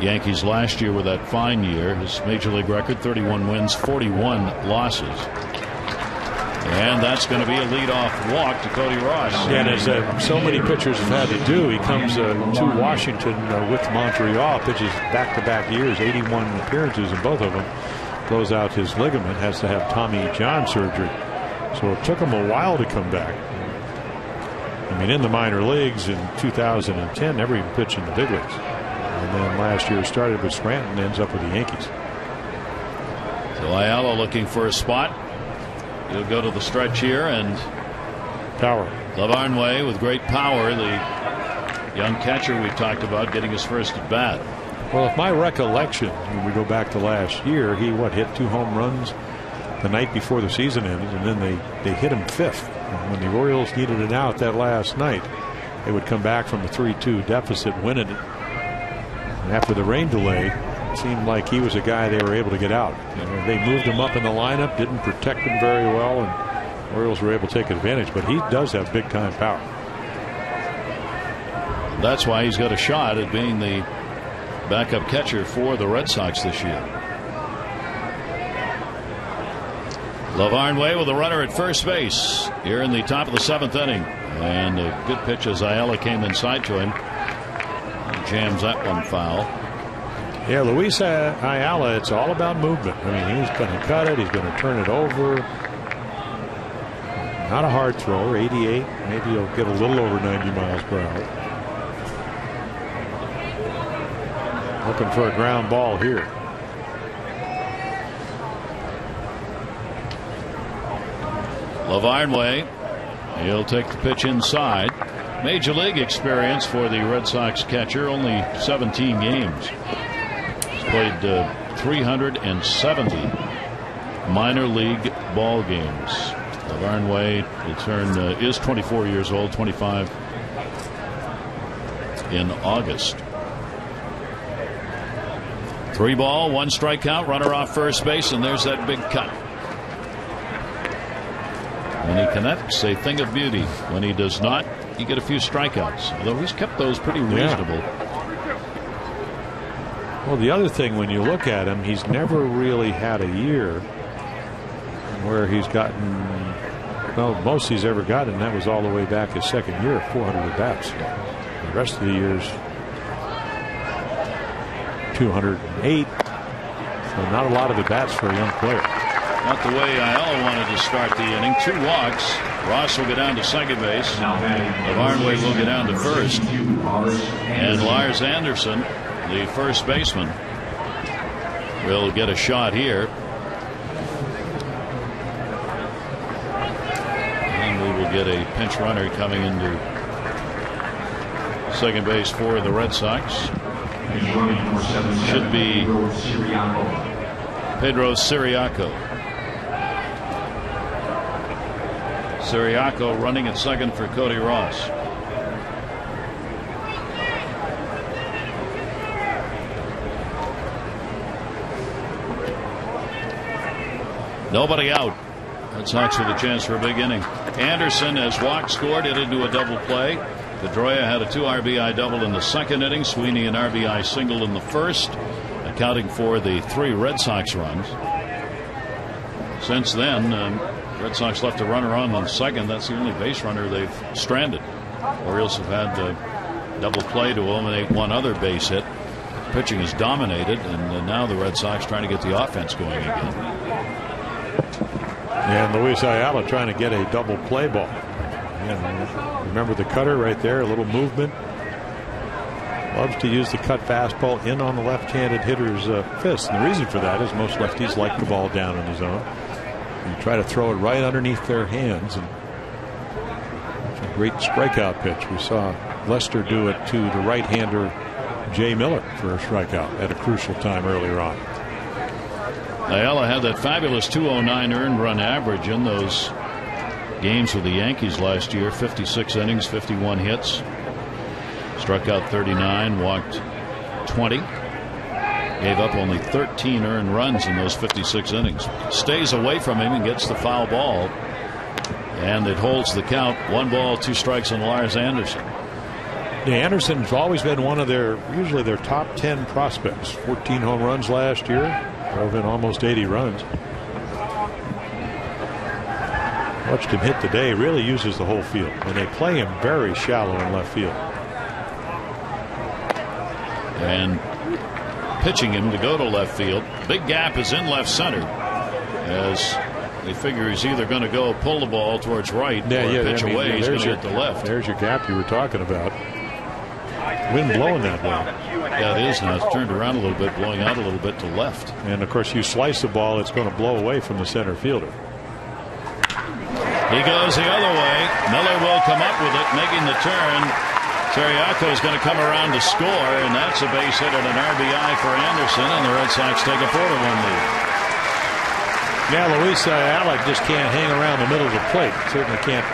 Yankees last year with that fine year. His major league record 31 wins, 41 losses. And that's going to be a leadoff walk to Cody Ross. Yeah, and as uh, so many pitchers have had to do, he comes uh, to Washington uh, with Montreal, pitches back to back years, 81 appearances in both of them. Blows out his ligament, has to have Tommy John surgery. So it took him a while to come back. I mean, in the minor leagues in 2010, never even pitched in the big leagues. And then last year started with Scranton, ends up with the Yankees. So Ayala looking for a spot. He'll go to the stretch here and power. Lavarnway with great power. The young catcher we've talked about getting his first at bat. Well, if my recollection, when we go back to last year, he what hit two home runs the night before the season ended, and then they they hit him fifth. When the Orioles needed an out that last night, they would come back from a 3-2 deficit, win it. And after the rain delay, it seemed like he was a guy they were able to get out. And they moved him up in the lineup, didn't protect him very well, and Orioles were able to take advantage. But he does have big time power. That's why he's got a shot at being the backup catcher for the Red Sox this year. Lavarnway with a runner at first base here in the top of the seventh inning. And a good pitch as Ayala came inside to him. Jams that one foul. Yeah, Luis Ayala, it's all about movement. I mean, he's going to cut it, he's going to turn it over. Not a hard thrower, 88. Maybe he'll get a little over 90 miles per hour. Looking for a ground ball here. Lavarnway. He'll take the pitch inside. Major league experience for the Red Sox catcher, only 17 games. He's played uh, 370 minor league ball games. Lavarnway will turn uh, is 24 years old, 25 in August. Three ball, one strikeout, runner off first base, and there's that big cut. When he connects, a thing of beauty. When he does not, you get a few strikeouts. Although he's kept those pretty reasonable. Yeah. Well, the other thing, when you look at him, he's never really had a year where he's gotten, well, most he's ever gotten, that was all the way back his second year, 400 at bats. The rest of the years, 208. So not a lot of at bats for a young player. Not the way Ayala wanted to start the inning. Two walks. Ross will go down to second base. Lavarnway will go down to first. And Lars Anderson, the first baseman, will get a shot here. And we will get a pinch runner coming into second base for the Red Sox. Should be Pedro Ciriaco. Ciriaco running at second for Cody Ross. Nobody out. Red Sox with a chance for a big inning. Anderson has walked, scored, it into a double play. Pedroia had a two RBI double in the second inning. Sweeney an RBI single in the first, accounting for the three Red Sox runs. Since then, um, Red Sox left a runner on on second. That's the only base runner they've stranded. Orioles have had a double play to eliminate one other base hit. Pitching is dominated, and uh, now the Red Sox trying to get the offense going again. And Luis Ayala trying to get a double play ball. And remember the cutter right there, a little movement. Loves to use the cut fastball in on the left-handed hitter's uh, fist. And the reason for that is most lefties like the ball down in the zone. You try to throw it right underneath their hands. And a great strikeout pitch. We saw Lester do it to the right-hander Jai Miller for a strikeout at a crucial time earlier on. Ayala had that fabulous 209 earned run average in those games with the Yankees last year 56 innings, 51 hits, struck out 39, walked 20, gave up only 13 earned runs in those 56 innings. Stays away from him and gets the foul ball, and it holds the count. One ball, two strikes on Lars Anderson. Yeah, Anderson's always been one of their usually their top 10 prospects. 14 home runs last year, drove in almost 80 runs. Watched him hit today. Really uses the whole field, and they play him very shallow in left field. And pitching him to go to left field. Big gap is in left center as they figure he's either going to go pull the ball towards right Yeah, or yeah, pitch I mean, away. yeah, he's going there's to your- hit the left. There's your gap you were talking about. Wind blowing that way. Yeah, it is now. It's turned around a little bit, blowing out a little bit to left. And of course, you slice the ball, it's going to blow away from the center fielder. He goes the other way. Miller will come up with it, making the turn. Ciriaco is going to come around to score, and that's a base hit and an RBI for Anderson, and the Red Sox take a 4 to 1 lead. Yeah, Luis uh, Alec just can't hang around the middle of the plate. Certainly can't.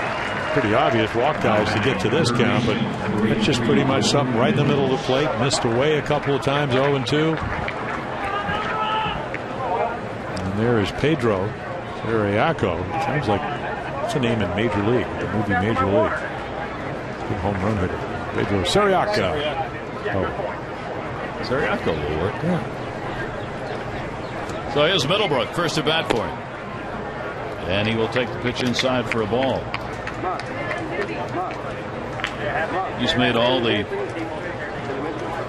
Pretty obvious walk guys to get to this count, but it's just pretty much something right in the middle of the plate. Missed away a couple of times, 0 and 2. And there is Pedro Ciriaco. Sounds like it's a name in Major League, the movie Major League. Good home run hitter. Pedro Ciriaco. Oh, will work. yeah. So here's Middlebrook, first at bat for him. And he will take the pitch inside for a ball. He's made all the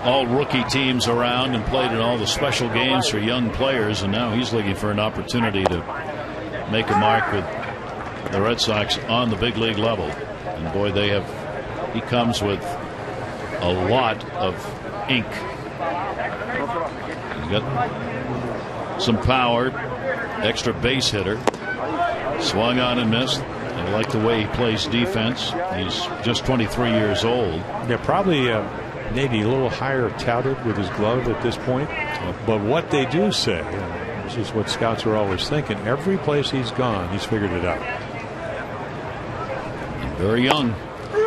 all rookie teams around and played in all the special games for young players, and now he's looking for an opportunity to make a mark with the Red Sox on the big league level. And boy, they have. He comes with a lot of ink. He's got some power, extra base hitter. Swung on and missed. I like the way he plays defense. He's just 23 years old. Yeah, probably uh, maybe a little higher touted with his glove at this point. But what they do say, and this is what scouts are always thinking, every place he's gone, he's figured it out. Very young.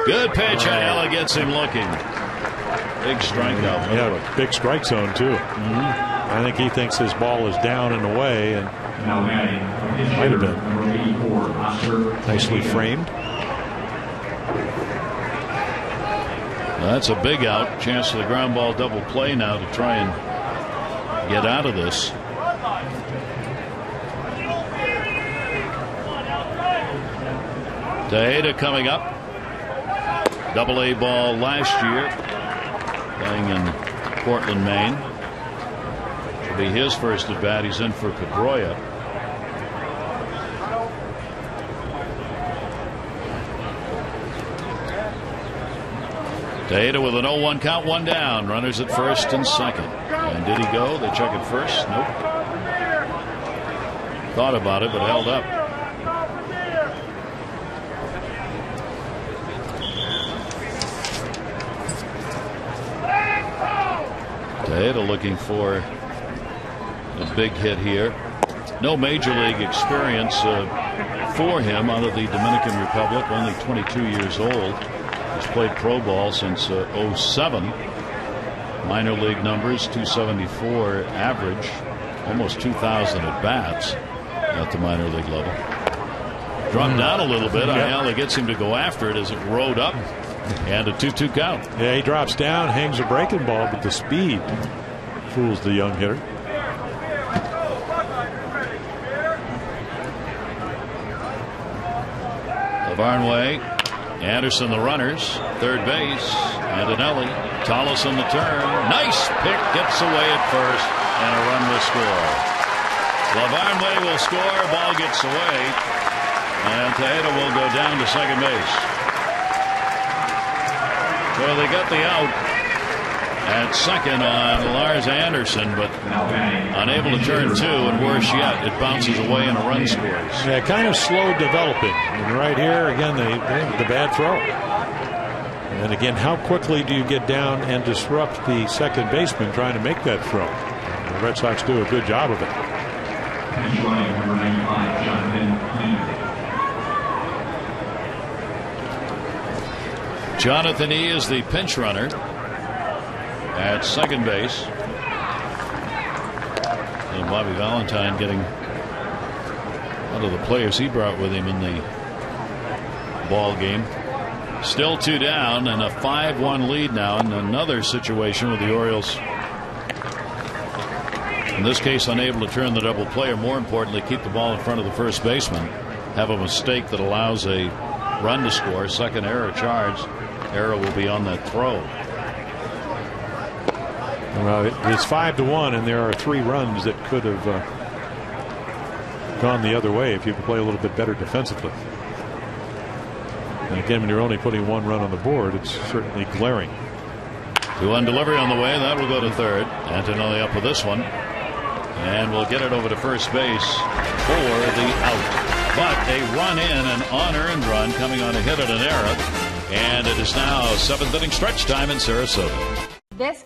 Good pitch. Ayala gets him looking. Big strikeout. Yeah, big strike zone, too. Mm-hmm. I think he thinks his ball is down and away, and might have been nicely framed. That's a big out. Chance for the ground ball double play now to try and get out of this. Tejeda coming up. Double A ball last year. Playing in Portland, Maine. It'll be his first at bat. He's in for Pedroia. Tejeda with an 0-1 count, one down. Runners at first and second. And did he go? They check it first. Nope. Thought about it, but held up. Tejeda looking for a big hit here. No major league experience uh, for him out of the Dominican Republic. Only 22 years old. He's played pro ball since uh, 07. Minor league numbers 274 average, almost 2,000 at bats at the minor league level. Dropped down a little bit. Ayala gets him to go after it as it rode up. And a 2 2 count. Yeah, he drops down, hangs a breaking ball, but the speed fools the young hitter. Lavarnway, Anderson the runners, third base, Antonelli, Tolleson the turn. Nice pick, gets away at first, and a run will score. Lavarnway will score, ball gets away, and Tejeda will go down to second base. Well, they got the out at second on Lars Anderson, but unable to turn two, and worse yet, it bounces away and a run scores. Yeah, kind of slow developing. And right here, again, the, the bad throw. And again, how quickly do you get down and disrupt the second baseman trying to make that throw? The Red Sox do a good job of it. Jonathan E. is the pinch runner at second base. And Bobby Valentine getting one of the players he brought with him in the ball game. Still two down and a 5 1 lead now in another situation with the Orioles. In this case, unable to turn the double play, or more importantly, keep the ball in front of the first baseman. Have a mistake that allows a run to score. Second error charged. Error will be on that throw. Well, it's five to one, and there are three runs that could have uh, gone the other way if you play a little bit better defensively. And again, when you're only putting one run on the board, it's certainly glaring. Two on delivery on the way. That will go to third. Antonelli up with this one. And we'll get it over to first base for the out. But a run in, an unearned run coming on a hit at an error. And it is now seventh inning stretch time in Sarasota. This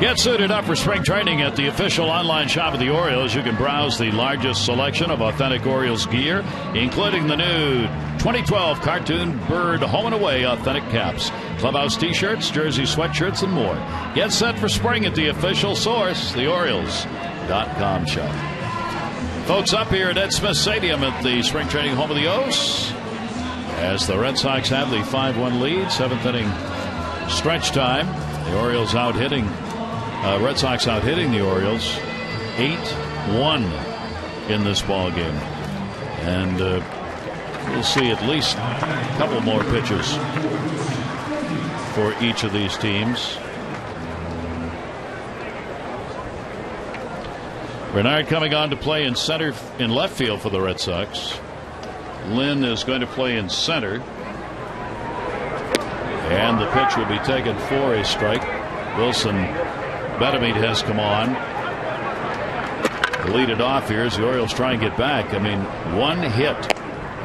Get suited up for spring training at the official online shop of the Orioles. You can browse the largest selection of authentic Orioles gear, including the new 2012 Cartoon Bird Home and Away authentic caps, clubhouse t shirts, jersey sweatshirts, and more. Get set for spring at the official source, the Orioles.com shop. Folks, up here at Ed Smith Stadium at the spring training home of the O's, as the Red Sox have the 5 1 lead, seventh inning stretch time. The Orioles out hitting uh, Red Sox out hitting the Orioles 8 1 in this ball game. And uh, we'll see at least a couple more pitches for each of these teams. Bernard coming on to play in center in left field for the Red Sox. Lin is going to play in center. And the pitch will be taken for a strike. Wilson Betemit has come on. Lead it off here as the Orioles try and get back. I mean, one hit,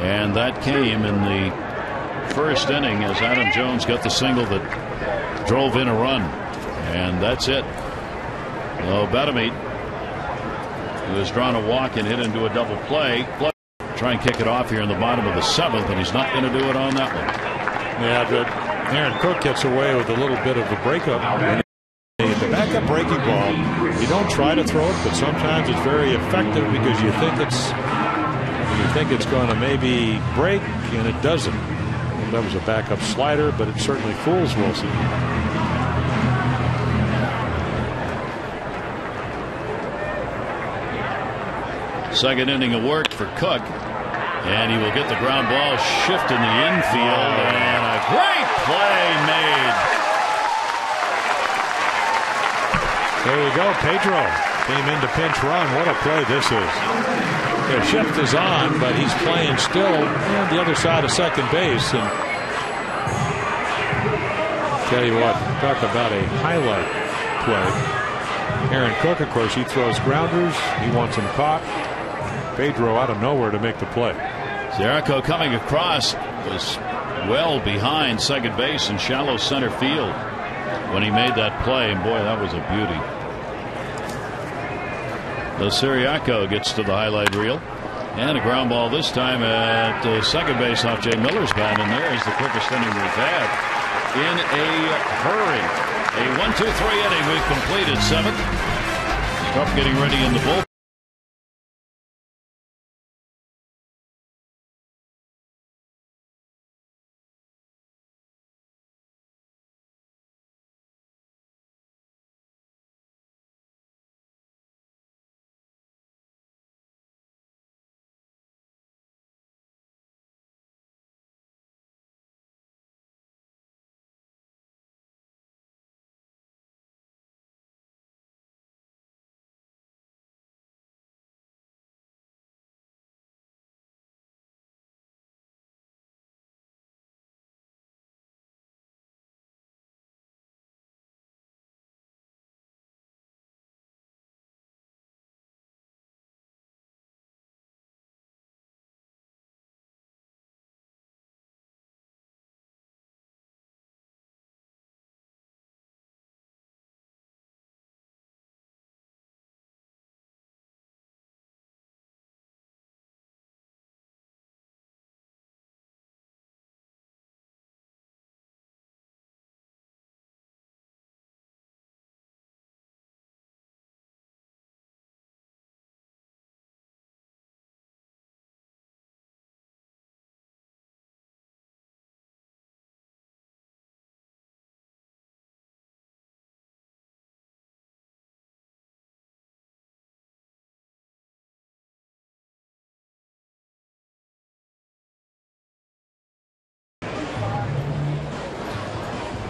and that came in the first inning as Adam Jones got the single that drove in a run. And that's it. Well, Betemit, who has drawn a walk and hit into a double play, try and kick it off here in the bottom of the seventh, and he's not going to do it on that one. Yeah, but Aaron Cook gets away with a little bit of a breakup backup breaking ball, you don't try to throw it, but sometimes it's very effective because you think it's you think it's going to maybe break and it doesn't. That was a backup slider, but it certainly fools Wilson. Second inning of work for Cook. And he will get the ground ball shift in the infield. Oh. And a great play made There you go. Pedro came in to pinch run. What a play this is. The shift is on, but he's playing still on the other side of second base. And tell you what, talk about a highlight play. Aaron Cook, of course, he throws grounders. He wants them caught. Pedro out of nowhere to make the play. Ciriaco coming across was well behind second base in shallow center field when he made that play. And boy, that was a beauty. The Ciriaco gets to the highlight reel. And a ground ball this time at uh, second base off Jai Miller's bat. And there is the quickest inning we've had in a hurry. A one, two, three inning. We've completed seventh. Tough getting ready in the bullpen.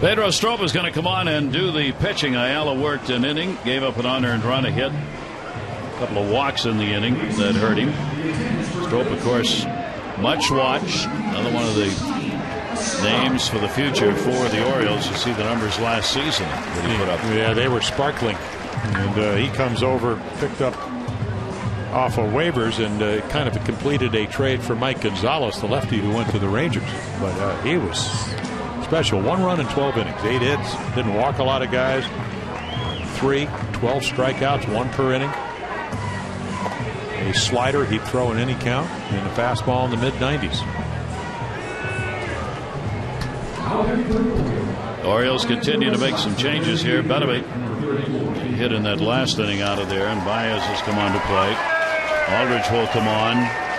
Pedro Strop is going to come on and do the pitching. Ayala worked an inning, gave up an unearned run, a hit, a couple of walks in the inning that hurt him. Strop, of course, much watched. Another one of the names for the future for the Orioles. You see the numbers last season that he put up. Yeah, they were sparkling. And uh, he comes over, picked up off of waivers, and uh, kind of completed a trade for Mike Gonzalez, the lefty who went to the Rangers. But uh, he was special. One run in 12 innings, eight hits, didn't walk a lot of guys. 3, 12 strikeouts, one per inning. A slider he'd throw in any count, and a fastball in the mid 90s. Orioles continue to make some changes here. Bettaway hit in that last inning out of there, and Baez has come on to play. Aldridge will come on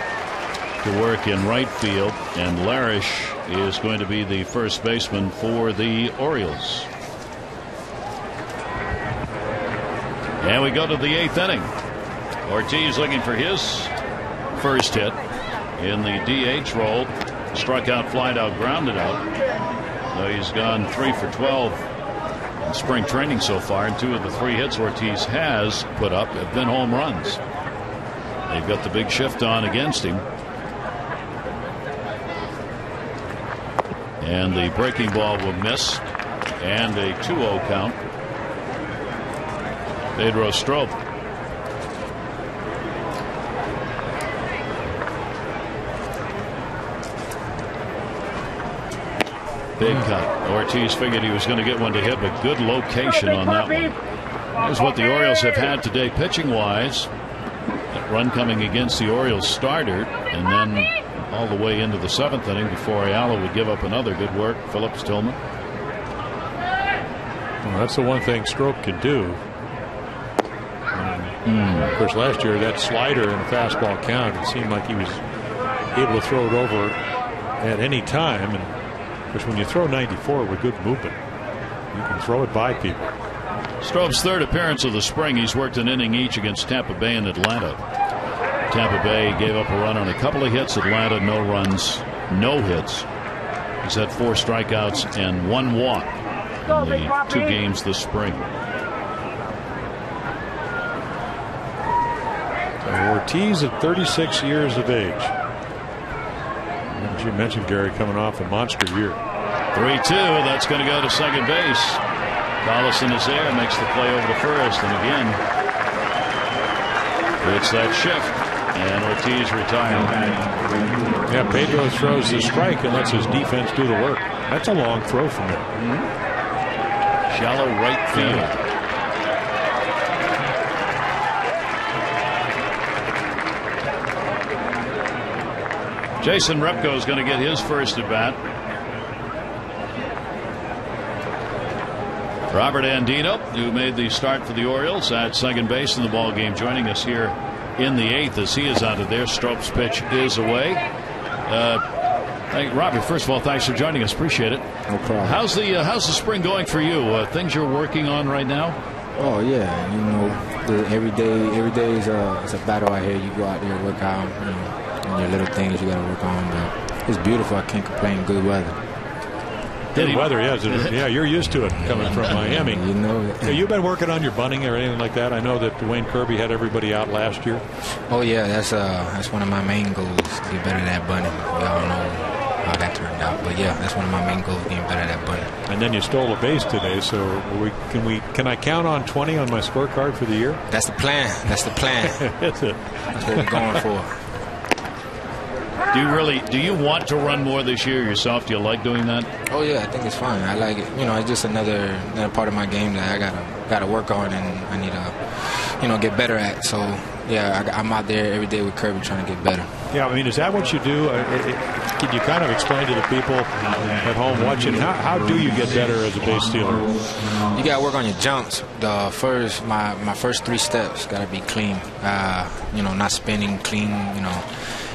to work in right field, and Larish is going to be the first baseman for the Orioles. And we go to the eighth inning. Ortiz looking for his first hit in the DH role. Struck out, flied out, grounded out. So he's gone three for 12 in spring training so far, and two of the three hits Ortiz has put up have been home runs. They've got the big shift on against him. And the breaking ball will miss. And a 2 0 count. Pedro Strop. Big hmm. cut. Ortiz figured he was going to get one to hit, but good location on that one. Here's what the Orioles have had today, pitching wise. That run coming against the Orioles starter, and then all the way into the seventh inning before Ayala would give up another good work. Phillips Tillman. Well, that's the one thing Strop can do. And, hmm. Of course, last year that slider and fastball count, it seemed like he was able to throw it over at any time. And of course, when you throw 94 with good movement, you can throw it by people. Strop's third appearance of the spring. He's worked an inning each against Tampa Bay and Atlanta. Tampa Bay gave up a run on a couple of hits. Atlanta, no runs, no hits. He's had four strikeouts and one walk in the two games this spring. Ortiz at 36 years of age. As you mentioned, Gary, coming off a monster year. 3 2. That's going to go to second base. Collison is there, makes the play over to first, and again, it's that shift. And Ortiz retired. Yeah, Pedro throws the strike and lets his defense do the work. That's a long throw from him. Mm-hmm. Shallow right field. Jason Repko is going to get his first at bat. Robert Andino, who made the start for the Orioles at second base in the ball game, joining us here in the eighth as he is out of there. Strop's pitch is away. Uh, hey, Robert, first of all, thanks for joining us. Appreciate it. No problem. How's the uh, how's the spring going for you? Uh, things you're working on right now? Oh yeah, you know, the, every day, every day is a it's a battle out here. You go out there, work out, you know, and your little things you got to work on. But it's beautiful. I can't complain. Good weather. Good weather, yeah. Yeah, you're used to it coming from Miami. You know you've been working on your bunting or anything like that. I know that Dwayne Kirby had everybody out last year. Oh yeah, that's uh that's one of my main goals. Get better at that bunny. We all know how that turned out. But yeah, that's one of my main goals. Getting better at that bunny. And then you stole a base today, so we can we can I count on 20 on my scorecard for the year? That's the plan. That's the plan. That's it. That's what we're going for. Do you really do you want to run more this year yourself? Do you like doing that? Oh yeah, I think it's fun. I like it. You know, it's just another another part of my game that I gotta gotta work on and I need to, you know, get better at. So yeah, I, I'm out there every day with Kirby trying to get better. Yeah, I mean, is that what you do? Uh, it- it- Can you kind of explain to the people at home watching how, how do you get better as a base stealer? You gotta work on your jumps. The first, my my first three steps gotta be clean. Uh, you know, not spinning, clean. You know,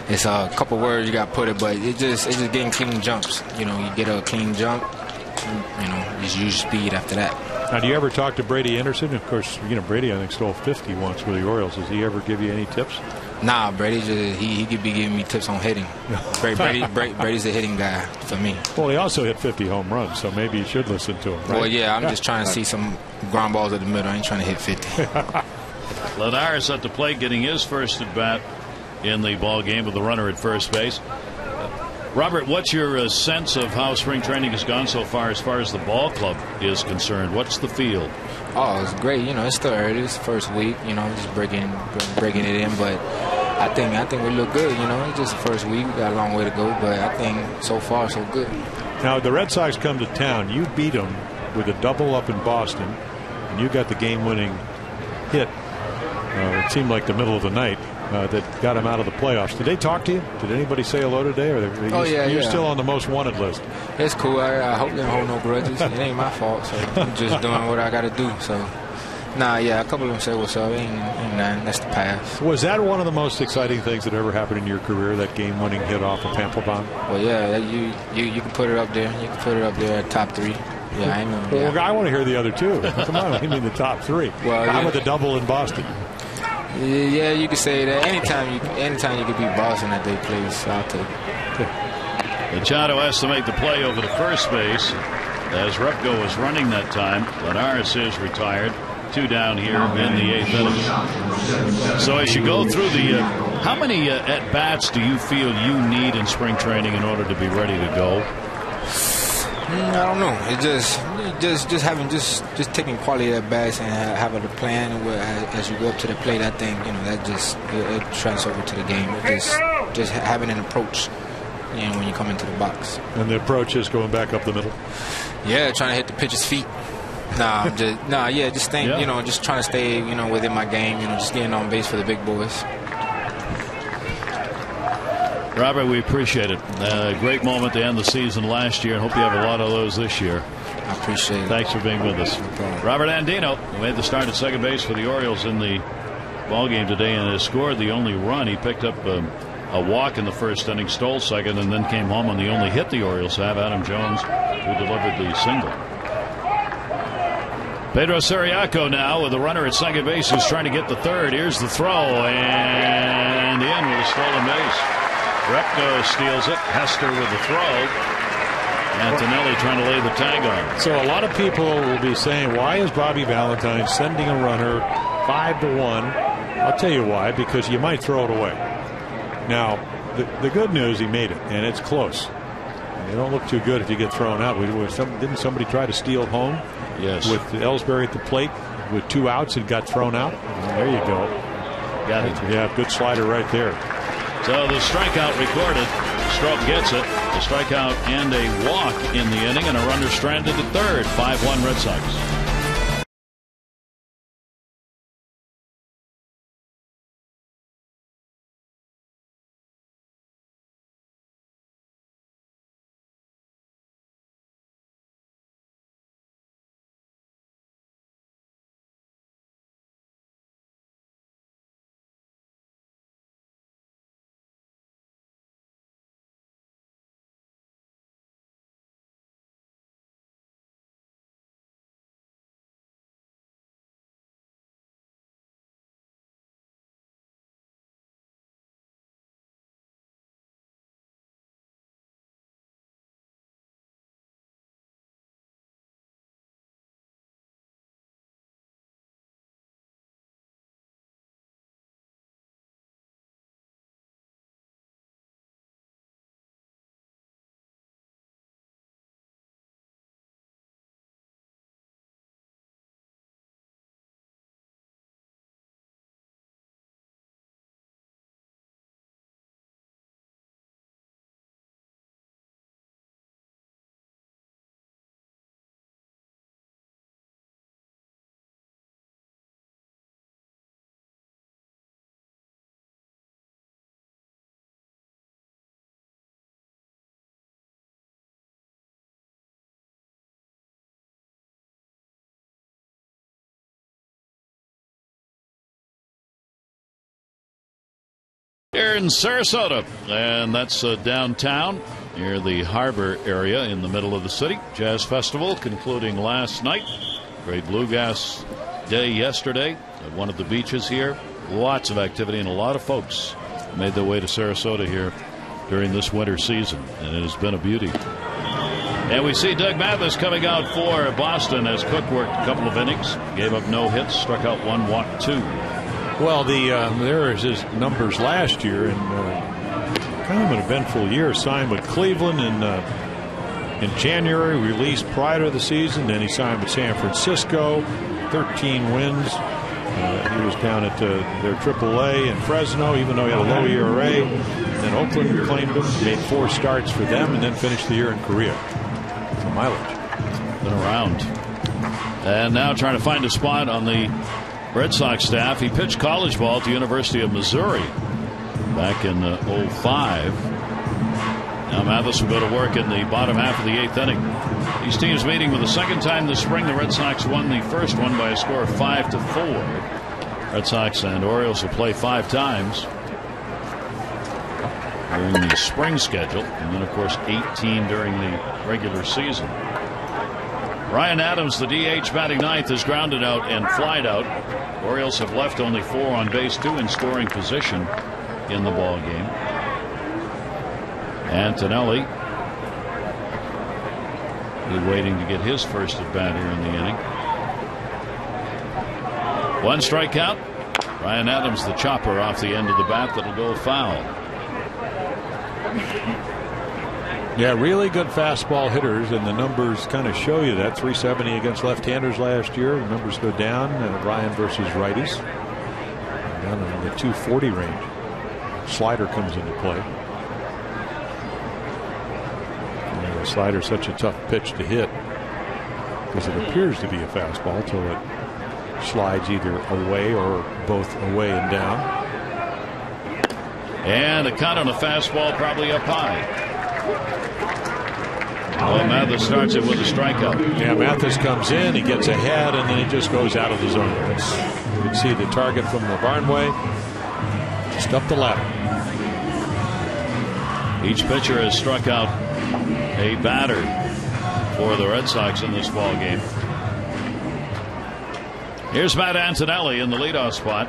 it's a couple words you gotta put it, but it just it's just getting clean jumps. You know, you get a clean jump. You know, just use speed after that. Now, do you ever talk to Brady Anderson? Of course, you know Brady. I think stole 50 once with the Orioles. Does he ever give you any tips? Nah, Brady just he, he could be giving me tips on hitting. Brady, Brady, Brady Brady's a hitting guy for me. Well, he also hit 50 home runs, so maybe you should listen to him. Right? Well, yeah, I'm just trying to see some ground balls at the middle. I ain't trying to hit 50. Linares at the plate getting his first at bat in the ball game with the runner at first base. Robert, what's your uh, sense of how spring training has gone so far as far as the ball club is concerned? What's the feel? Oh, it's great. You know, it's still early. It's the first week. You know, just breaking breaking it in. But I think I think we look good. You know, it's just the first week. We got a long way to go, but I think so far so good. Now, the Red Sox come to town. You beat them with a double up in Boston, and you got the game-winning hit. Uh, it seemed like the middle of the night uh, that got him out of the playoffs. Did they talk to you? Did anybody say hello today? Or you, Oh, yeah, you're yeah. still on the most wanted list. It's cool. I, I hope they don't hold no grudges. it ain't my fault. So I'm just doing what I got to do. So, nah, yeah, a couple of them say what's up. Ain't, ain't nothing. That's the past. Was that one of the most exciting things that ever happened in your career? That game-winning hit off of Papelbon? Well, yeah, you you you can put it up there. You can put it up there at top three. Yeah, I know. Well, Yeah. I want to hear the other two. Come on, give me the top three. Well, How yeah. about the double in Boston? Yeah, you can say that. Anytime you anytime you can beat Boston at their place, I'll take it. Machado has to make the play over to first base as Repko was running that time. Linares is retired. Two down here in the eighth inning. So as you go through the, uh, how many uh, at bats do you feel you need in spring training in order to be ready to go? Mm, I don't know. It just, just, just having just, just taking quality at bats and having a plan where as, as you go up to the plate. I think you know that just it, it transfers over to the game. It just, just having an approach. You know when you come into the box. And the approach is going back up the middle. Yeah, trying to hit the pitcher's feet. Nah, I'm just nah, yeah, just think, Yeah. you know, just trying to stay, you know, within my game. You know, just getting on base for the big boys. Robert, we appreciate it. Uh, great moment to end the season last year, and hope you have a lot of those this year. I appreciate it. Thanks for being with us. Robert Andino made the start at second base for the Orioles in the ball game today and has scored the only run. He picked up um, a walk in the first inning, stole second, and then came home on the only hit the Orioles have, Adam Jones, who delivered the single. Pedro Ciriaco now with a runner at second base who's trying to get the third. Here's the throw, and the end with a stolen base. Repko steals it. Hester with the throw. Antonelli trying to lay the tag on. So a lot of people will be saying, why is Bobby Valentine sending a runner five to one? I'll tell you why. Because you might throw it away. Now, the, the good news, he made it, and it's close. You don't look too good if you get thrown out. We, we- some, didn't somebody try to steal home Yes. with Ellsbury at the plate with two outs and got thrown out? There you go. Got it. Yeah, good slider right there. So the strikeout recorded. Strop gets it. The strikeout and a walk in the inning, and a runner stranded at third. 5 1 Red Sox. Here in Sarasota, and that's uh, downtown near the harbor area in the middle of the city. Jazz Festival concluding last night. Great Bluegrass Day yesterday at one of the beaches here. Lots of activity and a lot of folks made their way to Sarasota here during this winter season, and it has been a beauty. And we see Doug Mathis coming out for Boston as Cook worked a couple of innings, gave up no hits, struck out one, walked two. Well, the uh, there is his numbers last year, and uh, kind of an eventful year. Signed with Cleveland in uh, in January, released prior to the season. Then he signed with San Francisco, 13 wins. Uh, he was down at uh, their AAA in Fresno, even though he had a low ERA. Then Oakland claimed him, made four starts for them, and then finished the year in Korea. For mileage. Been around. And now trying to find a spot on the Red Sox staff. He pitched college ball at the University of Missouri back in uh, 05. Now Mathis will go to work in the bottom half of the eighth inning. These teams meeting for the second time this spring. The Red Sox won the first one by a score of five to four. Red Sox and Orioles will play five times during the spring schedule, and then of course 18 during the regular season. Ryan Adams, the DH batting ninth, is grounded out and flied out. Orioles have left only four on base, two in scoring position in the ball game. Antonelli be waiting to get his first at bat here in the inning. One strikeout. Ryan Adams, the chopper, off the end of the bat that'll go foul. Yeah, really good fastball hitters, and the numbers kind of show you that. 370 against left-handers last year. The numbers go down. Uh, Ryan versus righties down in the 240 range. Slider comes into play. And the slider such a tough pitch to hit because it appears to be a fastball until it slides either away or both away and down. And a cut on a fastball, probably up high. Well, Mathis starts it with a strikeout. Yeah, Mathis comes in, he gets ahead, and then he just goes out of the zone. You can see the target from the barnway, just up the ladder. Each pitcher has struck out a batter for the Red Sox in this ball game. Here's Matt Antonelli in the leadoff spot.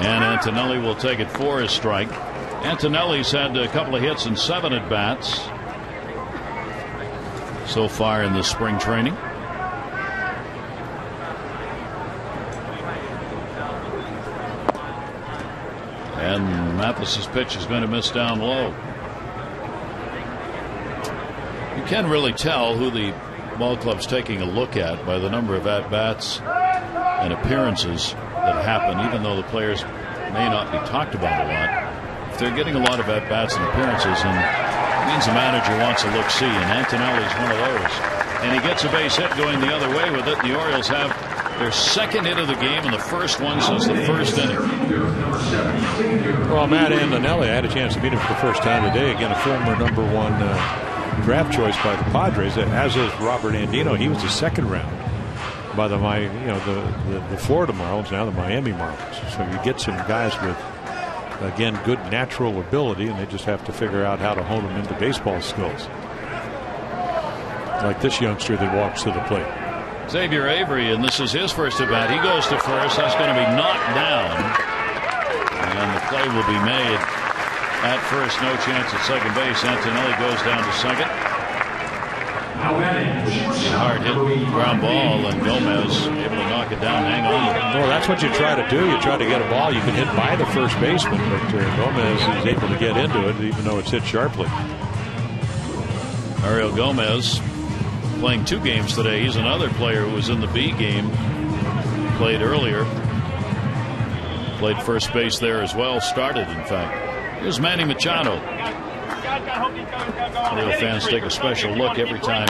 And Antonelli will take it for his strike. Antonelli's had a couple of hits and seven at bats so far in the spring training. And Mathis's pitch is going to miss down low. You can really tell who the ball club's taking a look at by the number of at bats and appearances that happen, even though the players may not be talked about a lot. If they're getting a lot of at bats and appearances, and means the manager wants a look see, and Antonelli's one of those. And he gets a base hit going the other way with it. The Orioles have their second hit of the game and the first one since the first inning. Well, Matt Antonelli, I had a chance to meet him for the first time today. Again, a former number one uh, draft choice by the Padres, as is Robert Andino. He was the second round by the my you know the, the, the Florida Marlins now the Miami Marlins. So you get some guys with again good natural ability, and they just have to figure out how to hone them into baseball skills. Like this youngster that walks to the plate. Xavier Avery, and this is his first at bat. He goes to first. That's going to be knocked down, and the play will be made at first. No chance at second base. Antonelli goes down to second. Hard hit ground ball, and Gomez able to knock it down, hang on. Well, that's what you try to do. You try to get a ball you can hit by the first baseman, but uh, Gomez is able to get into it, even though it's hit sharply. Ariel Gomez playing two games today. He's another player who was in the B game, played earlier. Played first base there as well, started, in fact. Here's Manny Machado. Real fans take a special look every time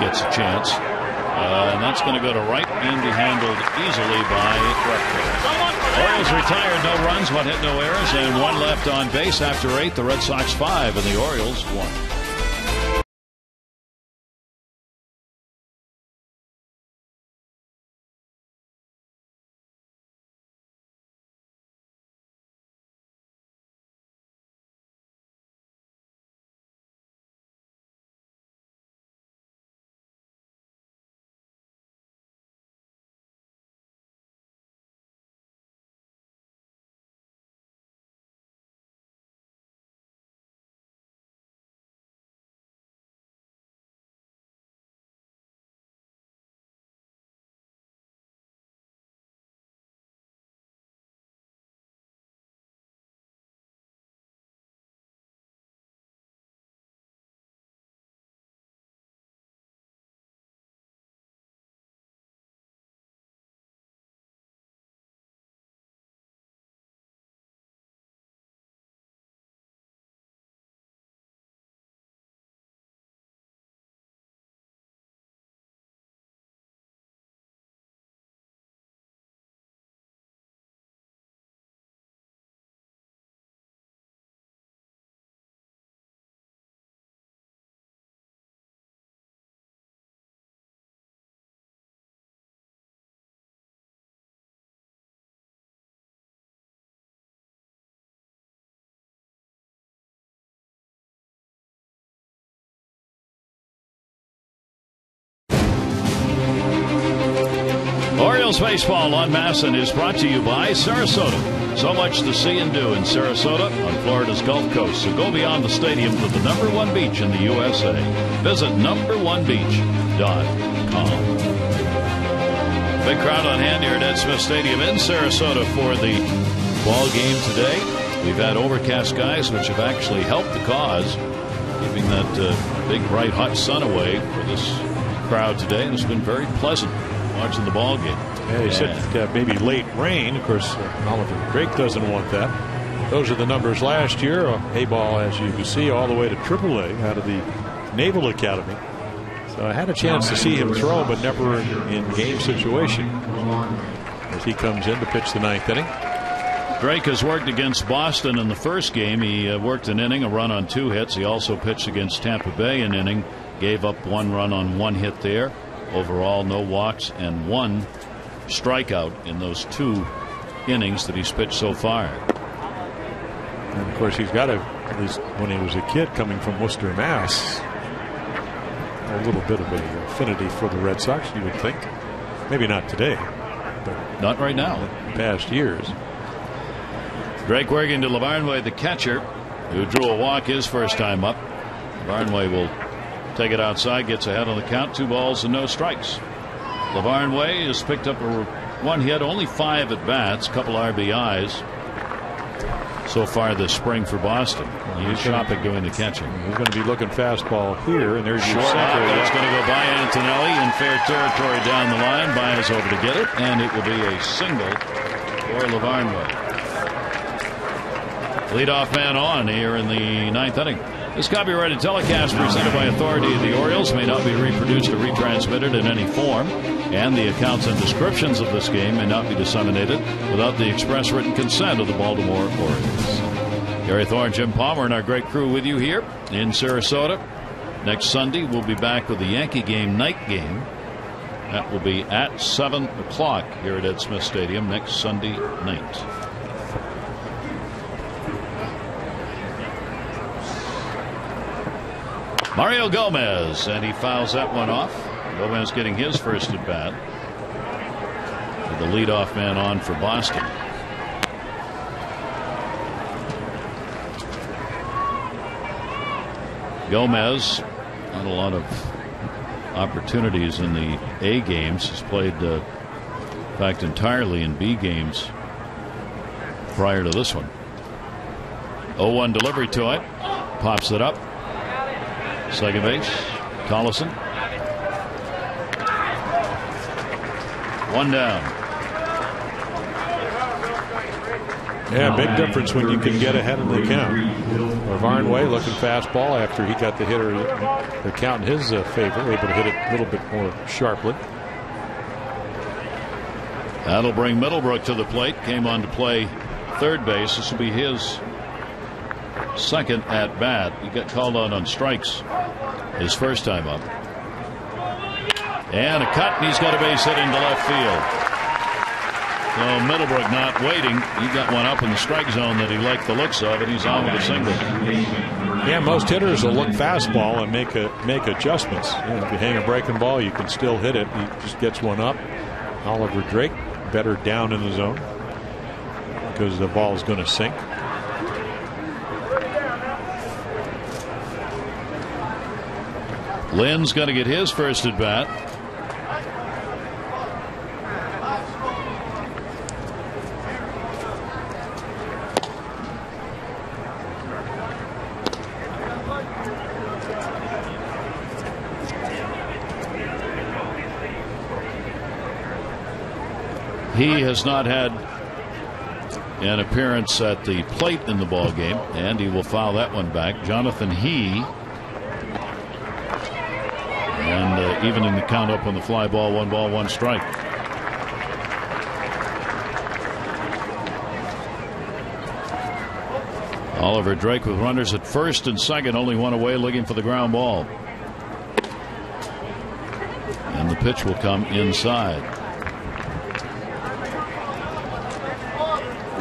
gets a chance. Uh, and that's going to go to right and be handled easily by Repko. Orioles retired, no runs, one hit, no errors, and one left on base after eight. The Red Sox five, and the Orioles one. Orioles baseball on MASN is brought to you by Sarasota. So much to see and do in Sarasota on Florida's Gulf Coast. So go beyond the stadium to the number one beach in the USA. Visit numberonebeach.com. Big crowd on hand here at Ed Smith Stadium in Sarasota for the ball game today. We've had overcast skies, which have actually helped the cause, keeping that uh, big, bright, hot sun away for this crowd today. And it's been very pleasant watching the ball game. Yeah, he said uh, maybe late rain. Of course, uh, Oliver Drake doesn't want that. Those are the numbers last year. A ball, as you can see, all the way to AAA out of the Naval Academy. So I had a chance to see him throw, but never in, in game situation as he comes in to pitch the ninth inning. Drake has worked against Boston in the first game. He uh, worked an inning, a run on two hits. He also pitched against Tampa Bay an inning, gave up one run on one hit there. Overall, no walks and one strikeout in those two innings that he's pitched so far. And of course, he's got a, at least when he was a kid coming from Worcester, Mass, a little bit of an affinity for the Red Sox, you would think. Maybe not today, but not right now. Past years. Drake working to Lavarnway, the catcher, who drew a walk his first time up. Lavarnway will take it outside, gets ahead on the count, two balls and no strikes. Lavarnway has picked up a one hit, only five at bats, couple RBIs so far this spring for Boston. He's shopping doing the catching. He's going to be looking fastball here, and there's Short your center. That's going to go by Antonelli in fair territory down the line. Baez over to get it, and it will be a single for Lavarnway. Leadoff man on here in the ninth inning. This copyrighted telecast presented by authority of the Orioles may not be reproduced or retransmitted in any form, and the accounts and descriptions of this game may not be disseminated without the express written consent of the Baltimore Orioles. Gary Thorne, Jim Palmer, and our great crew with you here in Sarasota. Next Sunday, we'll be back with the Yankee game night game. That will be at 7 o'clock here at Ed Smith Stadium next Sunday night. Mario Gomez, and he fouls that one off. Gomez getting his first at bat. With the leadoff man on for Boston. Gomez, not a lot of opportunities in the A games. He's played, uh, in fact, entirely in B games prior to this one. 0 1 delivery to it. Pops it up. Second base, Collison. One down. Yeah, big difference when you can get ahead of the count. Lavarnway looking fastball after he got the hitter, the count in his uh, favor, able to hit it a little bit more sharply. That'll bring Middlebrook to the plate. Came on to play third base. This will be his second at bat. He got called on on strikes his first time up. And a cut, and he's got a base hit into left field. So Middlebrook not waiting. He got one up in the strike zone that he liked the looks of, and he's on with a single. Yeah, most hitters will look fastball and make a make adjustments. You know, if you hang a breaking ball, you can still hit it. He just gets one up. Oliver Drake better down in the zone because the ball is going to sink. Lin's going to get his first at bat. He has not had an appearance at the plate in the ball game, and he will foul that one back. Jonathan Hee and uh, even in the count up on the fly ball, one ball, one strike. Oliver Drake with runners at first and second, only one away, looking for the ground ball. And the pitch will come inside.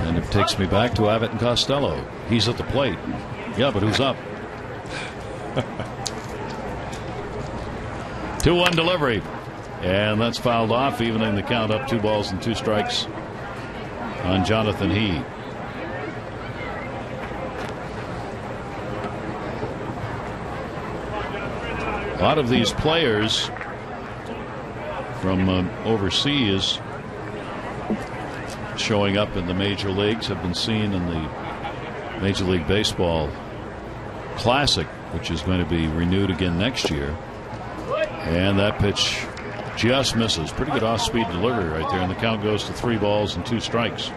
And it takes me back to Abbott and Costello. He's at the plate. Yeah, but who's up? 2 1 delivery. And that's fouled off, evening the count up two balls and two strikes on Jonathan Hee. A lot of these players from uh, overseas showing up in the major leagues have been seen in the Major League Baseball Classic, which is going to be renewed again next year. And that pitch just misses. Pretty good off speed delivery right there. And the count goes to three balls and two strikes.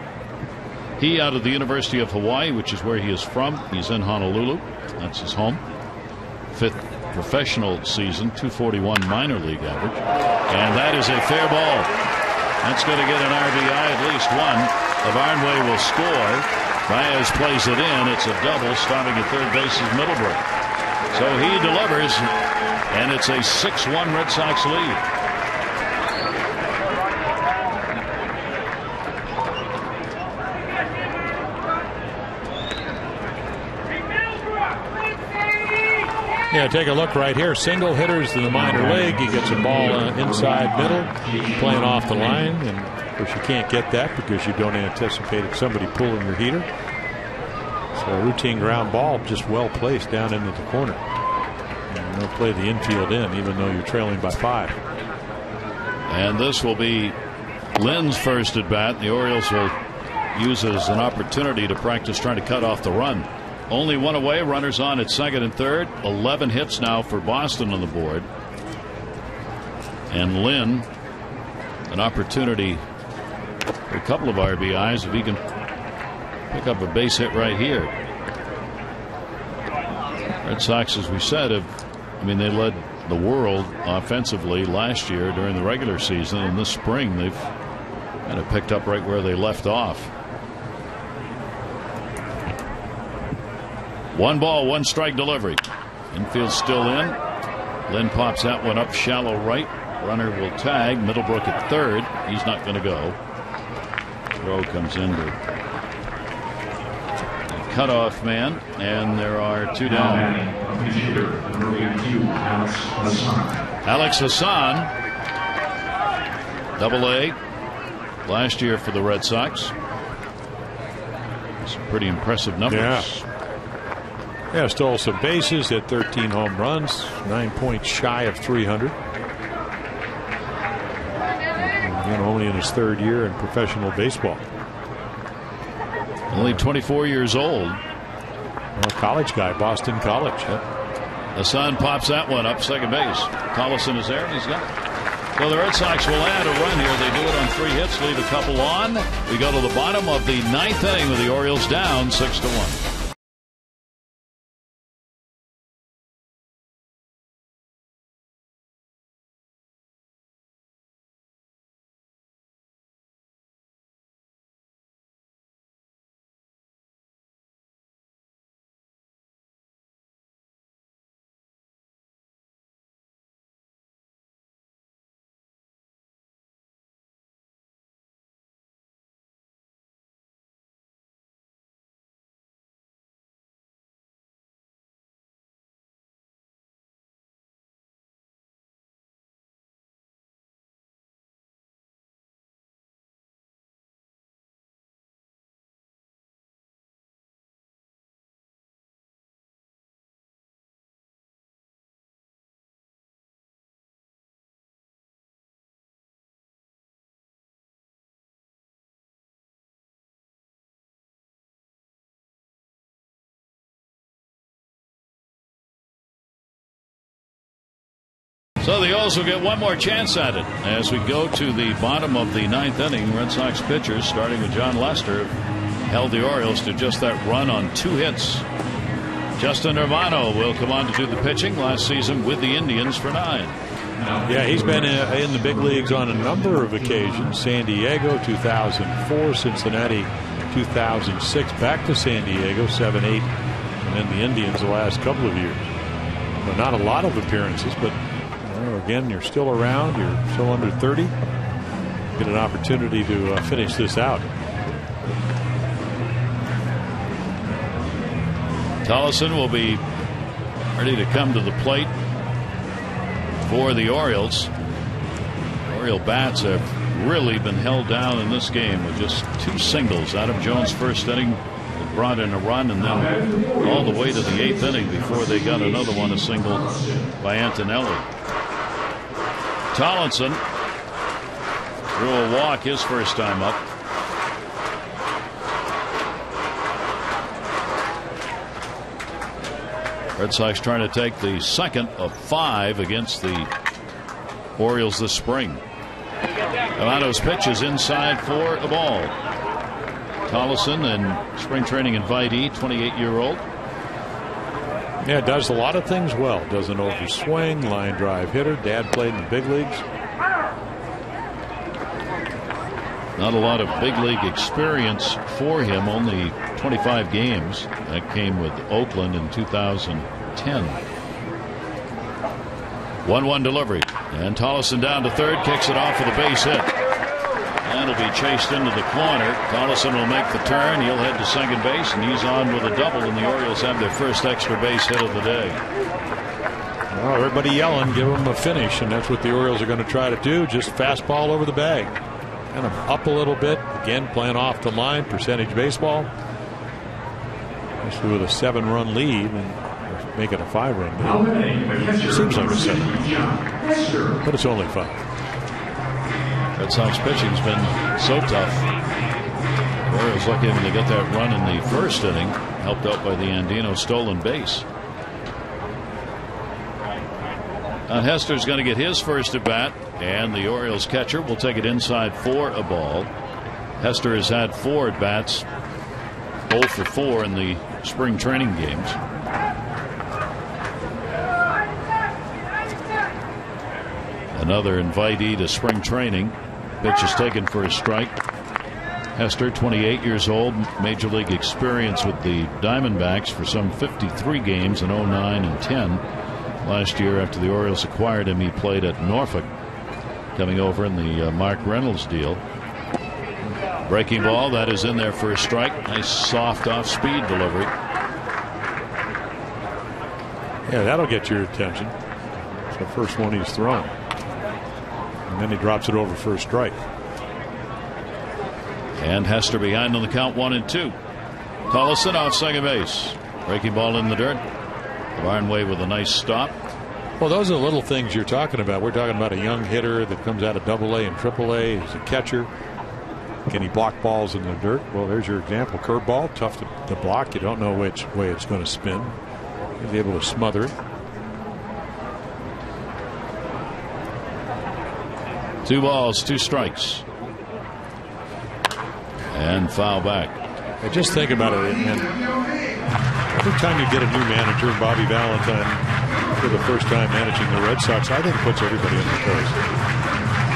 Hee out of the University of Hawaii, which is where he is from. He's in Honolulu. That's his home. Fifth professional season, 241 minor league average. And that is a fair ball. That's going to get an RBI, at least one. Lavarnway will score. Baez plays it in. It's a double. stopping at third base is Middlebrook. So he delivers, and it's a 6 1 Red Sox lead. Yeah, take a look right here. Single hitters in the minor league. He gets a ball uh, inside middle, playing off the line. And of course, you can't get that because you don't anticipate somebody pulling your heater. So a routine ground ball, just well placed down into the corner. And they'll play the infield in, even though you're trailing by five. And this will be Lin's first at bat. The Orioles will use it as an opportunity to practice trying to cut off the run. Only one away, runners on at second and third. 11 hits now for Boston on the board. And Lin, an opportunity for a couple of RBIs if he can pick up a base hit right here. Red Sox, as we said, have, I mean, they led the world offensively last year during the regular season, and this spring they've kind of picked up right where they left off. One ball, one strike delivery. Infield still in. Lin pops that one up shallow right. Runner will tag. Middlebrook at third. He's not going to go. Throw comes in to cutoff man, and there are two down. Alex Hassan, double A, last year for the Red Sox. Some pretty impressive numbers. Yeah. Yeah, stole some bases, hit 13 home runs, nine points shy of 300. Again, only in his third year in professional baseball. Only 24 years old. Well, college guy, Boston College. Yep. Hassan pops that one up second base. Collison is there, and he's got it. So the Red Sox will add a run here. They do it on three hits, leave a couple on. We go to the bottom of the ninth inning with the Orioles down six to one. So the O's will get one more chance at it as we go to the bottom of the ninth inning. Red Sox pitchers, starting with Jon Lester, held the Orioles to just that run on two hits. Justin Germano will come on to do the pitching last season with the Indians for nine. Yeah, he's been in the big leagues on a number of occasions. San Diego 2004, Cincinnati 2006, back to San Diego 7 8, and then the Indians the last couple of years. But not a lot of appearances, but again, you're still around, you're still under 30. Get an opportunity to uh, finish this out. Tolleson will be ready to come to the plate for the Orioles. Oriole bats have really been held down in this game with just two singles. Adam Jones first inning brought in a run and then all the way to the eighth inning before they got another one, a single by Antonelli. Tolleson threw a walk his first time up. Red Sox trying to take the second of five against the Orioles this spring. Germano's pitch is inside for a ball. Tolleson and spring training invitee, 28 year old. Yeah, does a lot of things well. Does an overswing, line drive hitter. Dad played in the big leagues. Not a lot of big league experience for him, only 25 games. That came with Oakland in 2010. 1 1 delivery. And Tolleson down to third, kicks it off with a base hit. Will be chased into the corner. Tolleson will make the turn. He'll head to second base, and he's on with a double, and the Orioles have their first extra base hit of the day. Well, everybody yelling, give them a finish, and that's what the Orioles are going to try to do. Just fastball over the bag. Kind of up a little bit. Again, playing off the line, percentage baseball. Especially with a seven run lead and make it a five run lead. Seems like a seven. But it's only five. Red Sox pitching's been so tough. Orioles lucky to get that run in the first inning, helped out by the Andino stolen base. Now Hester's going to get his first at bat, and the Orioles catcher will take it inside for a ball. Hester has had four at bats, 0 for 4 in the spring training games. Another invitee to spring training. Pitch is taken for a strike. Hester, 28 years old, major league experience with the Diamondbacks for some 53 games in 09 and 10. Last year, after the Orioles acquired him, he played at Norfolk, coming over in the uh, Mark Reynolds deal. Breaking ball, that is in there for a strike. Nice soft off speed delivery. Yeah, that'll get your attention. It's the first one he's thrown. And then he drops it over for a strike. And Hester behind on the count one and two. Tolleson off second base. Breaking ball in the dirt. Lavarnway with a nice stop. Well, those are the little things you're talking about. We're talking about a young hitter that comes out of Double A and Triple A. He's a catcher. Can he block balls in the dirt? Well, there's your example. Curveball, tough to, to block. You don't know which way it's going to spin. He's able to smother it. Two balls, two strikes. And foul back. I just think about it, man. Every time you get a new manager, Bobby Valentine, for the first time managing the Red Sox, I think puts everybody on their toes.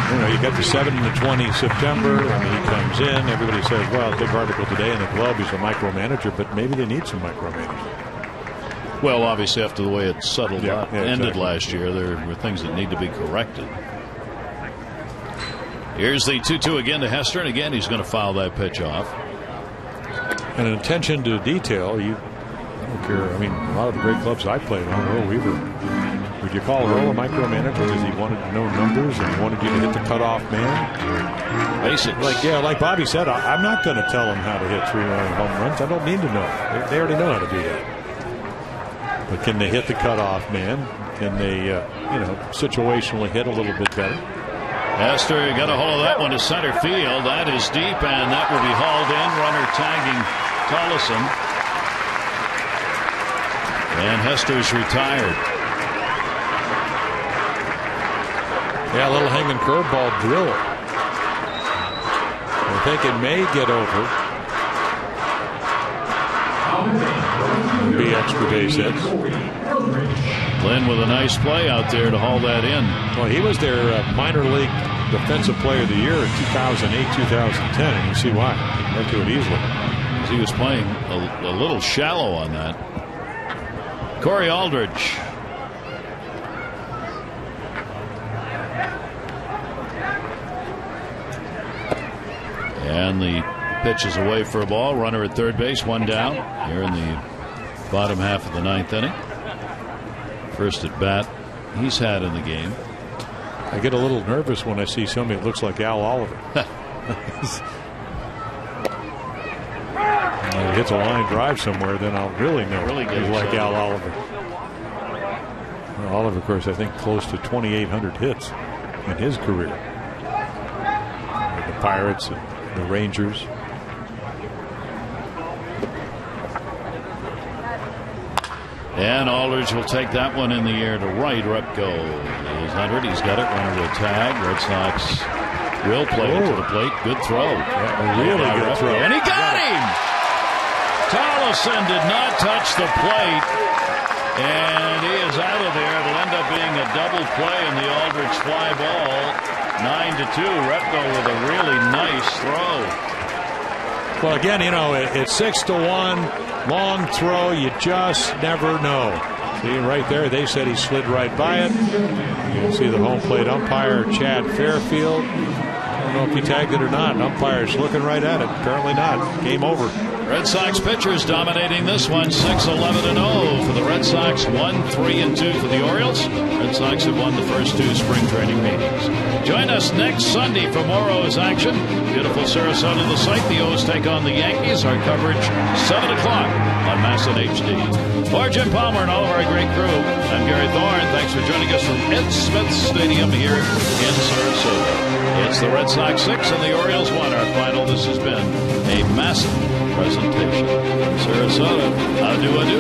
You know, you got the 7 and the 20 September, and he comes in. Everybody says, well, big article today in the Globe, he's a micromanager, but maybe they need some micromanagers. Well, obviously, after the way it settled Yeah, up, yeah, ended exactly. last year, there were things that need to be corrected. Here's the 2 2 again to Hester, and again, he's going to foul that pitch off. And an attention to detail, you I don't care. I mean, a lot of the great clubs I played on, Earl Weaver, would you call Earl a micromanager because he wanted to know numbers and he wanted you to hit the cutoff man? Basics. Like, yeah, like Bobby said, I, I'm not going to tell them how to hit three line home runs. I don't need to know. They, they already know how to do that. But can they hit the cutoff man? Can they, uh, you know, situationally hit a little bit better? Hester got a hold of that one to center field. That is deep, and that will be hauled in. Runner tagging Tolleson. And Hester's retired. Yeah, a little hanging curveball drill. I think it may get over. Be extra base hits. Lin with a nice play out there to haul that in. Well, he was their uh, minor league defensive player of the year in 2008, 2010, and you see why. Right to it easily. He was playing a, a little shallow on that. Cory Aldridge. And the pitch is away for a ball. Runner at third base, one down here in the bottom half of the ninth inning. First at bat he's had in the game. I get a little nervous when I see somebody that looks like Al Oliver. He hits a line drive somewhere, then I'll really know Really he's like. Al Oliver. Well, Oliver, of course, I think close to 2,800 hits in his career. The Pirates and the Rangers. And Aldridge will take that one in the air to right. Repko is under it. He's got it. Runner will tag. Red Sox will play it to the plate. Good throw. a really good Repko. throw. And he got him. Tolleson did not touch the plate. And he is out of there. It'll end up being a double play in the Aldridge fly ball. Nine to two. Repko with a really nice throw. Well, again, you know, it, it's six to one, long throw. You just never know. See, right there, they said he slid right by it. You can see the home plate umpire, Chad Fairchild. Don't know if he tagged it or not. Umpire's looking right at it. Apparently not. Game over. Red Sox pitchers dominating this one 6 11 and 0 for the Red Sox, 1 3 and 2 for the Orioles. Red Sox have won the first two spring training meetings. Join us next Sunday for more O's action. Beautiful Sarasota, the site. The O's take on the Yankees. Our coverage 7 o'clock on MASN HD. For Jim Palmer and all of our great crew, I'm Gary Thorne. Thanks for joining us from Ed Smith Stadium here in Sarasota. It's the Red Sox 6 and the Orioles 1. Our final. This has been a MASN presentation. Sarasota, how do I do?